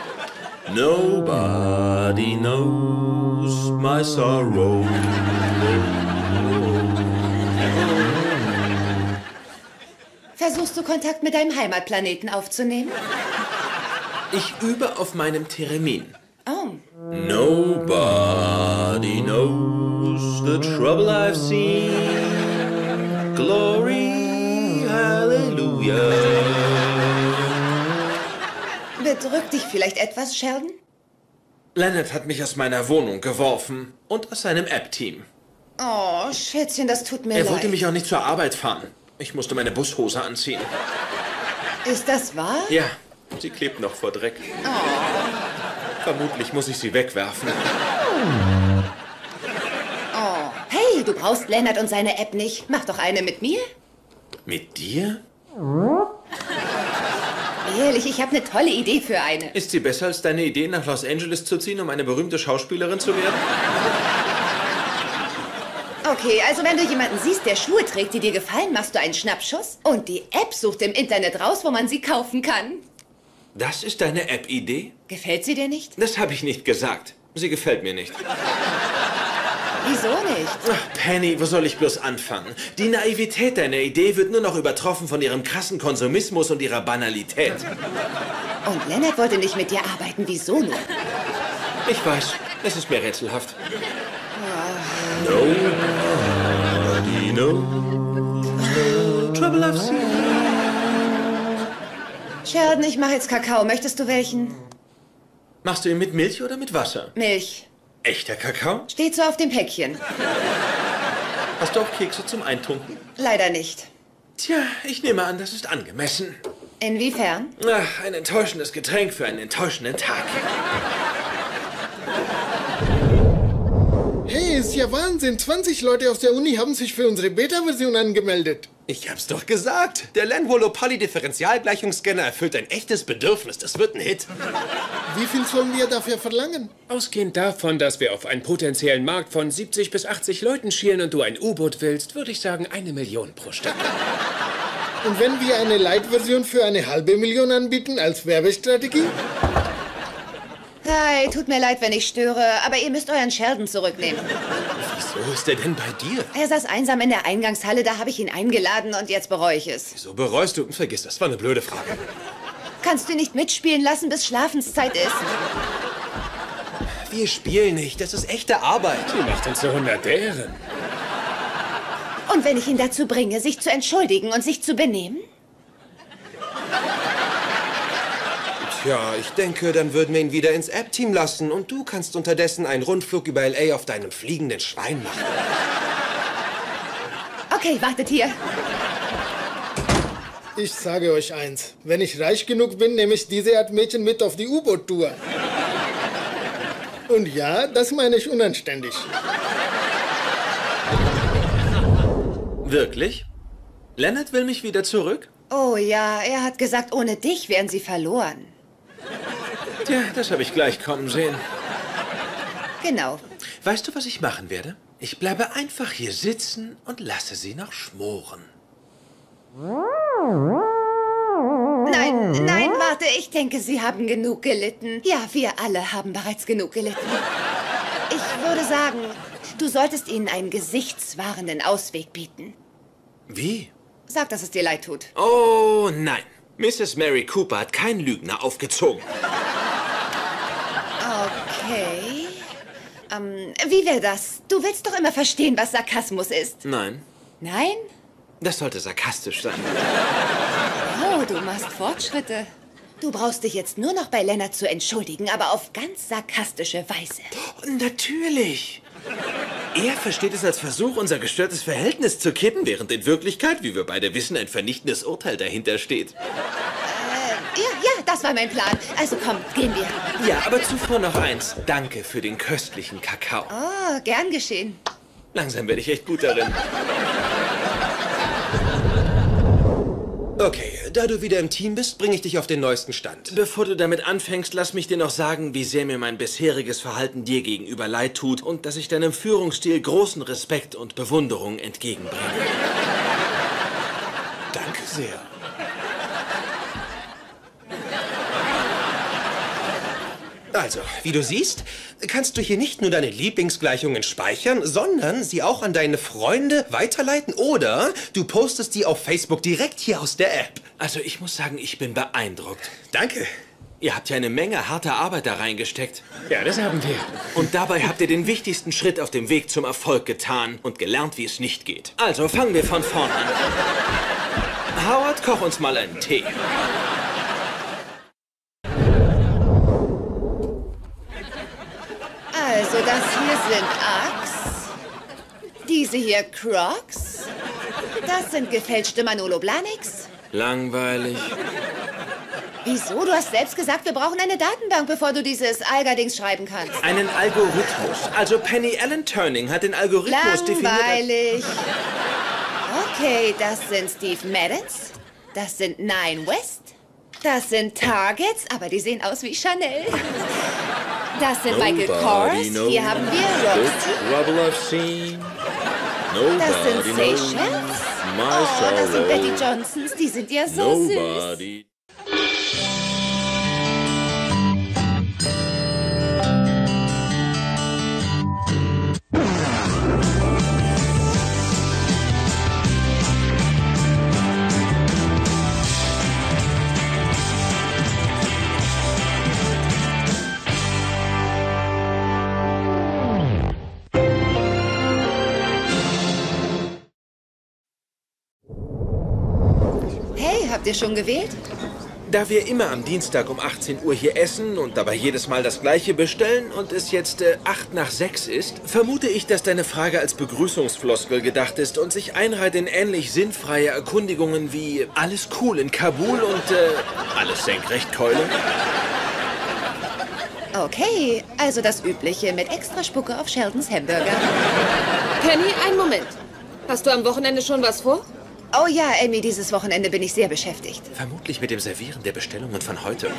Speaker 4: Nobody knows my sorrow.
Speaker 1: Versuchst du Kontakt mit deinem Heimatplaneten aufzunehmen?
Speaker 4: Ich übe auf meinem Theremin.
Speaker 1: Oh,
Speaker 4: Nobody knows the trouble I've seen. Glory, hallelujah.
Speaker 1: bedrückt dich vielleicht etwas, Sheldon?
Speaker 4: Leonard hat mich aus meiner Wohnung geworfen und aus seinem App-Team.
Speaker 1: Oh, Schätzchen, das tut mir
Speaker 4: Er
Speaker 1: leid.
Speaker 4: wollte mich auch nicht zur Arbeit fahren. Ich musste meine Bushose anziehen.
Speaker 1: Ist das wahr?
Speaker 4: Ja, sie klebt noch vor Dreck. Vermutlich muss ich sie wegwerfen.
Speaker 1: Oh, hey, du brauchst Lennart und seine App nicht. Mach doch eine mit mir.
Speaker 4: Mit dir?
Speaker 1: Ehrlich, ich habe eine tolle Idee für eine.
Speaker 4: Ist sie besser als deine Idee, nach Los Angeles zu ziehen, um eine berühmte Schauspielerin zu werden?
Speaker 1: Okay, also wenn du jemanden siehst, der Schuhe trägt, die dir gefallen, machst du einen Schnappschuss und die App sucht im Internet raus, wo man sie kaufen kann.
Speaker 4: Das ist deine App-Idee?
Speaker 1: Gefällt sie dir nicht?
Speaker 4: Das habe ich nicht gesagt. Sie gefällt mir nicht.
Speaker 1: Wieso nicht?
Speaker 4: Ach, Penny, wo soll ich bloß anfangen? Die Naivität deiner Idee wird nur noch übertroffen von ihrem krassen Konsumismus und ihrer Banalität.
Speaker 1: Und Lennart wollte nicht mit dir arbeiten. Wieso nur?
Speaker 4: Ich weiß, es ist mir rätselhaft. Nobody knows the trouble I've seen.
Speaker 1: Sheldon, ich mache jetzt Kakao. Möchtest du welchen?
Speaker 4: Machst du ihn mit Milch oder mit Wasser?
Speaker 1: Milch.
Speaker 4: Echter Kakao?
Speaker 1: Steht so auf dem Päckchen.
Speaker 4: Hast du auch Kekse zum Eintunken?
Speaker 1: Leider nicht.
Speaker 4: Tja, ich nehme an, das ist angemessen.
Speaker 1: Inwiefern?
Speaker 4: Ach, ein enttäuschendes Getränk für einen enttäuschenden Tag.
Speaker 7: Hey, ist ja Wahnsinn. 20 Leute aus der Uni haben sich für unsere Beta-Version angemeldet.
Speaker 3: Ich hab's doch gesagt. Der Lenvolo-Poly-Differentialgleichungsscanner erfüllt ein echtes Bedürfnis. Das wird ein Hit.
Speaker 7: Wie viel sollen wir dafür verlangen?
Speaker 2: Ausgehend davon, dass wir auf einen potenziellen Markt von 70 bis 80 Leuten schielen und du ein U-Boot willst, würde ich sagen eine Million pro Stück.
Speaker 7: Und wenn wir eine Light-Version für eine halbe Million anbieten als Werbestrategie?
Speaker 1: Hi, tut mir leid, wenn ich störe, aber ihr müsst euren Sheldon zurücknehmen.
Speaker 3: Wieso ist er denn bei dir?
Speaker 1: Er saß einsam in der Eingangshalle, da habe ich ihn eingeladen und jetzt bereue ich es.
Speaker 3: Wieso bereust du? Vergiss, das war eine blöde Frage.
Speaker 1: Kannst du nicht mitspielen lassen, bis Schlafenszeit ist?
Speaker 3: Wir spielen nicht, das ist echte Arbeit.
Speaker 2: Die macht uns zu Hundertären.
Speaker 1: Und wenn ich ihn dazu bringe, sich zu entschuldigen und sich zu benehmen?
Speaker 3: Tja, ich denke, dann würden wir ihn wieder ins App-Team lassen und du kannst unterdessen einen Rundflug über L.A. auf deinem fliegenden Schwein machen.
Speaker 1: Okay, wartet hier.
Speaker 7: Ich sage euch eins. Wenn ich reich genug bin, nehme ich diese Art Mädchen mit auf die U-Boot-Tour. Und ja, das meine ich unanständig.
Speaker 4: Wirklich? Leonard will mich wieder zurück?
Speaker 1: Oh ja, er hat gesagt, ohne dich wären sie verloren.
Speaker 4: Tja, das habe ich gleich kommen sehen.
Speaker 1: Genau.
Speaker 4: Weißt du, was ich machen werde? Ich bleibe einfach hier sitzen und lasse sie noch schmoren.
Speaker 1: Nein, nein, warte, ich denke, sie haben genug gelitten. Ja, wir alle haben bereits genug gelitten. Ich würde sagen, du solltest ihnen einen gesichtswahrenden Ausweg bieten.
Speaker 4: Wie?
Speaker 1: Sag, dass es dir leid tut.
Speaker 4: Oh nein. Mrs. Mary Cooper hat keinen Lügner aufgezogen.
Speaker 1: Okay. Ähm, wie wäre das? Du willst doch immer verstehen, was Sarkasmus ist.
Speaker 4: Nein,
Speaker 1: Nein?
Speaker 4: das sollte sarkastisch sein.
Speaker 1: Oh, du machst Fortschritte. Du brauchst dich jetzt nur noch bei Lennart zu entschuldigen, aber auf ganz sarkastische Weise.
Speaker 4: Natürlich. Er versteht es als Versuch, unser gestörtes Verhältnis zu kitten, während in Wirklichkeit, wie wir beide wissen, ein vernichtendes Urteil dahinter steht.
Speaker 1: Ja, ja, das war mein Plan. Also komm, gehen wir.
Speaker 4: Ja, aber zuvor noch eins. Danke für den köstlichen Kakao.
Speaker 1: Oh, gern geschehen.
Speaker 4: Langsam werde ich echt gut darin.
Speaker 3: Okay, da du wieder im Team bist, bringe ich dich auf den neuesten Stand.
Speaker 4: Bevor du damit anfängst, lass mich dir noch sagen, wie sehr mir mein bisheriges Verhalten dir gegenüber leid tut und dass ich deinem Führungsstil großen Respekt und Bewunderung entgegenbringe.
Speaker 3: Danke sehr. Also, wie du siehst, kannst du hier nicht nur deine Lieblingsgleichungen speichern, sondern sie auch an deine Freunde weiterleiten oder du postest die auf Facebook direkt hier aus der App.
Speaker 4: Also ich muss sagen, ich bin beeindruckt.
Speaker 3: Danke.
Speaker 4: Ihr habt ja eine Menge harter Arbeit da reingesteckt.
Speaker 2: Ja, das haben wir.
Speaker 4: Und dabei habt ihr den wichtigsten Schritt auf dem Weg zum Erfolg getan und gelernt, wie es nicht geht. Also fangen wir von vorn an. Howard, koch uns mal einen Tee.
Speaker 1: Also, das hier sind Axe. Diese hier Crocs. Das sind gefälschte Manolo Blahniks.
Speaker 4: Langweilig.
Speaker 1: Wieso? Du hast selbst gesagt, wir brauchen eine Datenbank, bevor du dieses Algerdings schreiben kannst.
Speaker 4: Einen Algorithmus. Also Penny Allen Turning hat den Algorithmus definiert.
Speaker 1: Langweilig. Okay, das sind Steve Maddens. Das sind Nine West. Das sind Targets, aber die sehen aus wie Chanel. Das sind Michael Kors. Hier haben wir Roxy. Das sind Seychelles. Oh, das sind Betty Johnsons. Die sind ja so süß. Habt ihr schon gewählt?
Speaker 4: Da wir immer am Dienstag um 18 Uhr hier essen und dabei jedes Mal das gleiche bestellen und es jetzt äh, 8 nach 6 ist, vermute ich, dass deine Frage als Begrüßungsfloskel gedacht ist und sich einreiht in ähnlich sinnfreie Erkundigungen wie alles cool in Kabul und äh, alles Senkrechtkeule.
Speaker 1: Okay, also das Übliche mit extra Spucke auf Sheldons Hamburger.
Speaker 5: Penny, einen Moment. Hast du am Wochenende schon was vor?
Speaker 1: Oh ja, Amy, dieses Wochenende bin ich sehr beschäftigt.
Speaker 4: Vermutlich mit dem Servieren der Bestellungen von heute.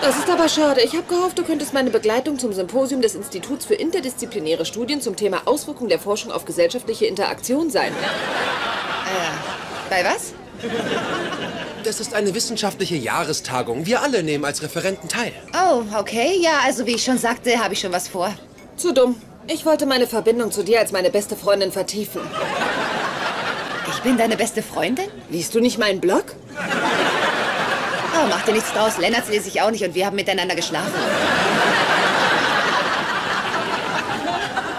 Speaker 5: Das ist aber schade. Ich habe gehofft, du könntest meine Begleitung zum Symposium des Instituts für interdisziplinäre Studien zum Thema Auswirkung der Forschung auf gesellschaftliche Interaktion sein.
Speaker 1: Bei was?
Speaker 3: Das ist eine wissenschaftliche Jahrestagung. Wir alle nehmen als Referenten teil.
Speaker 1: Oh, okay. Ja, also wie ich schon sagte, habe ich schon was vor.
Speaker 5: Zu dumm. Ich wollte meine Verbindung zu dir als meine beste Freundin vertiefen.
Speaker 1: Ich bin deine beste Freundin?
Speaker 5: Liest du nicht meinen Blog?
Speaker 1: Oh, mach dir nichts draus. Lennarts lese ich auch nicht und wir haben miteinander geschlafen.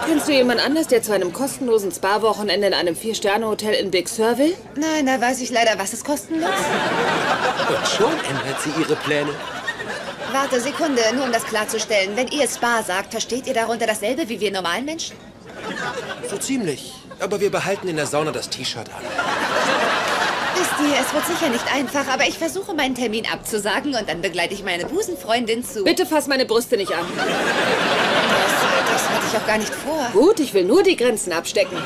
Speaker 5: Kennst du jemand anders, der zu einem kostenlosen Spa-Wochenende in einem Vier-Sterne-Hotel in Big Sur will?
Speaker 1: Nein, da weiß ich leider, was es kosten muss.
Speaker 3: Und schon ändert sie ihre Pläne.
Speaker 1: Warte, Sekunde, nur um das klarzustellen. Wenn ihr Spa sagt, versteht ihr darunter dasselbe wie wir normalen Menschen?
Speaker 3: So ziemlich. Aber wir behalten in der Sauna das T-Shirt an.
Speaker 1: Wisst ihr, es wird sicher nicht einfach, aber ich versuche meinen Termin abzusagen und dann begleite ich meine Busenfreundin zu.
Speaker 5: Bitte fass meine Brüste nicht an.
Speaker 1: Das, das hatte ich auch gar nicht vor.
Speaker 5: Gut, ich will nur die Grenzen abstecken.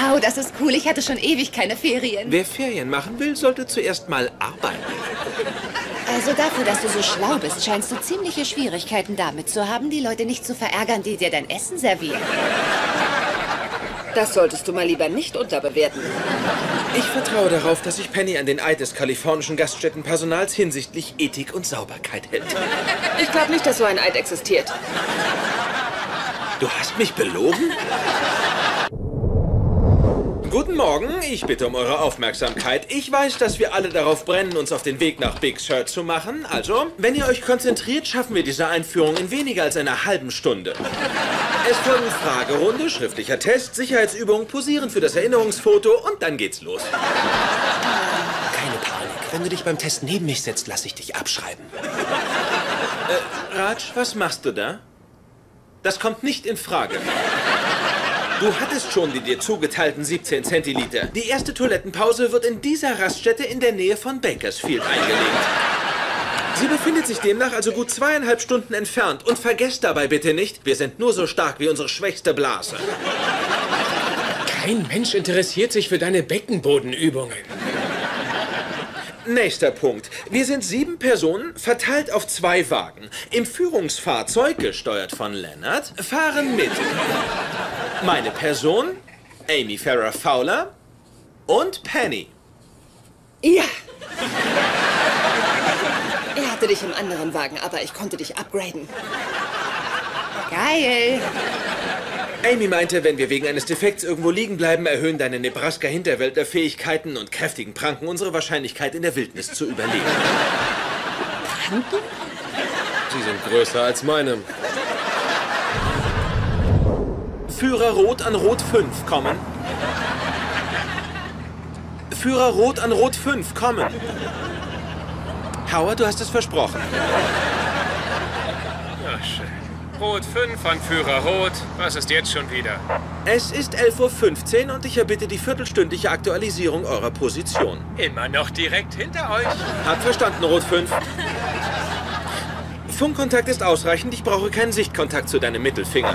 Speaker 1: Wow, das ist cool. Ich hatte schon ewig keine Ferien.
Speaker 4: Wer Ferien machen will, sollte zuerst mal arbeiten.
Speaker 1: Also dafür, dass du so schlau bist, scheinst du ziemliche Schwierigkeiten damit zu haben, die Leute nicht zu verärgern, die dir dein Essen servieren.
Speaker 5: Das solltest du mal lieber nicht unterbewerten.
Speaker 4: Ich vertraue darauf, dass sich Penny an den Eid des kalifornischen Gaststättenpersonals hinsichtlich Ethik und Sauberkeit hält.
Speaker 5: Ich glaube nicht, dass so ein Eid existiert.
Speaker 4: Du hast mich belogen? Guten Morgen, ich bitte um eure Aufmerksamkeit. Ich weiß, dass wir alle darauf brennen, uns auf den Weg nach Big Sur zu machen. Also, wenn ihr euch konzentriert, schaffen wir diese Einführung in weniger als einer halben Stunde. Es folgen Fragerunde, schriftlicher Test, Sicherheitsübung, Posieren für das Erinnerungsfoto und dann geht's los.
Speaker 3: Keine Panik. Wenn du dich beim Test neben mich setzt, lasse ich dich abschreiben.
Speaker 4: Äh, Raj, was machst du da? Das kommt nicht in Frage. Du hattest schon die dir zugeteilten 17 Zentiliter. Die erste Toilettenpause wird in dieser Raststätte in der Nähe von Bakersfield eingelegt. Sie befindet sich demnach also gut zweieinhalb Stunden entfernt. Und vergesst dabei bitte nicht, wir sind nur so stark wie unsere schwächste Blase.
Speaker 2: Kein Mensch interessiert sich für deine Beckenbodenübungen.
Speaker 4: Nächster Punkt. Wir sind sieben Personen, verteilt auf zwei Wagen. Im Führungsfahrzeug, gesteuert von Leonard, fahren mit meine Person, Amy Farrah Fowler und Penny.
Speaker 5: Ja. Er hatte dich im anderen Wagen, aber ich konnte dich upgraden.
Speaker 1: Geil.
Speaker 4: Amy meinte, wenn wir wegen eines Defekts irgendwo liegen bleiben, erhöhen deine Nebraska-Hinterwäldler-Fähigkeiten und kräftigen Pranken unsere Wahrscheinlichkeit, in der Wildnis zu überleben.
Speaker 3: Sie sind größer als meine.
Speaker 4: Führer Rot an Rot 5 kommen. Führer Rot an Rot 5 kommen. Howard, du hast es versprochen.
Speaker 2: Ach, schön. Rot 5 an Führer Rot. Was ist jetzt schon wieder?
Speaker 4: Es ist 11.15 Uhr und ich erbitte die viertelstündliche Aktualisierung eurer Position.
Speaker 2: Immer noch direkt hinter euch.
Speaker 4: Hab verstanden, Rot 5. Funkkontakt ist ausreichend, ich brauche keinen Sichtkontakt zu deinem Mittelfinger.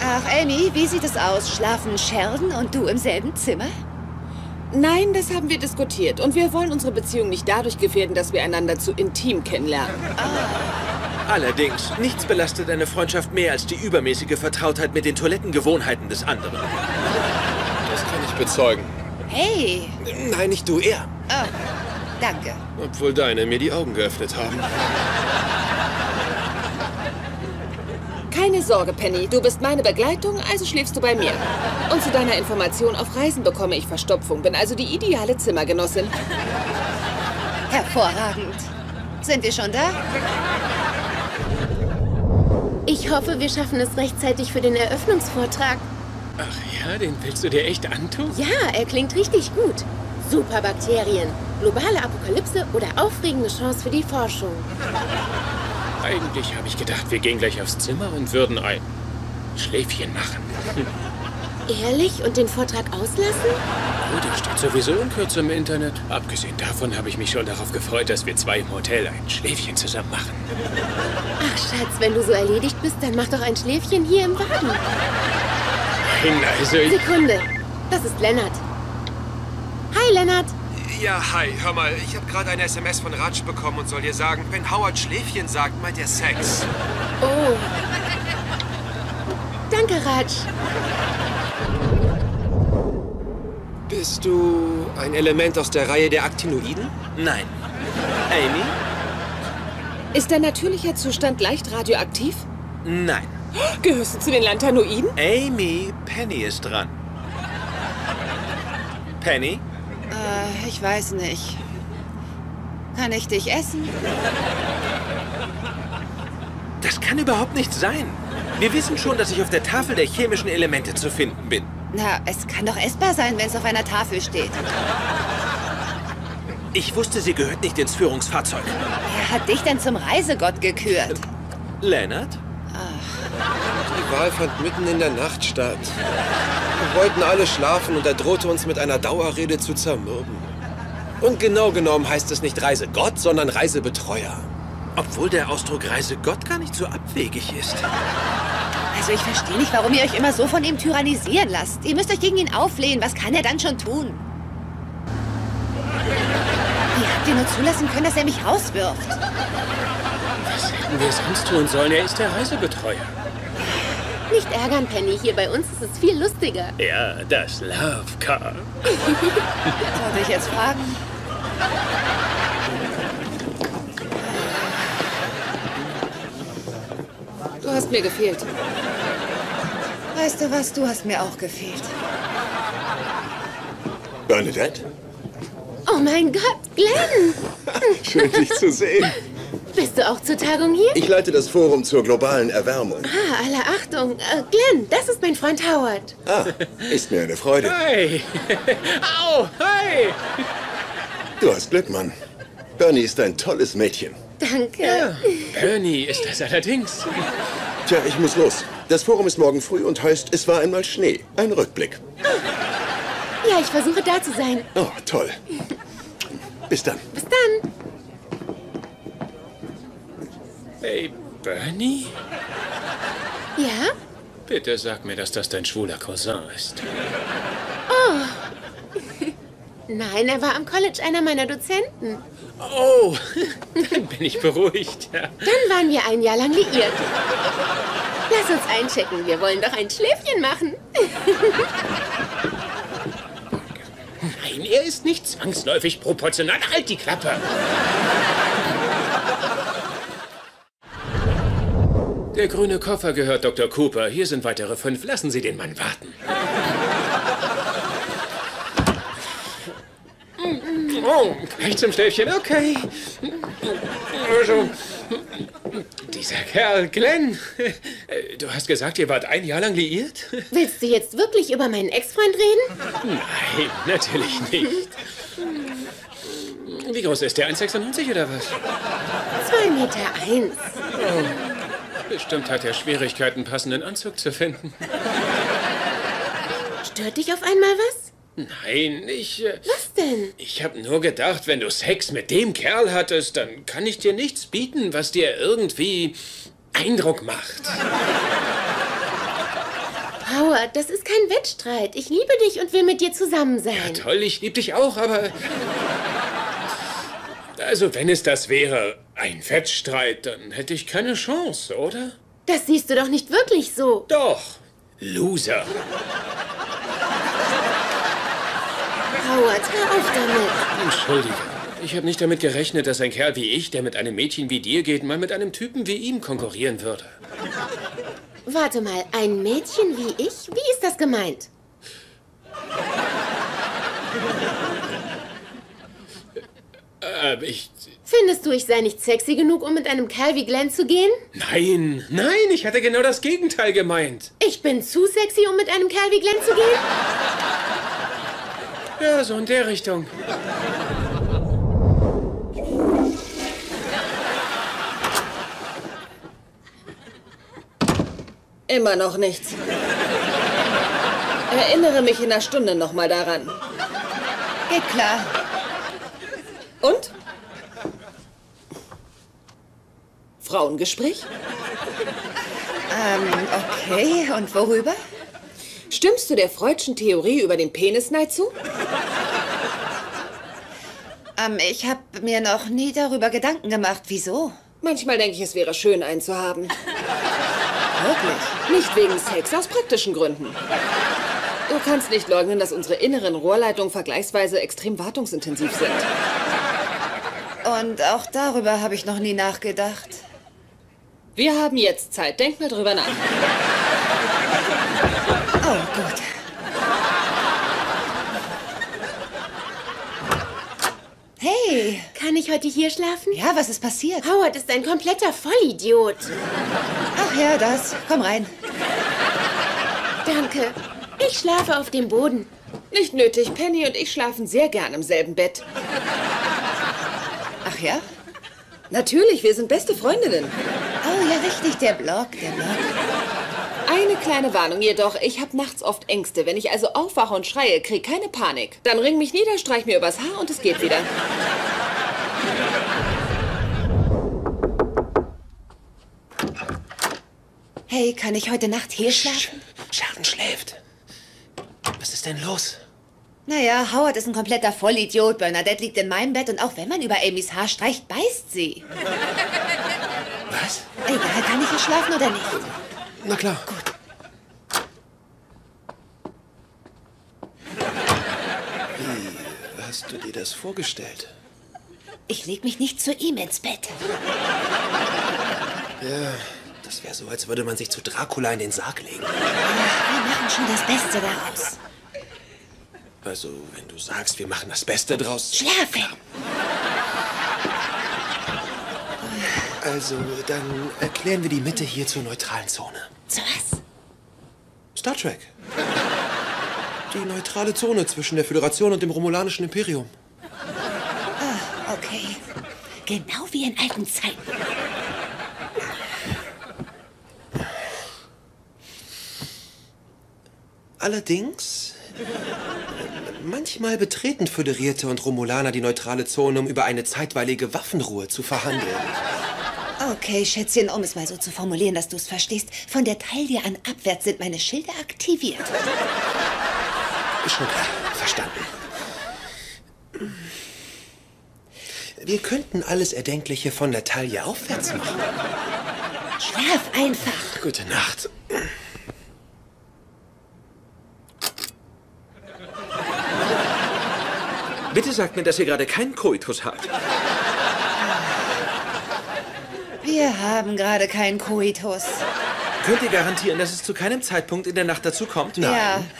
Speaker 1: Ach, Amy, wie sieht es aus? Schlafen Sheldon und du im selben Zimmer?
Speaker 5: Nein, das haben wir diskutiert. Und wir wollen unsere Beziehung nicht dadurch gefährden, dass wir einander zu intim kennenlernen.
Speaker 4: Allerdings, nichts belastet eine Freundschaft mehr als die übermäßige Vertrautheit mit den Toilettengewohnheiten des anderen.
Speaker 3: Das kann ich bezeugen.
Speaker 1: Hey.
Speaker 3: Nein, nicht du, er.
Speaker 1: Oh, danke.
Speaker 3: Obwohl deine mir die Augen geöffnet haben.
Speaker 5: Keine Sorge, Penny. Du bist meine Begleitung, also schläfst du bei mir. Und zu deiner Information, auf Reisen bekomme ich Verstopfung, bin also die ideale Zimmergenossin.
Speaker 1: Hervorragend. Sind wir schon da?
Speaker 6: Ich hoffe, wir schaffen es rechtzeitig für den Eröffnungsvortrag.
Speaker 2: Ach ja, den willst du dir echt antun?
Speaker 6: Ja, er klingt richtig gut. Superbakterien, globale Apokalypse oder aufregende Chance für die Forschung.
Speaker 2: Eigentlich habe ich gedacht, wir gehen gleich aufs Zimmer und würden ein Schläfchen machen.
Speaker 6: Ehrlich und den Vortrag auslassen?
Speaker 2: Oh, der steht sowieso in Kürze im Internet. Abgesehen davon habe ich mich schon darauf gefreut, dass wir zwei im Hotel ein Schläfchen zusammen machen.
Speaker 6: Ach, Schatz, wenn du so erledigt bist, dann mach doch ein Schläfchen hier im Wagen.
Speaker 2: Nein, also ich...
Speaker 6: Sekunde. Das ist Lennart. Hi, Lennart.
Speaker 3: Ja, hi, hör mal, ich habe gerade eine SMS von Raj bekommen und soll dir sagen, wenn Howard Schläfchen sagt, meint er Sex.
Speaker 6: Oh. Danke, Raj.
Speaker 3: Bist du ein Element aus der Reihe der Actinoiden?
Speaker 4: Nein. Amy?
Speaker 5: Ist dein natürlicher Zustand leicht radioaktiv?
Speaker 4: Nein.
Speaker 5: Gehörst du zu den Lanthanoiden?
Speaker 4: Amy, Penny ist dran. Penny?
Speaker 1: Äh, ich weiß nicht. Kann ich dich essen?
Speaker 4: Das kann überhaupt nicht sein. Wir wissen schon, dass ich auf der Tafel der chemischen Elemente zu finden bin.
Speaker 1: Na, es kann doch essbar sein, wenn es auf einer Tafel steht.
Speaker 4: Ich wusste, sie gehört nicht ins Führungsfahrzeug.
Speaker 1: Wer hat dich denn zum Reisegott gekürt?
Speaker 4: Leonard?
Speaker 3: Die Wahl fand mitten in der Nacht statt. Wir wollten alle schlafen und er drohte uns mit einer Dauerrede zu zermürben. Und genau genommen heißt es nicht Reisegott, sondern Reisebetreuer.
Speaker 4: Obwohl der Ausdruck Reisegott gar nicht so abwegig ist.
Speaker 1: Also ich verstehe nicht, warum ihr euch immer so von ihm tyrannisieren lasst. Ihr müsst euch gegen ihn auflehnen. Was kann er dann schon tun? Wie habt ihr nur zulassen können, dass er mich rauswirft?
Speaker 2: Was hätten wir sonst tun sollen? Er ist der Reisebetreuer.
Speaker 6: Nicht ärgern, Penny. Hier bei uns ist es viel lustiger.
Speaker 2: Ja, das Love Car. *laughs*
Speaker 1: Sollte ich jetzt fragen?
Speaker 5: Du hast mir gefehlt.
Speaker 1: Weißt du was, du hast mir auch gefehlt.
Speaker 12: Bernadette?
Speaker 6: Oh mein Gott, Glenn! *laughs*
Speaker 12: Schön, dich zu sehen.
Speaker 6: Bist du auch zur Tagung hier?
Speaker 12: Ich leite das Forum zur globalen Erwärmung.
Speaker 6: Ah, alle Achtung. Äh, Glenn, das ist mein Freund Howard.
Speaker 12: Ah, ist mir eine Freude.
Speaker 2: Hey! *laughs* Au! Hey!
Speaker 12: Du hast Glück, Mann. Bernie ist ein tolles Mädchen.
Speaker 6: Danke.
Speaker 2: Bernie ist das allerdings.
Speaker 12: Tja, ich muss los. Das Forum ist morgen früh und heißt, es war einmal Schnee. Ein Rückblick.
Speaker 6: Ja, ich versuche da zu sein.
Speaker 12: Oh, toll. Bis dann.
Speaker 6: Bis dann.
Speaker 2: Hey, Bernie?
Speaker 6: Ja?
Speaker 2: Bitte sag mir, dass das dein schwuler Cousin ist.
Speaker 6: Oh. *laughs* Nein, er war am College einer meiner Dozenten.
Speaker 2: Oh, dann *laughs* bin ich beruhigt. Ja.
Speaker 6: Dann waren wir ein Jahr lang liiert. Lass uns einchecken. Wir wollen doch ein Schläfchen machen. *laughs*
Speaker 2: Nein, er ist nicht zwangsläufig proportional. Halt die Klappe! Der grüne Koffer gehört Dr. Cooper. Hier sind weitere fünf. Lassen Sie den Mann warten. Oh, gleich zum Stäbchen. Okay. Also, dieser Kerl, Glenn. Du hast gesagt, ihr wart ein Jahr lang liiert?
Speaker 6: Willst du jetzt wirklich über meinen Ex-Freund reden?
Speaker 2: Nein, natürlich nicht. Wie groß ist der? 1,96 oder was?
Speaker 6: Zwei Meter eins.
Speaker 2: Bestimmt hat er Schwierigkeiten, passenden Anzug zu finden.
Speaker 6: Stört dich auf einmal was?
Speaker 2: Nein, ich. äh,
Speaker 6: Was denn?
Speaker 2: Ich habe nur gedacht, wenn du Sex mit dem Kerl hattest, dann kann ich dir nichts bieten, was dir irgendwie Eindruck macht.
Speaker 6: Howard, das ist kein Wettstreit. Ich liebe dich und will mit dir zusammen sein.
Speaker 2: Toll, ich lieb dich auch, aber. Also, wenn es das wäre, ein Wettstreit, dann hätte ich keine Chance, oder?
Speaker 6: Das siehst du doch nicht wirklich so.
Speaker 2: Doch. Loser.
Speaker 6: Howard, hör auf damit.
Speaker 2: Entschuldige. Ich habe nicht damit gerechnet, dass ein Kerl wie ich, der mit einem Mädchen wie dir geht, mal mit einem Typen wie ihm konkurrieren würde.
Speaker 6: Warte mal, ein Mädchen wie ich? Wie ist das gemeint?
Speaker 2: Äh, ich.
Speaker 6: Findest du, ich sei nicht sexy genug, um mit einem Kerl wie Glenn zu gehen?
Speaker 2: Nein, nein, ich hatte genau das Gegenteil gemeint.
Speaker 6: Ich bin zu sexy, um mit einem Kerl wie Glenn zu gehen?
Speaker 2: Ja, so in der Richtung.
Speaker 5: Immer noch nichts. Erinnere mich in einer Stunde noch mal daran.
Speaker 1: Geht klar.
Speaker 5: Und? Frauengespräch?
Speaker 1: Ähm, okay. Und worüber?
Speaker 5: Stimmst du der Freudschen Theorie über den Penisneid zu?
Speaker 1: Ähm, ich habe mir noch nie darüber Gedanken gemacht. Wieso?
Speaker 5: Manchmal denke ich, es wäre schön, einen zu haben.
Speaker 1: Wirklich?
Speaker 5: Nicht wegen Sex, aus praktischen Gründen. Du kannst nicht leugnen, dass unsere inneren Rohrleitungen vergleichsweise extrem wartungsintensiv sind.
Speaker 1: Und auch darüber habe ich noch nie nachgedacht.
Speaker 5: Wir haben jetzt Zeit. Denk mal drüber nach.
Speaker 1: Oh, gut. Hey,
Speaker 6: Kann ich heute hier schlafen?
Speaker 1: ja, was ist passiert?
Speaker 6: Howard ist ein kompletter Vollidiot.
Speaker 1: Ach ja, das. Komm rein.
Speaker 6: Danke. Ich schlafe auf dem Boden.
Speaker 5: Nicht nötig. Penny und ich schlafen sehr gern im selben Bett.
Speaker 1: Ach ja?
Speaker 5: Natürlich, wir sind beste Freundinnen.
Speaker 1: Oh ja, richtig, der Blog, der Blog.
Speaker 5: Eine kleine Warnung jedoch, ich habe nachts oft Ängste. Wenn ich also aufwache und schreie, krieg keine Panik. Dann ring mich nieder, streich mir übers Haar und es geht wieder.
Speaker 1: Hey, kann ich heute Nacht hier schlafen?
Speaker 2: Sharon schläft. Was ist denn los?
Speaker 1: Naja, Howard ist ein kompletter Vollidiot. Bernadette liegt in meinem Bett und auch wenn man über Amys Haar streicht, beißt sie.
Speaker 2: Was?
Speaker 1: Egal, kann ich hier schlafen oder nicht?
Speaker 3: Na klar. Wie hast du dir das vorgestellt?
Speaker 1: Ich leg mich nicht zu ihm ins Bett.
Speaker 3: Ja, das wäre so, als würde man sich zu Dracula in den Sarg legen.
Speaker 1: Wir machen schon das Beste daraus.
Speaker 3: Also, wenn du sagst, wir machen das Beste draus.
Speaker 1: Schlafen!
Speaker 3: Also, dann erklären wir die Mitte hier zur neutralen Zone.
Speaker 1: Zu was?
Speaker 3: Star Trek. Die neutrale Zone zwischen der Föderation und dem Romulanischen Imperium.
Speaker 1: Ah, okay. Genau wie in alten Zeiten.
Speaker 3: Allerdings, manchmal betreten Föderierte und Romulaner die neutrale Zone, um über eine zeitweilige Waffenruhe zu verhandeln.
Speaker 1: Okay, Schätzchen, um es mal so zu formulieren, dass du es verstehst. Von der Taille an abwärts sind meine Schilder aktiviert.
Speaker 3: Schon klar, verstanden. Wir könnten alles Erdenkliche von der Taille aufwärts machen.
Speaker 1: Schlaf einfach.
Speaker 3: Gute Nacht.
Speaker 4: Bitte sagt mir, dass ihr gerade keinen Koitus habt.
Speaker 1: Wir haben gerade keinen Koitus.
Speaker 4: Könnt ihr garantieren, dass es zu keinem Zeitpunkt in der Nacht dazu kommt?
Speaker 1: Ja. *laughs*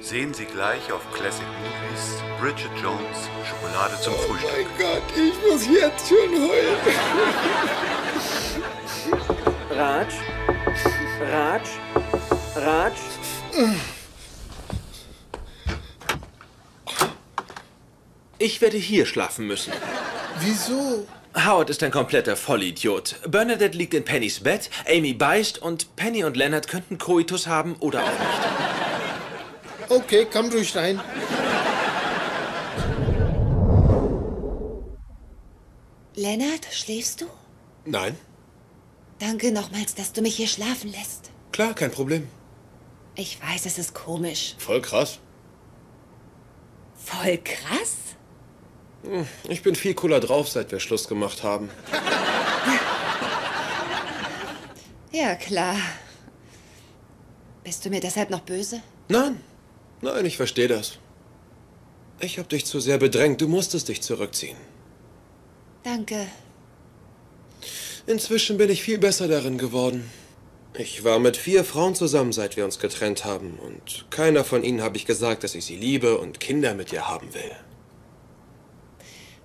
Speaker 13: Sehen Sie gleich auf Classic Movies Bridget Jones Schokolade zum Frühstück.
Speaker 7: Mein Gott, ich muss jetzt schon heulen.
Speaker 4: Raj? Raj? Raj? Ich werde hier schlafen müssen.
Speaker 7: Wieso?
Speaker 4: Howard ist ein kompletter Vollidiot. Bernadette liegt in Pennys Bett, Amy beißt und Penny und Leonard könnten Koitus haben oder auch nicht.
Speaker 7: Okay, komm ruhig rein.
Speaker 1: Lennart, schläfst du?
Speaker 3: Nein?
Speaker 1: Danke nochmals, dass du mich hier schlafen lässt.
Speaker 3: Klar, kein Problem.
Speaker 1: Ich weiß, es ist komisch.
Speaker 3: Voll krass.
Speaker 1: Voll krass?
Speaker 3: Hm, Ich bin viel cooler drauf, seit wir Schluss gemacht haben.
Speaker 1: Ja, klar. Bist du mir deshalb noch böse?
Speaker 3: Nein, nein, ich verstehe das. Ich habe dich zu sehr bedrängt. Du musstest dich zurückziehen.
Speaker 1: Danke.
Speaker 3: Inzwischen bin ich viel besser darin geworden. Ich war mit vier Frauen zusammen, seit wir uns getrennt haben. Und keiner von ihnen habe ich gesagt, dass ich sie liebe und Kinder mit ihr haben will.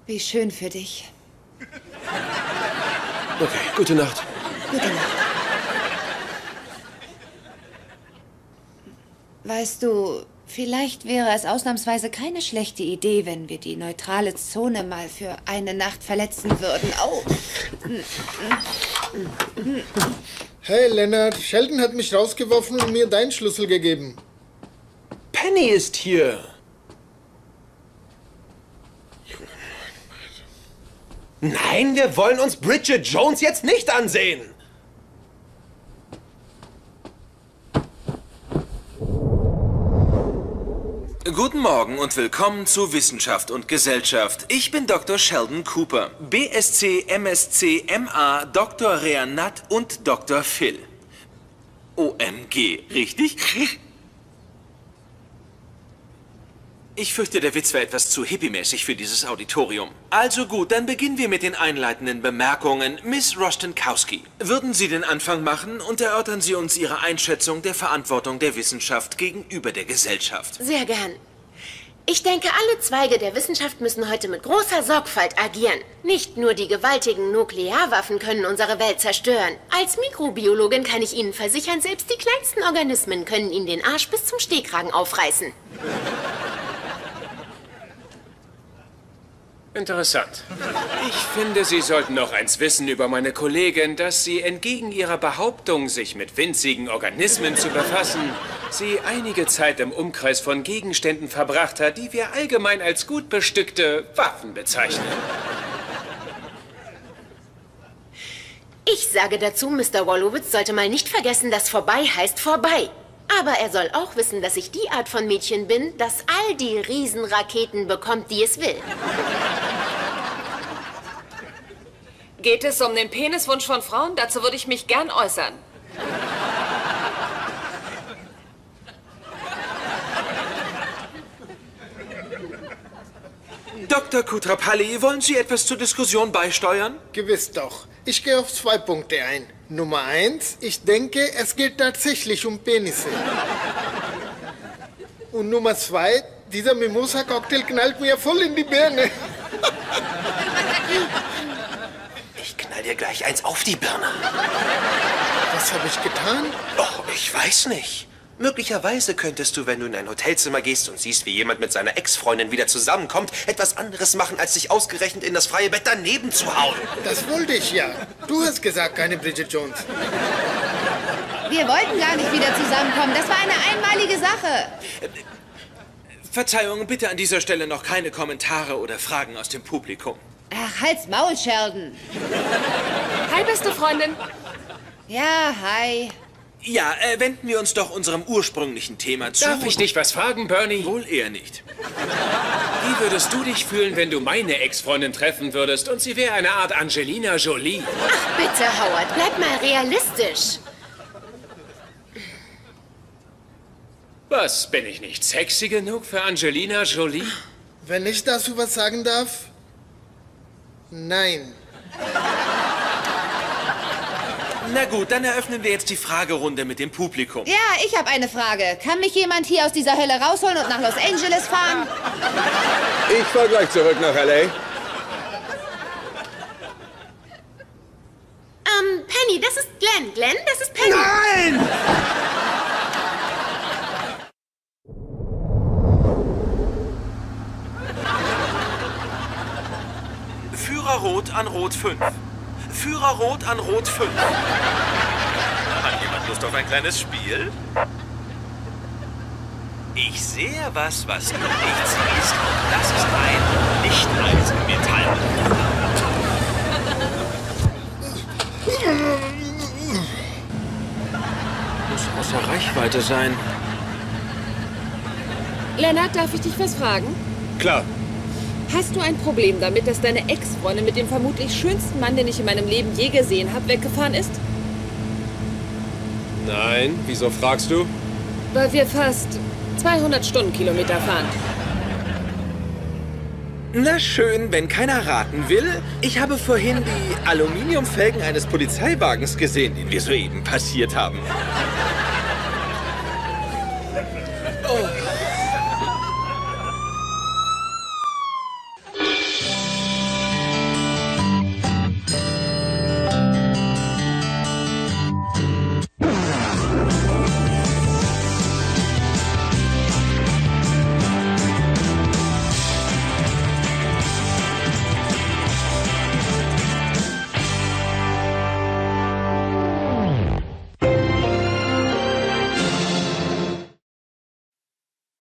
Speaker 1: Wie schön für dich.
Speaker 3: Okay, gute Nacht.
Speaker 1: Gute Nacht. Weißt du, vielleicht wäre es ausnahmsweise keine schlechte Idee, wenn wir die neutrale Zone mal für eine Nacht verletzen würden. Au!
Speaker 7: Hey, Leonard, Sheldon hat mich rausgeworfen und mir deinen Schlüssel gegeben.
Speaker 3: Penny ist hier. Nein, wir wollen uns Bridget Jones jetzt nicht ansehen.
Speaker 4: Guten Morgen und willkommen zu Wissenschaft und Gesellschaft. Ich bin Dr. Sheldon Cooper, BSc, MSc, MA, Dr. Reanat und Dr. Phil. OMG, richtig? *laughs* Ich fürchte, der Witz war etwas zu hippiemäßig für dieses Auditorium. Also gut, dann beginnen wir mit den einleitenden Bemerkungen. Miss Rostenkowski, würden Sie den Anfang machen und erörtern Sie uns Ihre Einschätzung der Verantwortung der Wissenschaft gegenüber der Gesellschaft?
Speaker 6: Sehr gern. Ich denke, alle Zweige der Wissenschaft müssen heute mit großer Sorgfalt agieren. Nicht nur die gewaltigen Nuklearwaffen können unsere Welt zerstören. Als Mikrobiologin kann ich Ihnen versichern, selbst die kleinsten Organismen können Ihnen den Arsch bis zum Stehkragen aufreißen.
Speaker 2: Interessant. Ich finde, Sie sollten noch eins wissen über meine Kollegin, dass sie entgegen ihrer Behauptung, sich mit winzigen Organismen zu befassen, sie einige Zeit im Umkreis von Gegenständen verbracht hat, die wir allgemein als gut bestückte Waffen bezeichnen.
Speaker 6: Ich sage dazu, Mr. Wallowitz sollte mal nicht vergessen, dass vorbei heißt vorbei. Aber er soll auch wissen, dass ich die Art von Mädchen bin, das all die Riesenraketen bekommt, die es will.
Speaker 5: Geht es um den Peniswunsch von Frauen? Dazu würde ich mich gern äußern.
Speaker 4: Dr. Kutrapalli, wollen Sie etwas zur Diskussion beisteuern?
Speaker 7: Gewiss doch. Ich gehe auf zwei Punkte ein. Nummer eins, ich denke, es geht tatsächlich um Penisse. Und Nummer zwei, dieser Mimosa-Cocktail knallt mir voll in die Birne.
Speaker 4: Ich knall dir gleich eins auf die Birne.
Speaker 7: Was habe ich getan?
Speaker 4: Oh, ich weiß nicht. Möglicherweise könntest du, wenn du in ein Hotelzimmer gehst und siehst, wie jemand mit seiner Ex-Freundin wieder zusammenkommt, etwas anderes machen, als sich ausgerechnet in das freie Bett daneben zu hauen.
Speaker 7: Das wollte ich ja. Du hast gesagt, keine Bridget Jones.
Speaker 1: Wir wollten gar nicht wieder zusammenkommen. Das war eine einmalige Sache.
Speaker 4: Verzeihung, bitte an dieser Stelle noch keine Kommentare oder Fragen aus dem Publikum.
Speaker 1: Ach, halt's Maul, Sheldon.
Speaker 5: Hi, beste Freundin.
Speaker 1: Ja, hi.
Speaker 4: Ja, äh, wenden wir uns doch unserem ursprünglichen Thema zu.
Speaker 2: Darf ich dich was fragen, Bernie?
Speaker 4: Wohl eher nicht.
Speaker 2: Wie würdest du dich fühlen, wenn du meine Ex-Freundin treffen würdest und sie wäre eine Art Angelina Jolie?
Speaker 6: Ach bitte, Howard, bleib mal realistisch.
Speaker 2: Was, bin ich nicht sexy genug für Angelina Jolie?
Speaker 7: Wenn ich dazu was sagen darf? Nein.
Speaker 4: Na gut, dann eröffnen wir jetzt die Fragerunde mit dem Publikum.
Speaker 1: Ja, ich habe eine Frage. Kann mich jemand hier aus dieser Hölle rausholen und nach Los Angeles fahren?
Speaker 12: Ich fahr gleich zurück nach L.A.
Speaker 6: Ähm, Penny, das ist Glenn. Glenn, das ist Penny.
Speaker 4: Nein! Führer Rot an Rot 5. Führer Rot an Rot 5. Hat jemand Lust auf ein kleines Spiel? Ich sehe was, was du nicht siehst. Das ist ein Nicht-Eisen-Metall. Muss außer Reichweite sein.
Speaker 5: Lennart, darf ich dich was fragen?
Speaker 3: Klar.
Speaker 5: Hast du ein Problem damit, dass deine Ex-Freundin mit dem vermutlich schönsten Mann, den ich in meinem Leben je gesehen habe, weggefahren ist?
Speaker 3: Nein, wieso fragst du?
Speaker 5: Weil wir fast 200 Stundenkilometer fahren.
Speaker 4: Na schön, wenn keiner raten will. Ich habe vorhin die Aluminiumfelgen eines Polizeiwagens gesehen, den wir soeben passiert haben.